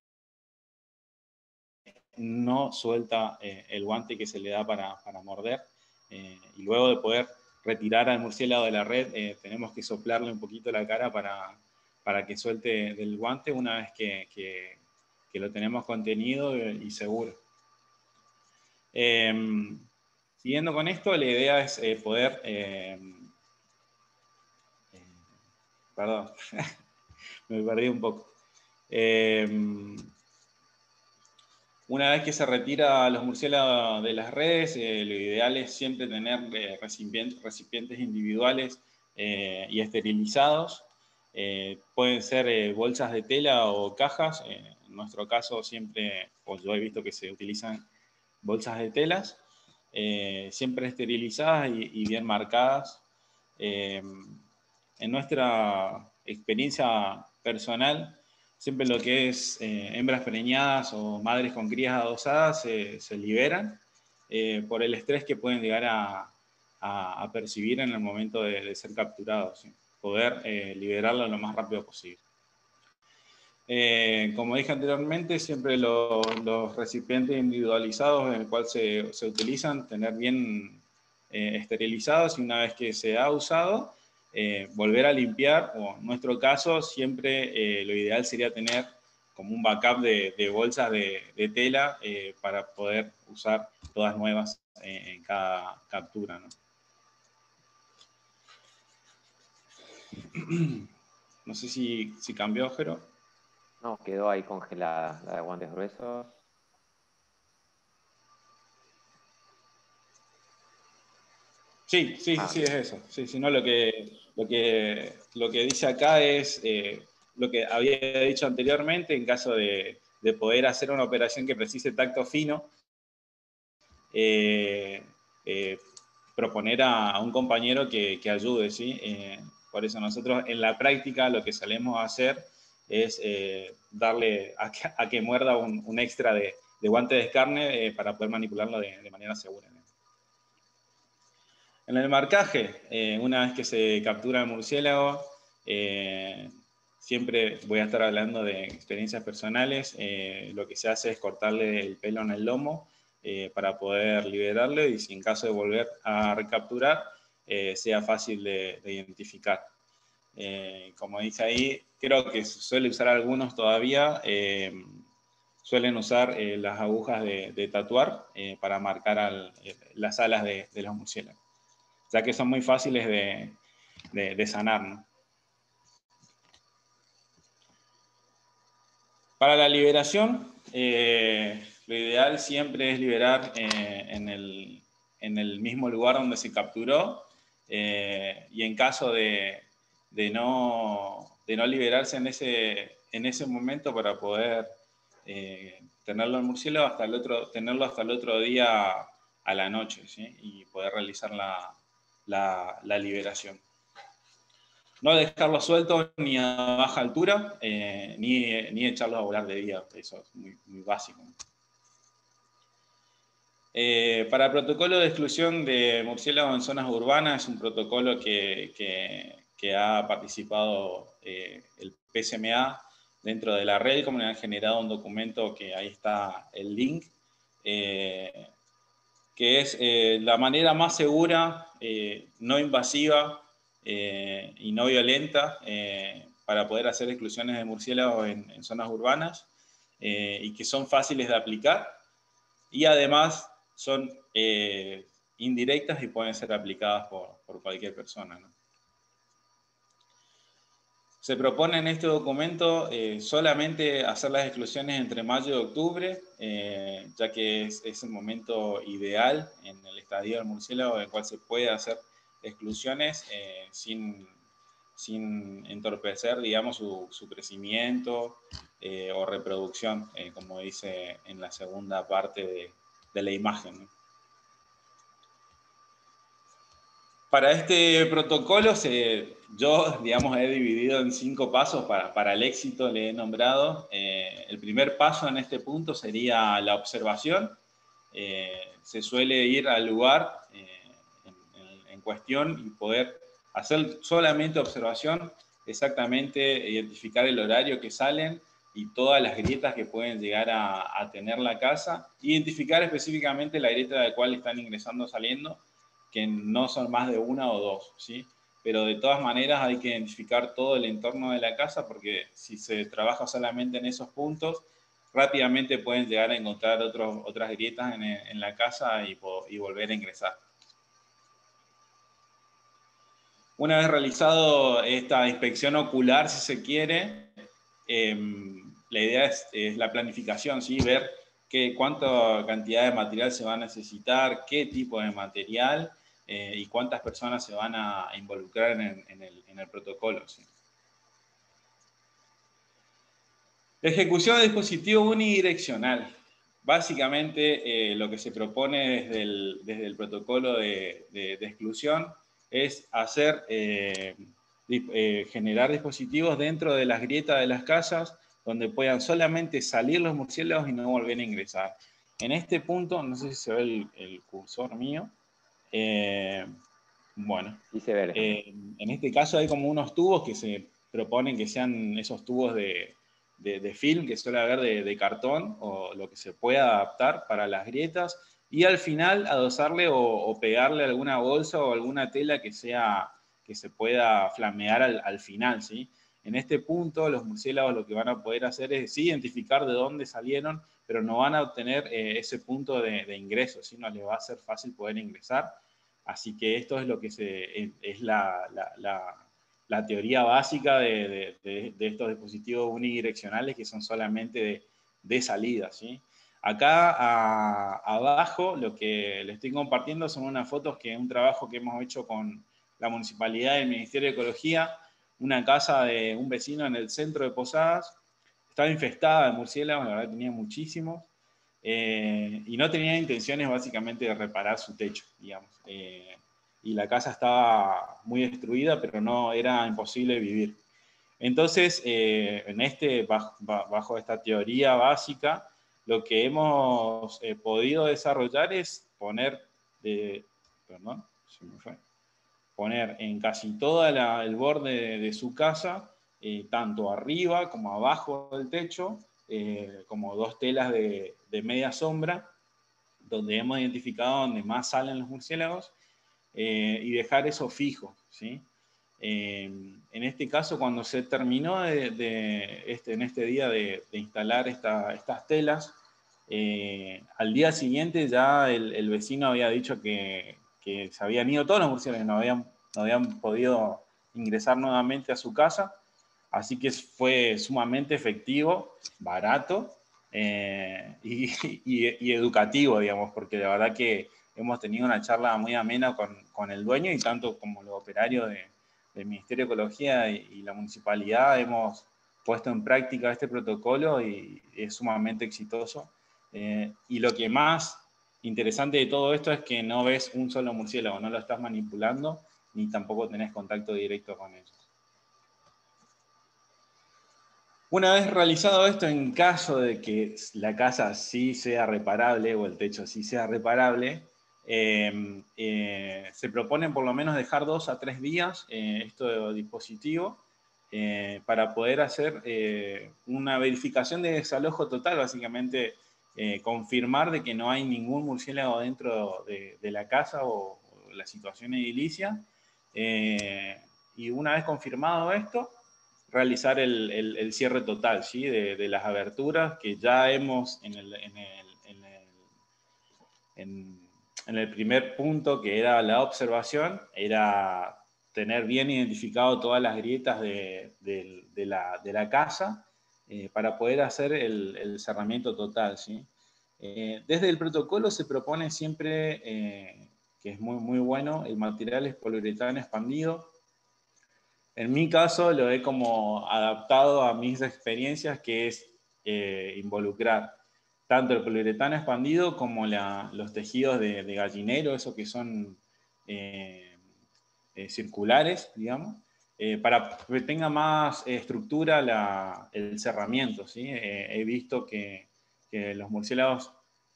no suelta eh, el guante que se le da para, morder. Eh, y luego de poder retirar al murciélago de la red, eh, tenemos que soplarle un poquito la cara para, para que suelte del guante una vez que, que, lo tenemos contenido y seguro. Em, siguiendo con esto, la idea es poder... Em, perdón, me perdí un poco. Em, una vez que se retira los murciélagos de las redes, eh, lo ideal es siempre tener eh, recipientes, individuales eh, y esterilizados. Pueden ser bolsas de tela o cajas. en nuestro caso siempre, pues yo he visto que se utilizan bolsas de telas, siempre esterilizadas y bien marcadas. en nuestra experiencia personal, siempre lo que es eh, hembras preñadas o madres con crías adosadas se liberan eh, por el estrés que pueden llegar a, percibir en el momento de, ser capturados, poder eh, liberarlo lo más rápido posible. como dije anteriormente, siempre los recipientes individualizados en el cual se, se utilizan, tener bien esterilizados y una vez que se ha usado, eh, volver a limpiar, o en nuestro caso, siempre eh, lo ideal sería tener como un backup de, bolsas de, tela eh, para poder usar todas nuevas en cada captura. ¿no? no sé si, si cambió, Jero. No, quedó ahí congelada la de guantes gruesos. Sí, sí, ah. sí, es eso. Sí, no, lo que, lo, que, lo que dice acá es eh, lo que había dicho anteriormente, en caso de, poder hacer una operación que precise tacto fino, eh, eh, proponer a, un compañero que, ayude, ¿sí? Por eso nosotros en la práctica lo que solemos hacer es darle a que, muerda un, extra de, guante de carne para poder manipularlo de, manera segura. En el marcaje, eh, una vez que se captura el murciélago, eh, siempre voy a estar hablando de experiencias personales. Eh, lo que se hace es cortarle el pelo en el lomo para poder liberarlo y si en caso de volver a recapturar, sea fácil de, identificar. como dice ahí, creo que suele usar algunos todavía. suelen usar las agujas de, tatuar para marcar las alas de los murciélagos ya que son muy fáciles de, sanar. Para la liberación, eh, lo ideal siempre es liberar eh, en, el, mismo lugar donde se capturó eh, y en caso de, no, no, liberarse en ese, en ese momento para poder tenerlo en murciélago hasta el otro, tenerlo hasta el otro día a la noche y poder realizar la, la, liberación. No dejarlo suelto ni a baja altura, eh, ni, ni, echarlos a volar de día, eso es muy, básico. Eh, para el protocolo de exclusión de murciélagos en zonas urbanas, es un protocolo que, que, ha participado eh, el PSMA dentro de la red, como le han generado un documento que ahí está el link, que es eh, la manera más segura, eh, no invasiva eh, y no violenta para poder hacer exclusiones de murciélagos en, zonas urbanas y que son fáciles de aplicar. Y además son indirectas y pueden ser aplicadas por, por cualquier persona. ¿no? Se propone en este documento eh, solamente hacer las exclusiones entre mayo y octubre, eh, ya que es, el momento ideal en el estadio del murciélago en el cual se puede hacer exclusiones eh, sin, sin, entorpecer, digamos, su, su crecimiento o reproducción, como dice en la segunda parte de, de la imagen. Para este protocolo se yo, digamos, he dividido en cinco pasos para, el éxito, le he nombrado. Eh, el primer paso en este punto sería la observación. Eh, se suele ir al lugar en, en, cuestión y poder hacer solamente observación, exactamente identificar el horario que salen y todas las grietas que pueden llegar a, a tener la casa, identificar específicamente la grieta de la cual están ingresando o saliendo, que no son más de una o dos, ¿sí? pero de todas maneras hay que identificar todo el entorno de la casa porque si se trabaja solamente en esos puntos, rápidamente pueden llegar a encontrar otros, otras grietas en, en la casa y, y, volver a ingresar. Una vez realizado esta inspección ocular, si se quiere, eh, la idea es, la planificación, ¿sí? ver qué, cuánta cantidad de material se va a necesitar, qué tipo de material, eh, y cuántas personas se van a involucrar en, el, en el, protocolo. ¿sí? Ejecución de dispositivo unidireccional. Básicamente eh, lo que se propone desde el, desde el protocolo de, de, exclusión es hacer, eh, generar dispositivos dentro de las grietas de las casas donde puedan solamente salir los murciélagos y no volver a ingresar. En este punto, no sé si se ve el, el cursor mío, eh, bueno, eh, en este caso hay como unos tubos que se proponen que sean esos tubos de, de, de film que suele haber de, de, cartón o lo que se pueda adaptar para las grietas y al final adosarle o, o, pegarle alguna bolsa o alguna tela que sea que se pueda flamear al, al, final, ¿sí? En este punto los murciélagos lo que van a poder hacer es sí identificar de dónde salieron, pero no van a obtener eh, ese punto de, de ingreso, ¿sí? no les va a ser fácil poder ingresar. Así que esto es lo que se, es la, la, la, la teoría básica de, de, de, estos dispositivos unidireccionales que son solamente de, salida. ¿sí? Acá a, abajo lo que les estoy compartiendo son unas fotos que un trabajo que hemos hecho con la Municipalidad y el Ministerio de Ecología, una casa de un vecino en el centro de Posadas, estaba infestada de murciélagos, la verdad tenía muchísimos, eh, y no tenía intenciones básicamente de reparar su techo, digamos. Eh, y la casa estaba muy destruida, pero no era imposible vivir. Entonces, eh, en este, bajo, esta teoría básica, lo que hemos podido desarrollar es poner, de, perdón, se me fue, poner en casi todo el borde de, su casa, eh, tanto arriba como abajo del techo, eh, como dos telas de, de, media sombra, donde hemos identificado donde más salen los murciélagos, eh, y dejar eso fijo. ¿sí? En este caso, cuando se terminó de, este, en este día de, instalar esta, estas telas, al día siguiente ya el, el vecino había dicho que, que, se habían ido todos los murciélagos, no habían, no habían podido ingresar nuevamente a su casa, así que fue sumamente efectivo, barato eh, y, y, y, educativo, digamos, porque la verdad que hemos tenido una charla muy amena con, el dueño y tanto como los operarios de, del Ministerio de Ecología y, y, la municipalidad hemos puesto en práctica este protocolo y es sumamente exitoso. Eh, y lo que más interesante de todo esto es que no ves un solo murciélago, no lo estás manipulando ni tampoco tenés contacto directo con ellos. Una vez realizado esto, en caso de que la casa sí sea reparable o el techo sí sea reparable, eh, eh, se proponen por lo menos dejar dos a tres días eh, esto dispositivo eh, para poder hacer eh, una verificación de desalojo total, básicamente confirmar de que no hay ningún murciélago dentro de, de la casa o, o, la situación edilicia. Y una vez confirmado esto, realizar el, el, cierre total ¿sí? de, las aberturas que ya hemos en el, en en en, el primer punto, que era la observación, era tener bien identificado todas las grietas de, de, de la, casa eh, para poder hacer el, el cerramiento total. ¿sí? Eh, desde el protocolo se propone siempre, eh, que es muy, muy bueno, el material es poliuretano expandido. En mi caso lo he como adaptado a mis experiencias, que es eh, involucrar tanto el poliuretano expandido como los tejidos de, gallinero, esos que son eh, eh, circulares, digamos, para que tenga más estructura el cerramiento. ¿sí? he visto que, que, los murciélagos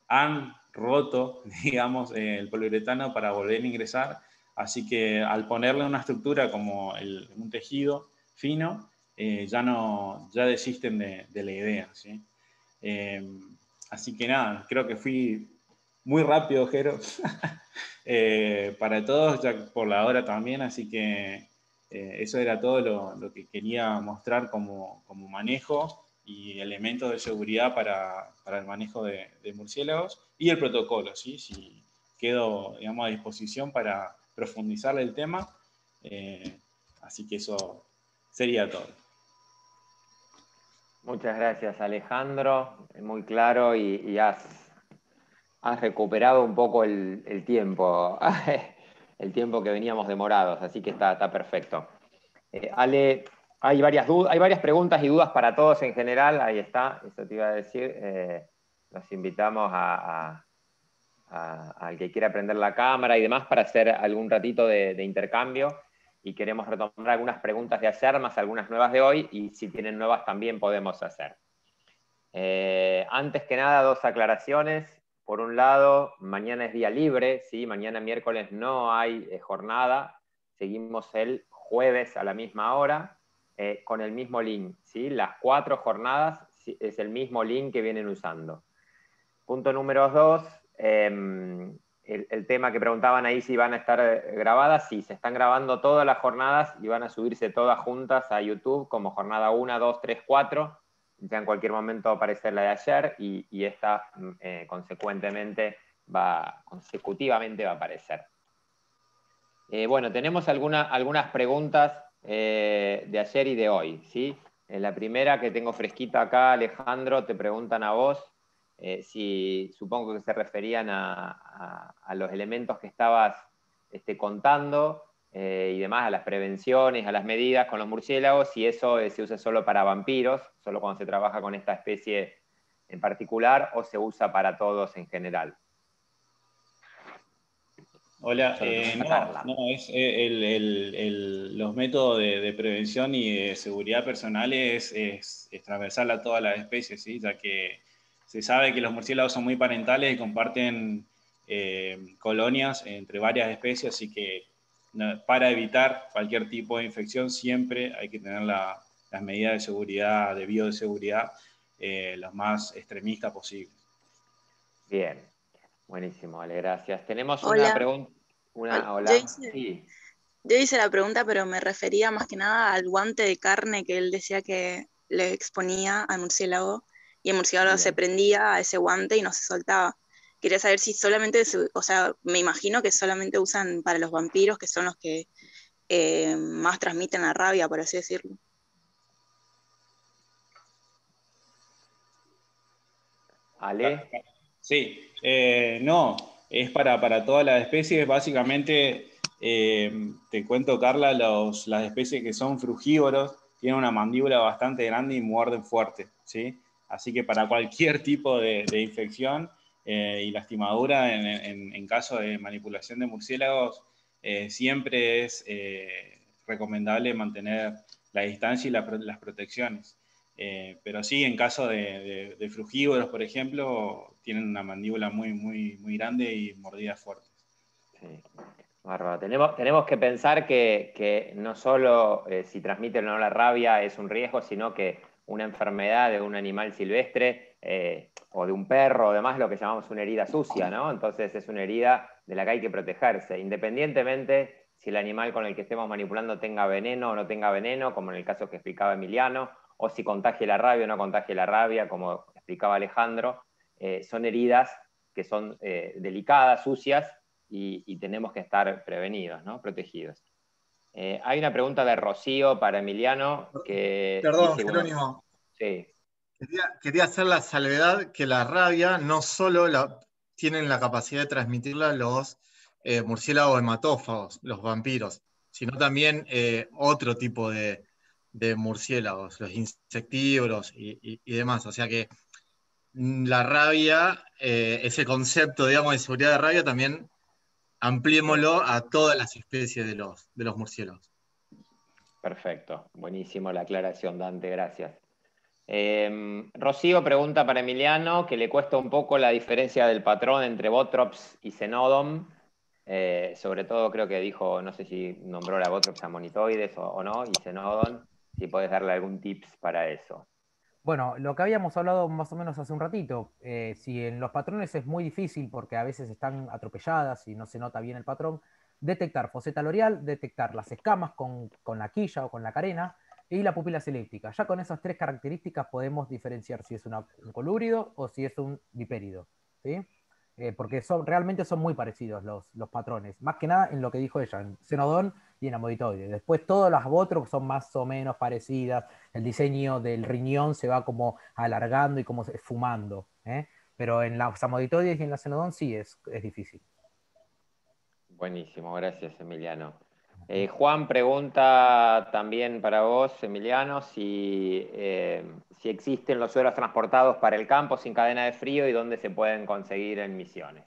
han roto, digamos, el poliuretano para volver a ingresar, así que al ponerle una estructura como un tejido fino, ya, no, ya desisten de, de la idea. ¿sí? así que nada, creo que fui muy rápido, Jero, eh, para todos, ya por la hora también, así que eh, eso era todo lo, que quería mostrar como, manejo y elementos de seguridad para, el manejo de, murciélagos y el protocolo, ¿sí? si quedo digamos, a disposición para profundizar el tema, eh, así que eso sería todo. Muchas gracias Alejandro, muy claro y, has recuperado un poco el, tiempo, el tiempo que veníamos demorados, así que está, está perfecto. Eh, Ale, hay varias, hay varias preguntas y dudas para todos en general, ahí está, eso te iba a decir. Eh, los invitamos a, al que quiera prender la cámara y demás para hacer algún ratito de, intercambio y queremos retomar algunas preguntas de ayer, más algunas nuevas de hoy, y si tienen nuevas también podemos hacer. Eh, antes que nada, dos aclaraciones. Por un lado, mañana es día libre, ¿sí? mañana miércoles no hay eh, jornada, seguimos el jueves a la misma hora eh, con el mismo link. ¿sí? Las cuatro jornadas es el mismo link que vienen usando. Punto número dos, em, el, tema que preguntaban ahí si van a estar eh, grabadas, sí, se están grabando todas las jornadas y van a subirse todas juntas a YouTube como jornada 1, 2, 3, 4 ya en cualquier momento va a aparecer la de ayer y, esta mm, eh, consecuentemente va, consecutivamente va a aparecer. Bueno, tenemos algunas preguntas eh, de ayer y de hoy. ¿sí? En la primera que tengo fresquita acá, Alejandro, te preguntan a vos si supongo que se referían a, los elementos que estabas este, contando eh, y demás, a las prevenciones, a las medidas con los murciélagos, y eso eh, se usa solo para vampiros, solo cuando se trabaja con esta especie en particular, o se usa para todos en general. Hola, eh, no, es los métodos de, prevención y de seguridad personal es, es, transversal a todas las especies, ¿sí? ya que se sabe que los murciélagos son muy parentales y comparten colonias entre varias especies, así que para evitar cualquier tipo de infección siempre hay que tener las medidas de seguridad, de bioseguridad, eh, las más extremistas posibles. Bien, buenísimo, vale, gracias. Tenemos una pregunta. Una, hola. Yo hice, la pregunta, pero me refería más que nada al guante de carne que él decía que le exponía al murciélago y el murciélago se prendía a ese guante y no se soltaba. Quería saber si solamente, o sea, me imagino que solamente usan para los vampiros, que son los que eh, más transmiten la rabia, por así decirlo. Ale. Sí, eh, no, es para, para todas las especies, básicamente, eh, te cuento, Carla, las especies que son frugívoros tienen una mandíbula bastante grande y muerden fuerte, ¿sí? Así que para cualquier tipo de infección, eh, y lastimadura en, en, caso de manipulación de murciélagos, eh, siempre es recomendable mantener la distancia y las protecciones. pero sí, en caso de, frugívoros, por ejemplo, tienen una mandíbula muy, muy, muy grande y mordidas fuertes. Sí. Tenemos, tenemos que pensar que, que no solo si transmiten o no la rabia es un riesgo, sino que una enfermedad de un animal silvestre eh, o de un perro o demás, lo que llamamos una herida sucia, ¿no? Entonces es una herida de la que hay que protegerse, independientemente si el animal con el que estemos manipulando tenga veneno o no tenga veneno, como en el caso que explicaba Emiliano, o si contagie la rabia o no contagie la rabia, como explicaba Alejandro, eh, son heridas que son eh, delicadas, sucias, y, tenemos que estar prevenidos, ¿no? protegidos. hay una pregunta de Rocío para Emiliano que... Perdón, Jerónimo. sí. Quería, hacer la salvedad que la rabia no solo la, tienen la capacidad de transmitirla los eh, murciélagos hematófagos, los vampiros, sino también eh, otro tipo de, murciélagos, los insectívoros y, demás. O sea que la rabia, eh, ese concepto, digamos, de seguridad de rabia, también ampliémoslo a todas las especies de los, de los murciélagos. Perfecto, buenísimo la aclaración, Dante, gracias. Em, Rocío pregunta para Emiliano que le cuesta un poco la diferencia del patrón entre Botrops y Cenodon. Eh, sobre todo creo que dijo, no sé si nombró la Botrops amonitoides o, o no, y Cenodon, si puedes darle algún tips para eso. Bueno, lo que habíamos hablado más o menos hace un ratito, eh, si en los patrones es muy difícil porque a veces están atropelladas y no se nota bien el patrón, detectar foseta loreal, detectar las escamas con, con la quilla o con la carena y la pupila seléptica. Ya con esas tres características podemos diferenciar si es un colúrido o si es un dipérido. ¿sí? Eh, porque son, realmente son muy parecidos los, los patrones. Más que nada en lo que dijo ella, en Cenodón y en Amoditoide. Después todas las otras son más o menos parecidas. El diseño del riñón se va como alargando y como esfumando. ¿eh? Pero en las Amoditoides y en la Cenodón sí es, es difícil. Buenísimo, gracias Emiliano. Eh, Juan pregunta también para vos, Emiliano, si, eh, si existen los suelos transportados para el campo sin cadena de frío y dónde se pueden conseguir en misiones.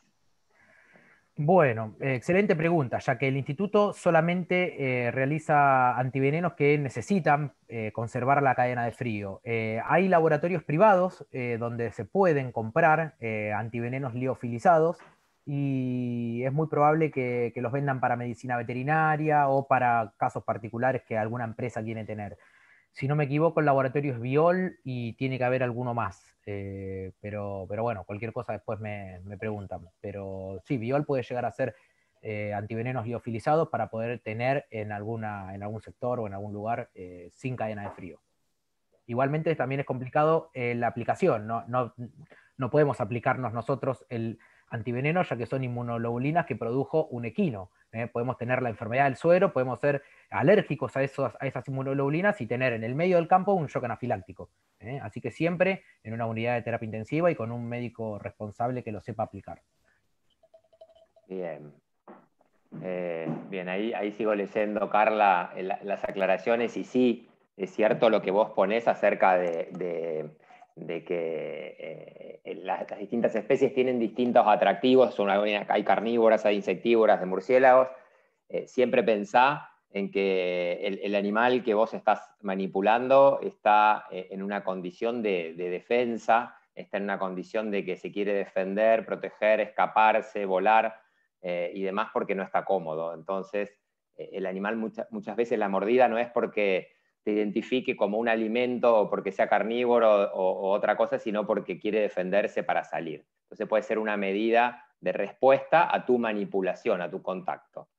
Bueno, excelente pregunta, ya que el instituto solamente eh, realiza antivenenos que necesitan eh, conservar la cadena de frío. Eh, hay laboratorios privados donde se pueden comprar antivenenos liofilizados y es muy probable que, que los vendan para medicina veterinaria o para casos particulares que alguna empresa quiere tener. Si no me equivoco, el laboratorio es Biol y tiene que haber alguno más. eh, pero, pero bueno, cualquier cosa después me, me preguntan. Pero sí, Biol puede llegar a ser eh, antivenenos liofilizados para poder tener en, alguna, en algún sector o en algún lugar eh, sin cadena de frío. Igualmente también es complicado la aplicación, no, no, no podemos aplicarnos nosotros el antiveneno ya que son inmunoglobulinas que produjo un equino. ¿Eh? Podemos tener la enfermedad del suero, podemos ser alérgicos a, esos, a esas inmunoglobulinas y tener en el medio del campo un shock anafiláctico. ¿eh? Así que siempre en una unidad de terapia intensiva y con un médico responsable que lo sepa aplicar. Bien. Eh, bien, ahí, ahí sigo leyendo, Carla, la- las aclaraciones y sí, es cierto lo que vos ponés acerca de- de que eh, las, distintas especies tienen distintos atractivos, son, hay carnívoras, hay insectívoras, de murciélagos. Eh, siempre pensá en que el, animal que vos estás manipulando está eh, en una condición de, de defensa, está en una condición de que se quiere defender, proteger, escaparse, volar eh, y demás porque no está cómodo. Entonces, el animal mucha- muchas veces la mordida no es porque te identifique como un alimento o porque sea carnívoro o, otra cosa, sino porque quiere defenderse para salir. Entonces puede ser una medida de respuesta a tu manipulación, a tu contacto.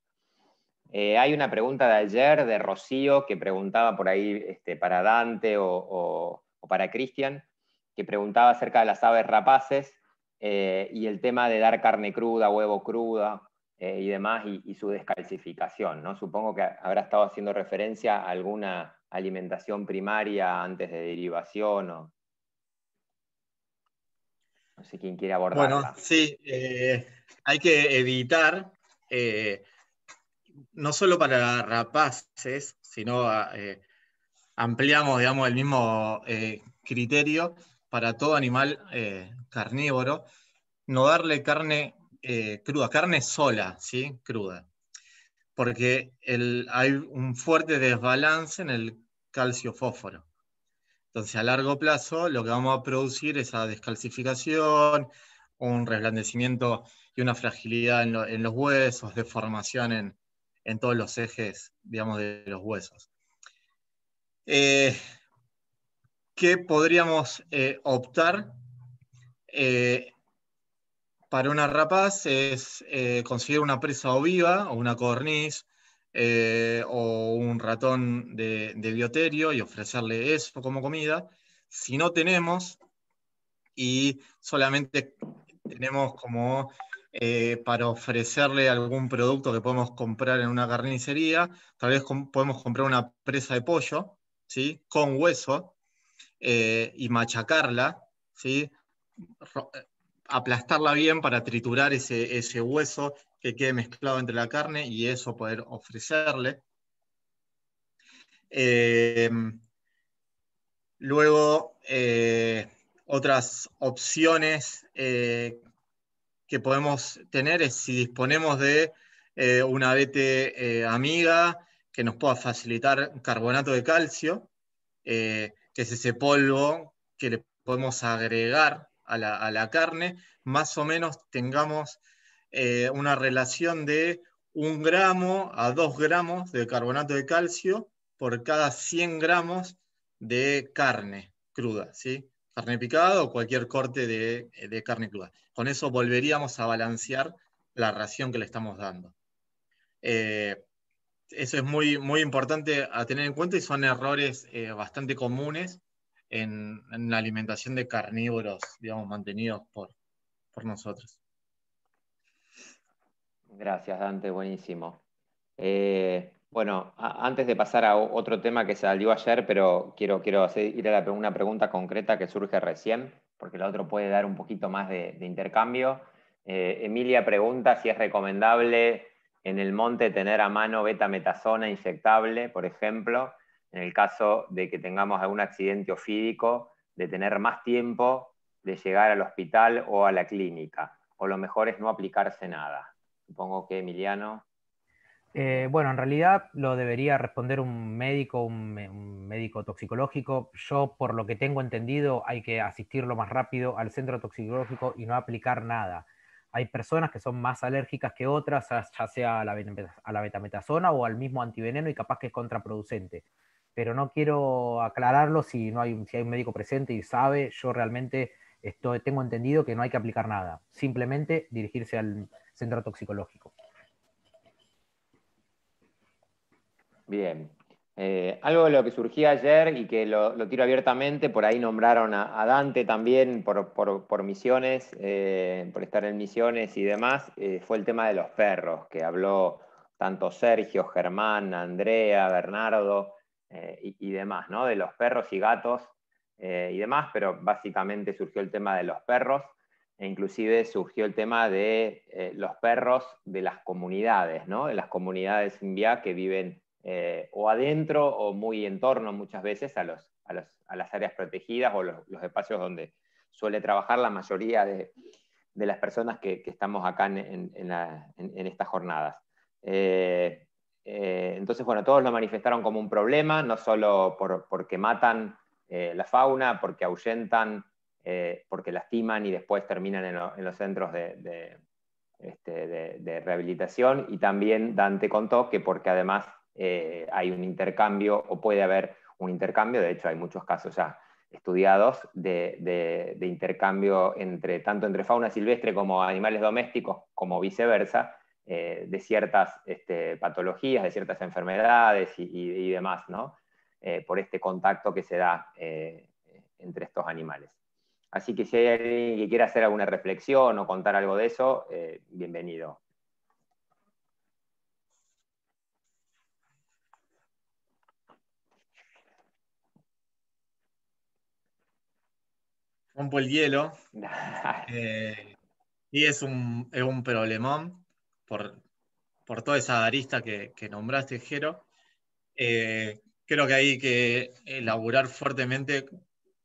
Eh, hay una pregunta de ayer de Rocío que preguntaba por ahí este, para Dante o para Cristian, que preguntaba acerca de las aves rapaces eh, y el tema de dar carne cruda, huevo cruda eh, y demás, y, y su descalcificación. ¿no? Supongo que habrá estado haciendo referencia a alguna alimentación primaria antes de derivación o... No sé quién quiere abordarla. Bueno, sí, eh, hay que evitar, eh, no solo para rapaces, sino eh, ampliamos, digamos, el mismo criterio para todo animal carnívoro, no darle carne cruda, carne sola, ¿sí? Cruda. Porque hay un fuerte desbalance en el calcio-fósforo. Entonces, a largo plazo, lo que vamos a producir es esa descalcificación, un reblandecimiento y una fragilidad en, lo- en los huesos, deformación en, en todos los ejes, digamos, de los huesos. Eh, ¿Qué podríamos eh, optar? Eh, para una rapaz es eh, conseguir una presa o viva o una codorniz eh, o un ratón de, de bioterio y ofrecerle eso como comida. Si no tenemos y solamente tenemos como eh, para ofrecerle algún producto que podemos comprar en una carnicería, tal vez com- podemos comprar una presa de pollo, ¿sí? Con hueso y machacarla, ¿sí? Aplastarla bien para triturar ese, ese hueso que quede mezclado entre la carne y eso poder ofrecerle. Eh, luego, eh, otras opciones eh, que podemos tener es si disponemos de una vete amiga que nos pueda facilitar carbonato de calcio, que es ese polvo que le podemos agregar a la, carne, más o menos tengamos eh, una relación de un gramo a dos gramos de carbonato de calcio por cada 100 gramos de carne cruda, ¿sí? carne picada o cualquier corte de, carne cruda. Con eso volveríamos a balancear la ración que le estamos dando. Eh, eso es muy, muy importante a tener en cuenta y son errores eh, bastante comunes en, la alimentación de carnívoros, digamos, mantenidos por, por nosotros. Gracias, Dante, buenísimo. Eh, bueno, antes de pasar a otro tema que salió ayer, pero quiero, quiero ir a una pregunta concreta que surge recién, porque el otro puede dar un poquito más de, intercambio. Eh, Emilia pregunta si es recomendable en el monte tener a mano betametasona inyectable, por ejemplo, en el caso de que tengamos algún accidente ofídico, de tener más tiempo de llegar al hospital o a la clínica, o lo mejor es no aplicarse nada. Supongo que Emiliano. Eh, bueno, en realidad lo debería responder un médico, un, médico toxicológico. Yo, por lo que tengo entendido, hay que asistir lo más rápido al centro toxicológico y no aplicar nada. Hay personas que son más alérgicas que otras, ya sea a la, a la betametasona o al mismo antiveneno y capaz que es contraproducente. Pero no quiero aclararlo si, no hay, si hay un médico presente y sabe. Yo realmente estoy, tengo entendido que no hay que aplicar nada. Simplemente dirigirse al centro toxicológico. Bien. Eh, algo de lo que surgía ayer y que lo, tiro abiertamente, por ahí nombraron a, Dante también por, misiones, eh, por estar en misiones y demás, eh, fue el tema de los perros, que habló tanto Sergio, Germán, Andrea, Bernardo y, y, demás, ¿no? De los perros y gatos y demás, pero básicamente surgió el tema de los perros e inclusive surgió el tema de los perros de las comunidades, ¿no? De las comunidades vía que viven eh, o adentro o muy en torno muchas veces a, los, a, las áreas protegidas o los, espacios donde suele trabajar la mayoría de, las personas que, estamos acá en, estas jornadas. Eh, eh, entonces, bueno, todos lo manifestaron como un problema, no solo porque matan la fauna, porque ahuyentan, porque lastiman y después terminan en, los centros este, de, de, rehabilitación, y también Dante contó que porque además eh, hay un intercambio o puede haber un intercambio, de hecho hay muchos casos ya estudiados de, intercambio entre, tanto entre fauna silvestre como animales domésticos, como viceversa, eh, de ciertas este, patologías, de ciertas enfermedades y, demás, ¿no? Eh, por este contacto que se da entre estos animales. Así que si hay alguien que quiera hacer alguna reflexión o contar algo de eso, bienvenido. rompo el hielo. Eh, y es un, problemón por, toda esa arista que, nombraste, Jero. Eh, creo que hay que elaborar fuertemente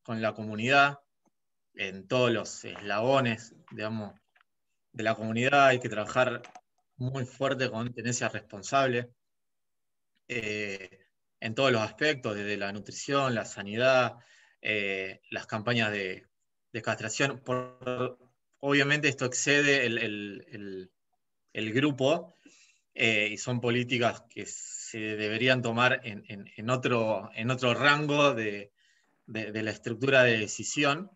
con la comunidad, en todos los eslabones, digamos, de la comunidad. Hay que trabajar muy fuerte con tenencia responsable eh, en todos los aspectos, desde la nutrición, la sanidad, las campañas de, de castración. obviamente esto excede el, grupo eh, y son políticas que se deberían tomar en, otro, en otro, rango de, la estructura de decisión.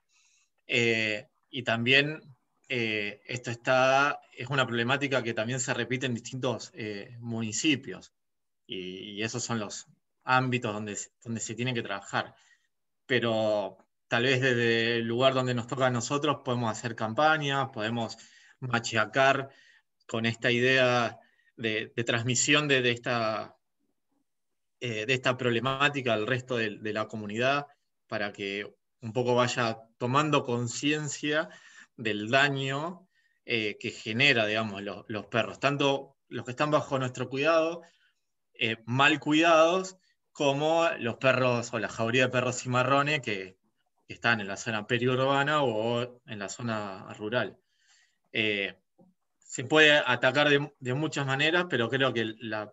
Eh, y también eh, esto está, es una problemática que también se repite en distintos municipios. Y, esos son los ámbitos donde, donde se tiene que trabajar. Pero tal vez desde el lugar donde nos toca a nosotros podemos hacer campañas, podemos machacar con esta idea de, transmisión de, esta, eh, de esta problemática al resto de, la comunidad para que un poco vaya tomando conciencia del daño eh, que genera, digamos, los perros, tanto los que están bajo nuestro cuidado, eh, mal cuidados, como los perros o la jauría de perros cimarrones que, están en la zona periurbana o en la zona rural. Se puede atacar de, muchas maneras, pero creo que la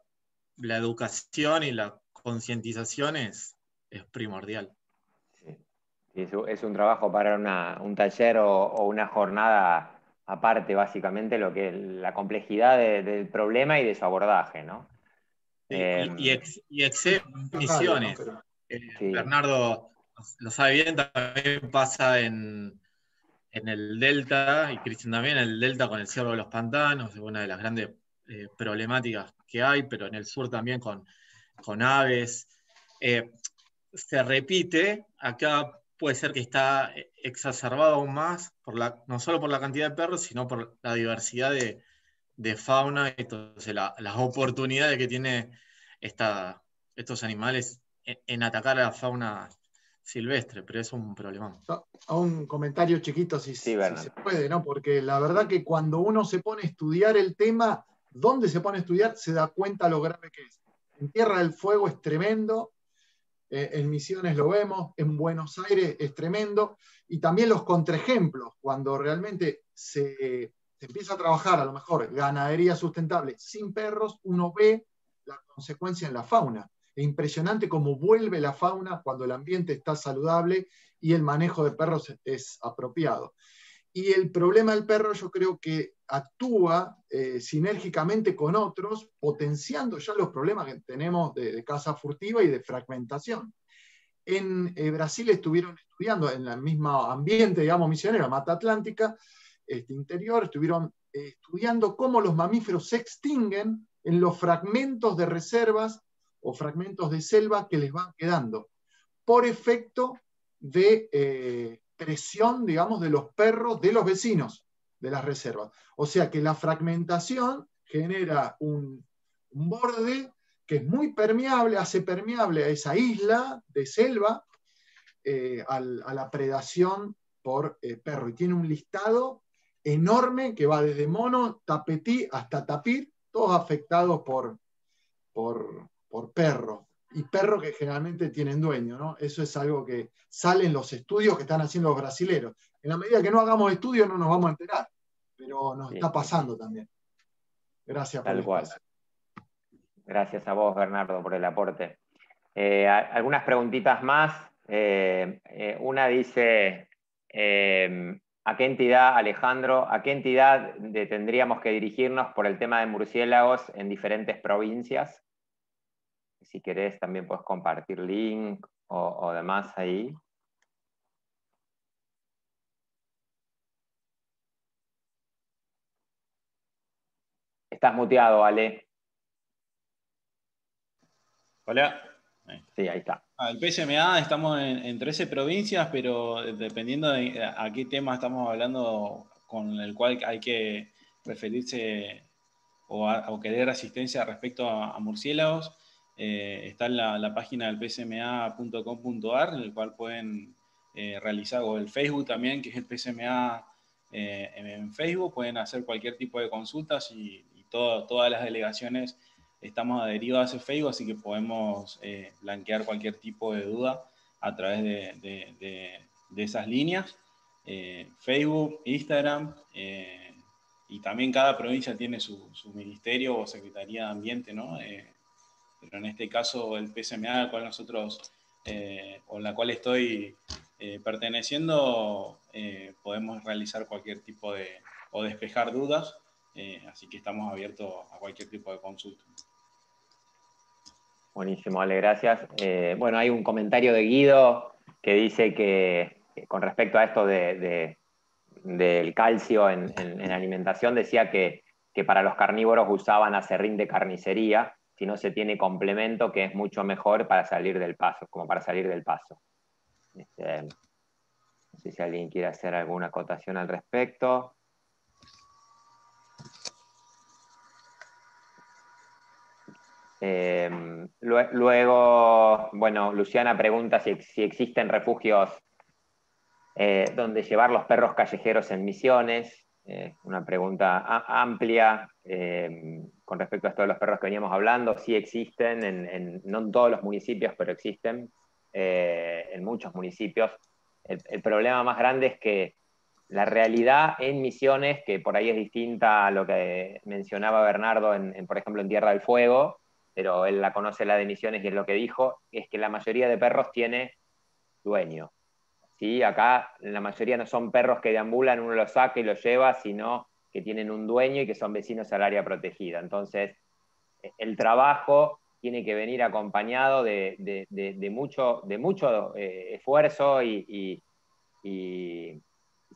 la educación y la concientización es, es primordial. Sí. Es, es un trabajo para una- un taller o, o una jornada aparte, básicamente, lo que la complejidad de- del problema y de su abordaje, ¿no? Sí, Em, y, y, ex- y misiones. Pero- Eh, Sí. Bernardo lo sabe bien, también pasa en, en el Delta, y Cristian también, el Delta con el ciervo de los pantanos, es una de las grandes eh, problemáticas que hay, pero en el sur también con, con aves. Eh, se repite, acá puede ser que está exacerbado aún más, por la, no solo por la cantidad de perros, sino por la diversidad de, de fauna, entonces la- las oportunidades que tiene esta, estos animales en, en atacar a la fauna silvestre, pero es un problema. a un comentario chiquito si, si Bernardo. se puede, ¿no? Porque la verdad que cuando uno se pone a estudiar el tema, ¿dónde se pone a estudiar? Se da cuenta lo grave que es. En Tierra del Fuego es tremendo, eh, en Misiones lo vemos, en Buenos Aires es tremendo, y también los contraejemplos, cuando realmente se, se empieza a trabajar a lo mejor ganadería sustentable sin perros, uno ve la consecuencia en la fauna. Es impresionante cómo vuelve la fauna cuando el ambiente está saludable y el manejo de perros es apropiado. Y el problema del perro yo creo que actúa eh, sinérgicamente con otros, potenciando ya los problemas que tenemos de, de caza furtiva y de fragmentación. En eh, Brasil estuvieron estudiando en el mismo ambiente, digamos, misionero, Mata Atlántica, este interior, estuvieron eh, estudiando cómo los mamíferos se extinguen en los fragmentos de reservas o fragmentos de selva que les van quedando, por efecto de eh, presión, digamos, de los perros de los vecinos de las reservas. O sea que la fragmentación genera un, borde que es muy permeable, hace permeable a esa isla de selva eh, a la predación por eh, perro. Y tiene un listado enorme que va desde mono, tapetí hasta tapir, todos afectados por, por, por perro. Y perros que generalmente tienen dueño, ¿no? Eso es algo que sale en los estudios que están haciendo los brasileros. En la medida que no hagamos estudios no nos vamos a enterar, pero nos Sí. está pasando también. Gracias por Tal el cual. Gracias a vos, Bernardo, por el aporte. Eh, algunas preguntitas más. Eh, eh, una dice, eh, ¿a qué entidad, Alejandro, a qué entidad de- tendríamos que dirigirnos por el tema de murciélagos en diferentes provincias? Si querés, también puedes compartir link o, o demás ahí. Estás muteado, Ale. Hola. Sí, ahí está. Ah, El PSMA estamos en, en 13 provincias, pero dependiendo de a qué tema estamos hablando con el cual hay que referirse o, a- o querer asistencia respecto a, a murciélagos, eh, está en la, la página del psma.com.ar, en el cual pueden eh, realizar, o el Facebook también, que es el PSMA eh, en, Facebook, pueden hacer cualquier tipo de consultas y, todas las delegaciones estamos adheridos a ese Facebook, así que podemos blanquear cualquier tipo de duda a través de, de- esas líneas. Facebook, Instagram, y también cada provincia tiene su, su ministerio o secretaría de ambiente, ¿no? Pero en este caso el PSMA al cual nosotros, eh, o la cual estoy eh, perteneciendo, eh, podemos realizar cualquier tipo de, o despejar dudas, eh, así que estamos abiertos a cualquier tipo de consulta. Buenísimo, Ale, gracias. Bueno, hay un comentario de Guido que dice que con respecto a esto de- de- del calcio en alimentación, decía que, que para los carnívoros usaban acerrín de carnicería, si no se tiene complemento, que es mucho mejor para salir del paso, como para salir del paso. Este, no sé si alguien quiere hacer alguna acotación al respecto. Eh, lue- luego, bueno, Luciana pregunta si, si existen refugios eh, donde llevar los perros callejeros en misiones. Eh, una pregunta amplia con respecto a esto de los perros que veníamos hablando. Sí existen, en, no en todos los municipios, pero existen eh, en muchos municipios. El, problema más grande es que la realidad en misiones, que por ahí es distinta a lo que mencionaba Bernardo, en, en, por ejemplo, en Tierra del Fuego, pero él la conoce la de Misiones y es lo que dijo, es que la mayoría de perros tiene dueño. ¿Sí? Acá la mayoría no son perros que deambulan, uno los saca y los lleva, sino que tienen un dueño y que son vecinos al área protegida. Entonces, el trabajo tiene que venir acompañado de, mucho, de mucho eh, esfuerzo y,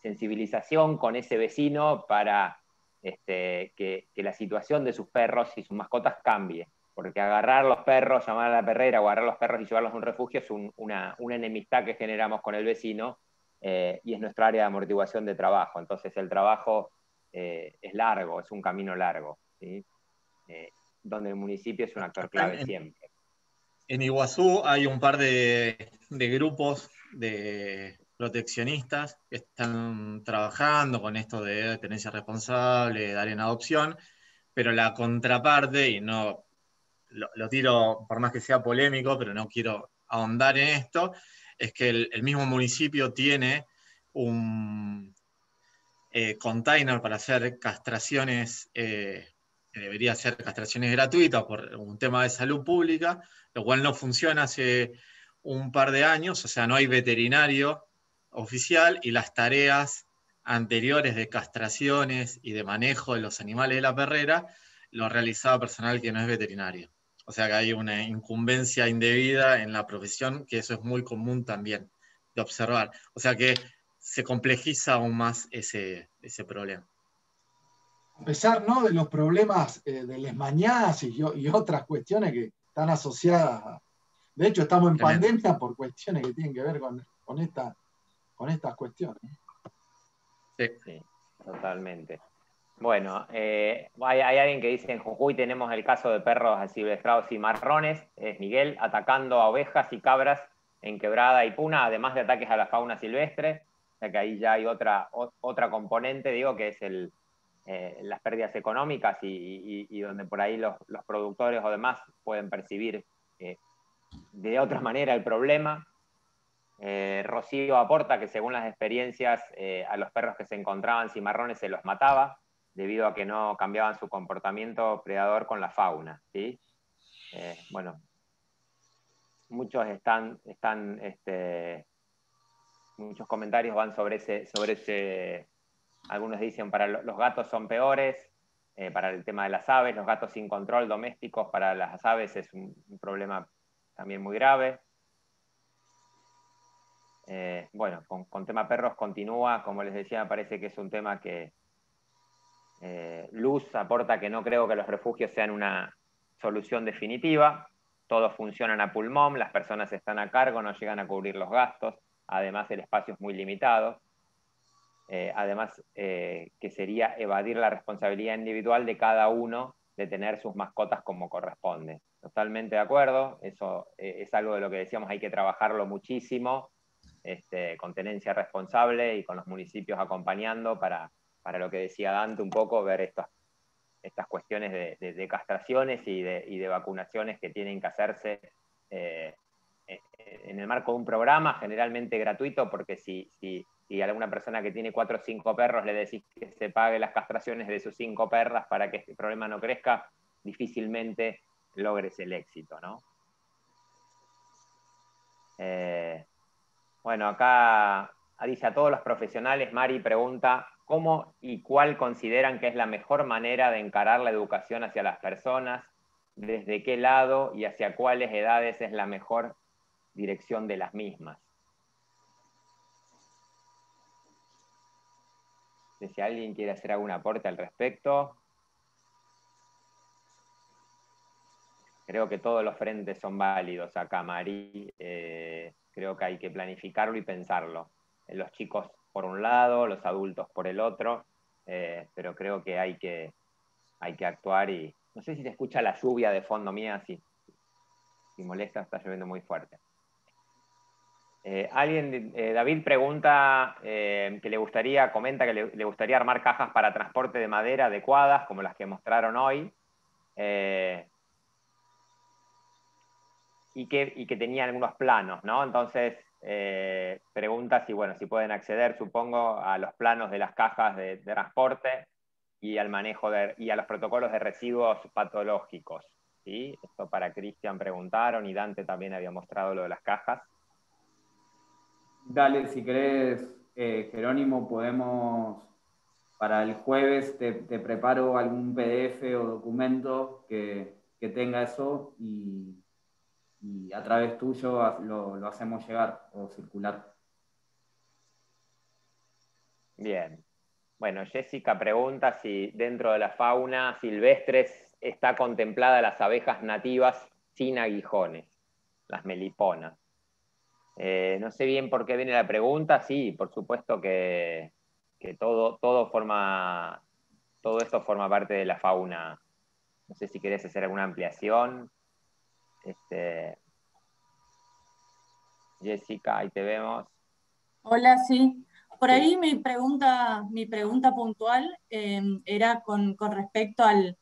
sensibilización con ese vecino para este, que, la situación de sus perros y sus mascotas cambie. Porque agarrar los perros, llamar a la perrera agarrar los perros y llevarlos a un refugio es una, enemistad que generamos con el vecino eh, y es nuestra área de amortiguación de trabajo. Entonces el trabajo eh, es largo, es un camino largo donde el municipio es un actor clave siempre. En Iguazú hay un par de, grupos de proteccionistas que están trabajando con esto de tenencia responsable, dar en adopción, pero la contraparte, y no lo, tiro por más que sea polémico, pero no quiero ahondar en esto, es que el, mismo municipio tiene un eh, container para hacer castraciones eh, que debería ser castraciones gratuitas por un tema de salud pública, lo cual no funciona hace un par de años, o sea, no hay veterinario oficial y las tareas anteriores de castraciones y de manejo de los animales de la perrera lo realizaba personal que no es veterinario. O sea que hay una incumbencia indebida en la profesión, que eso es muy común también de observar. O sea que se complejiza aún más ese, ese problema a pesar ¿no? de los problemas eh, de las mañanas y, otras cuestiones que están asociadas. De hecho, estamos en pandemia por cuestiones que tienen que ver con, con, esta, con estas cuestiones. Sí, totalmente. Bueno, eh, hay, alguien que dice en Jujuy tenemos el caso de perros asilvestrados y marrones, es Miguel, atacando a ovejas y cabras en Quebrada y Puna, además de ataques a la fauna silvestre, o sea que ahí ya hay otra, otra componente, digo, que es el, eh, las pérdidas económicas y, donde por ahí los, productores o demás pueden percibir eh, de otra manera el problema. Eh, Rocío aporta que según las experiencias a los perros que se encontraban cimarrones se los mataba debido a que no cambiaban su comportamiento predador con la fauna. ¿sí? bueno, muchos están, están este, muchos comentarios van sobre ese, sobre ese algunos dicen para los gatos son peores, eh, para el tema de las aves, los gatos sin control domésticos para las aves es un, problema también muy grave. Eh, bueno, con, tema perros continúa, como les decía, parece que es un tema que eh, Luz aporta que no creo que los refugios sean una solución definitiva, todos funcionan a pulmón, las personas están a cargo, no llegan a cubrir los gastos, además el espacio es muy limitado. Eh, además eh, que sería evadir la responsabilidad individual de cada uno de tener sus mascotas como corresponde. Totalmente de acuerdo, eso eh, es algo de lo que decíamos, hay que trabajarlo muchísimo, este, con tenencia responsable y con los municipios acompañando para, lo que decía Dante, un poco ver estas, estas cuestiones de, castraciones y de, vacunaciones que tienen que hacerse en el marco de un programa, generalmente gratuito, porque si, si a alguna persona que tiene cuatro o cinco perros le decís que se pague las castraciones de sus cinco perras para que este problema no crezca, difícilmente logres el éxito, ¿no? Eh, bueno, acá dice a todos los profesionales, Mari pregunta, ¿cómo y cuál consideran que es la mejor manera de encarar la educación hacia las personas? ¿Desde qué lado y hacia cuáles edades es la mejor dirección de las mismas? si alguien quiere hacer algún aporte al respecto. Creo que todos los frentes son válidos acá, Mari. Eh, creo que hay que planificarlo y pensarlo. Los chicos por un lado, los adultos por el otro, eh, pero creo que hay, que hay que actuar y no sé si se escucha la lluvia de fondo mía, si, si molesta, está lloviendo muy fuerte. Eh, alguien, eh, David pregunta eh, que le gustaría, comenta que le, gustaría armar cajas para transporte de madera adecuadas, como las que mostraron hoy, y que, y, que, tenía algunos planos, ¿no? Entonces, pregunta si, bueno, si pueden acceder, supongo, a los planos de las cajas de, transporte y al manejo y a los protocolos de residuos patológicos, ¿sí? Esto para Cristian preguntaron y Dante también había mostrado lo de las cajas. Dale, si querés, eh, Jerónimo, podemos, para el jueves te, preparo algún PDF o documento que, tenga eso y, a través tuyo lo, lo hacemos llegar o circular. Bien. Bueno, Jessica pregunta si dentro de la fauna silvestres está contemplada las abejas nativas sin aguijones, las meliponas. Eh, no sé bien por qué viene la pregunta, sí, por supuesto que, todo, todo, forma, todo esto forma parte de la fauna. No sé si querés hacer alguna ampliación. Este, Jessica, ahí te vemos. Hola, sí. Por ahí mi pregunta, mi pregunta puntual eh, era con, con respecto al,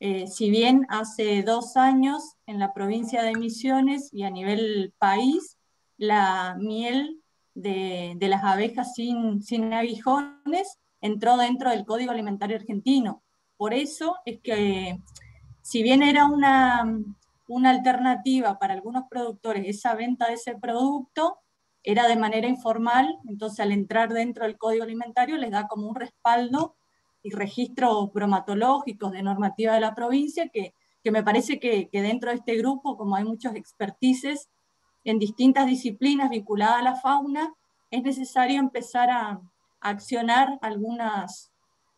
eh, si bien hace dos años en la provincia de Misiones y a nivel país, la miel de, las abejas sin, sin, aguijones entró dentro del Código Alimentario Argentino. Por eso es que, si bien era una, una alternativa para algunos productores esa venta de ese producto, era de manera informal, entonces al entrar dentro del Código Alimentario les da como un respaldo y registros bromatológicos de normativa de la provincia, que, me parece que, dentro de este grupo, como hay muchos expertices en distintas disciplinas vinculadas a la fauna, es necesario empezar a, accionar algunas,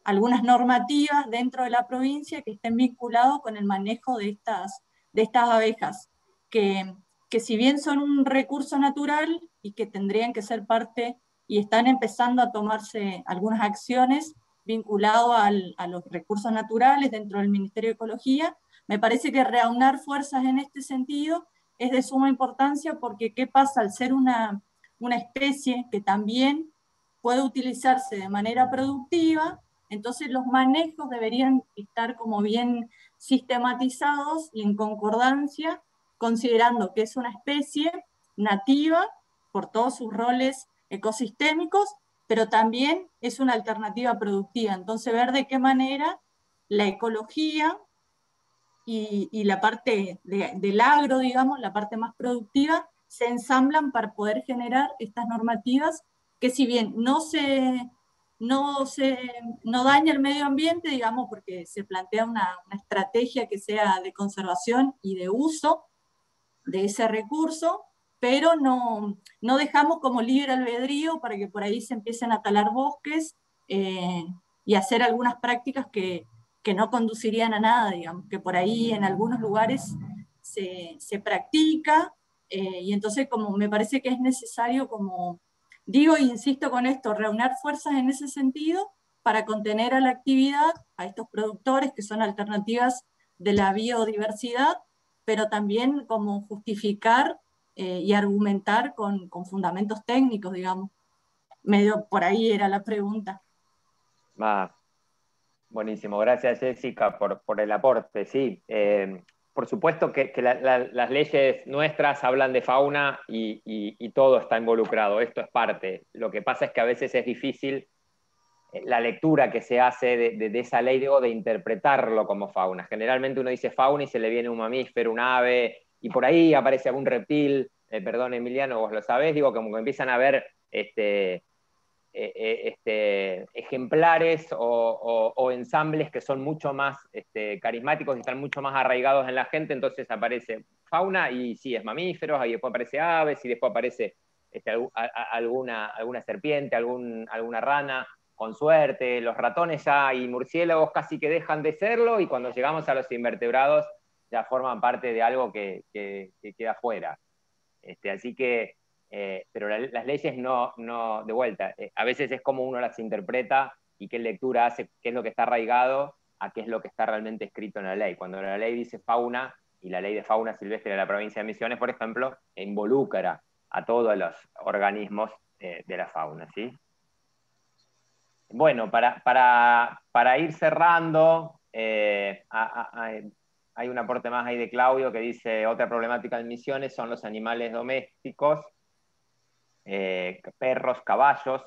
algunas normativas dentro de la provincia que estén vinculadas con el manejo de estas, de estas abejas, que, que si bien son un recurso natural y que tendrían que ser parte y están empezando a tomarse algunas acciones, vinculado a los recursos naturales dentro del Ministerio de Ecología. Me parece que reaunar fuerzas en este sentido es de suma importancia porque ¿qué pasa al ser una, una especie que también puede utilizarse de manera productiva? Entonces los manejos deberían estar como bien sistematizados y en concordancia, considerando que es una especie nativa por todos sus roles ecosistémicos pero también es una alternativa productiva. Entonces, ver de qué manera la ecología y, la parte del agro, digamos, la parte más productiva, se ensamblan para poder generar estas normativas que si bien no se, no se no daña el medio ambiente, digamos, porque se plantea una, una estrategia que sea de conservación y de uso de ese recurso, pero no, no dejamos como libre albedrío para que por ahí se empiecen a talar bosques eh, y hacer algunas prácticas que, que, no conducirían a nada, digamos, que por ahí en algunos lugares se, se practica, eh, y entonces como me parece que es necesario, como digo e insisto con esto, reunir fuerzas en ese sentido para contener a la actividad, a estos productores que son alternativas de la biodiversidad, pero también como justificar eh, y argumentar con, con, fundamentos técnicos, digamos. Medio por ahí era la pregunta. Ah, buenísimo, gracias Jessica por, por el aporte. Sí, eh, por supuesto que, las leyes nuestras hablan de fauna y, y, todo está involucrado, esto es parte. Lo que pasa es que a veces es difícil eh, la lectura que se hace de, esa ley, de interpretarlo como fauna. Generalmente uno dice fauna y se le viene un mamífero, un ave, y por ahí aparece algún reptil, eh, perdón Emiliano, vos lo sabés, digo, como que empiezan a ver este, este, ejemplares o, ensambles que son mucho más este, carismáticos y están mucho más arraigados en la gente, entonces aparece fauna y sí, es mamíferos, ahí después aparece aves y después aparece este, alguna, alguna serpiente, alguna rana, con suerte, los ratones ya y murciélagos casi que dejan de serlo y cuando llegamos a los invertebrados ya forman parte de algo que, queda fuera. Este, así que, eh, pero las leyes no, no, de vuelta, eh, a veces es como uno las interpreta y qué lectura hace, qué es lo que está arraigado a qué es lo que está realmente escrito en la ley. Cuando la ley dice fauna, y la ley de fauna silvestre de la provincia de Misiones, por ejemplo, involucra a todos los organismos eh, de la fauna. ¿sí? Bueno, para, para, para ir cerrando, hay un aporte más ahí de Claudio que dice, otra problemática en Misiones son los animales domésticos, eh, perros, caballos,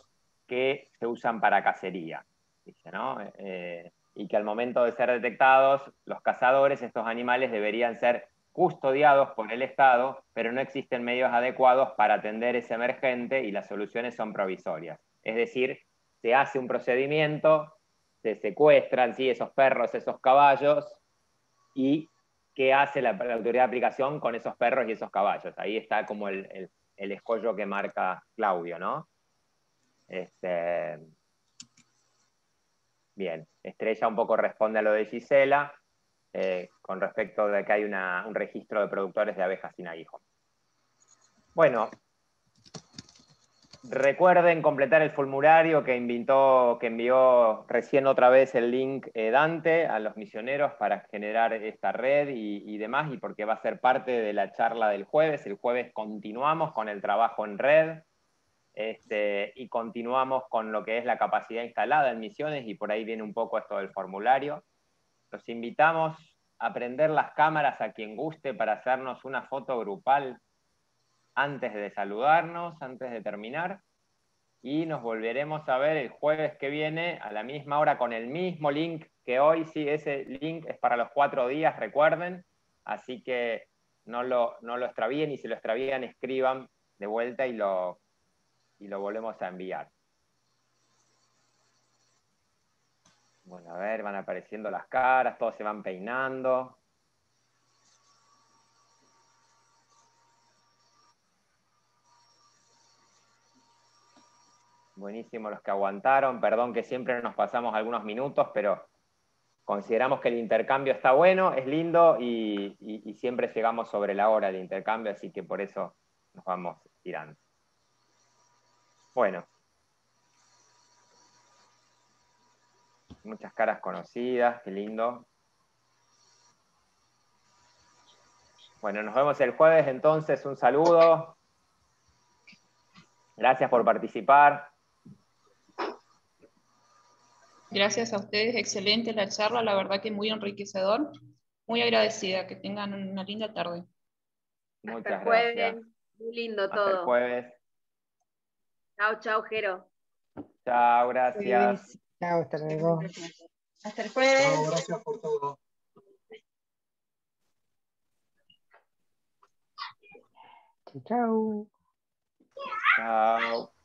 que se usan para cacería. Eh, y que al momento de ser detectados, los cazadores, estos animales deberían ser custodiados por el Estado, pero no existen medios adecuados para atender ese emergente y las soluciones son provisorias. Es decir, se hace un procedimiento, se secuestran ¿sí? esos perros, esos caballos, y qué hace la, autoridad de aplicación con esos perros y esos caballos. Ahí está como el, escollo que marca Claudio, ¿no? Este, bien, Estrella un poco responde a lo de Gisela, eh, con respecto de que hay un registro de productores de abejas sin aguijón. Bueno, recuerden completar el formulario que, que envió recién otra vez el link eh, Dante a los misioneros para generar esta red y, demás, y porque va a ser parte de la charla del jueves. El jueves continuamos con el trabajo en red este, y continuamos con lo que es la capacidad instalada en misiones y por ahí viene un poco esto del formulario. Los invitamos a prender las cámaras a quien guste para hacernos una foto grupal antes de saludarnos, antes de terminar. Y nos volveremos a ver el jueves que viene a la misma hora con el mismo link que hoy. Sí, ese link es para los cuatro días, recuerden. Así que no lo, no lo extravíen y si lo extravían, escriban de vuelta y lo, y lo volvemos a enviar. Bueno, a ver, van apareciendo las caras, todos se van peinando. Buenísimo los que aguantaron. Perdón que siempre nos pasamos algunos minutos, pero consideramos que el intercambio está bueno, es lindo y, siempre llegamos sobre la hora del intercambio, así que por eso nos vamos tirando. Bueno, muchas caras conocidas, qué lindo. Bueno, nos vemos el jueves entonces, un saludo. Gracias por participar. Gracias a ustedes, excelente la charla, la verdad que muy enriquecedor. Muy agradecida, que tengan una linda tarde. Muchas gracias. Muy lindo Hasta todo. el jueves. Chao, chao, Jero. Chao, gracias. Chao, hasta luego. Hasta el jueves. Chao, gracias por todo. Chao. Chao.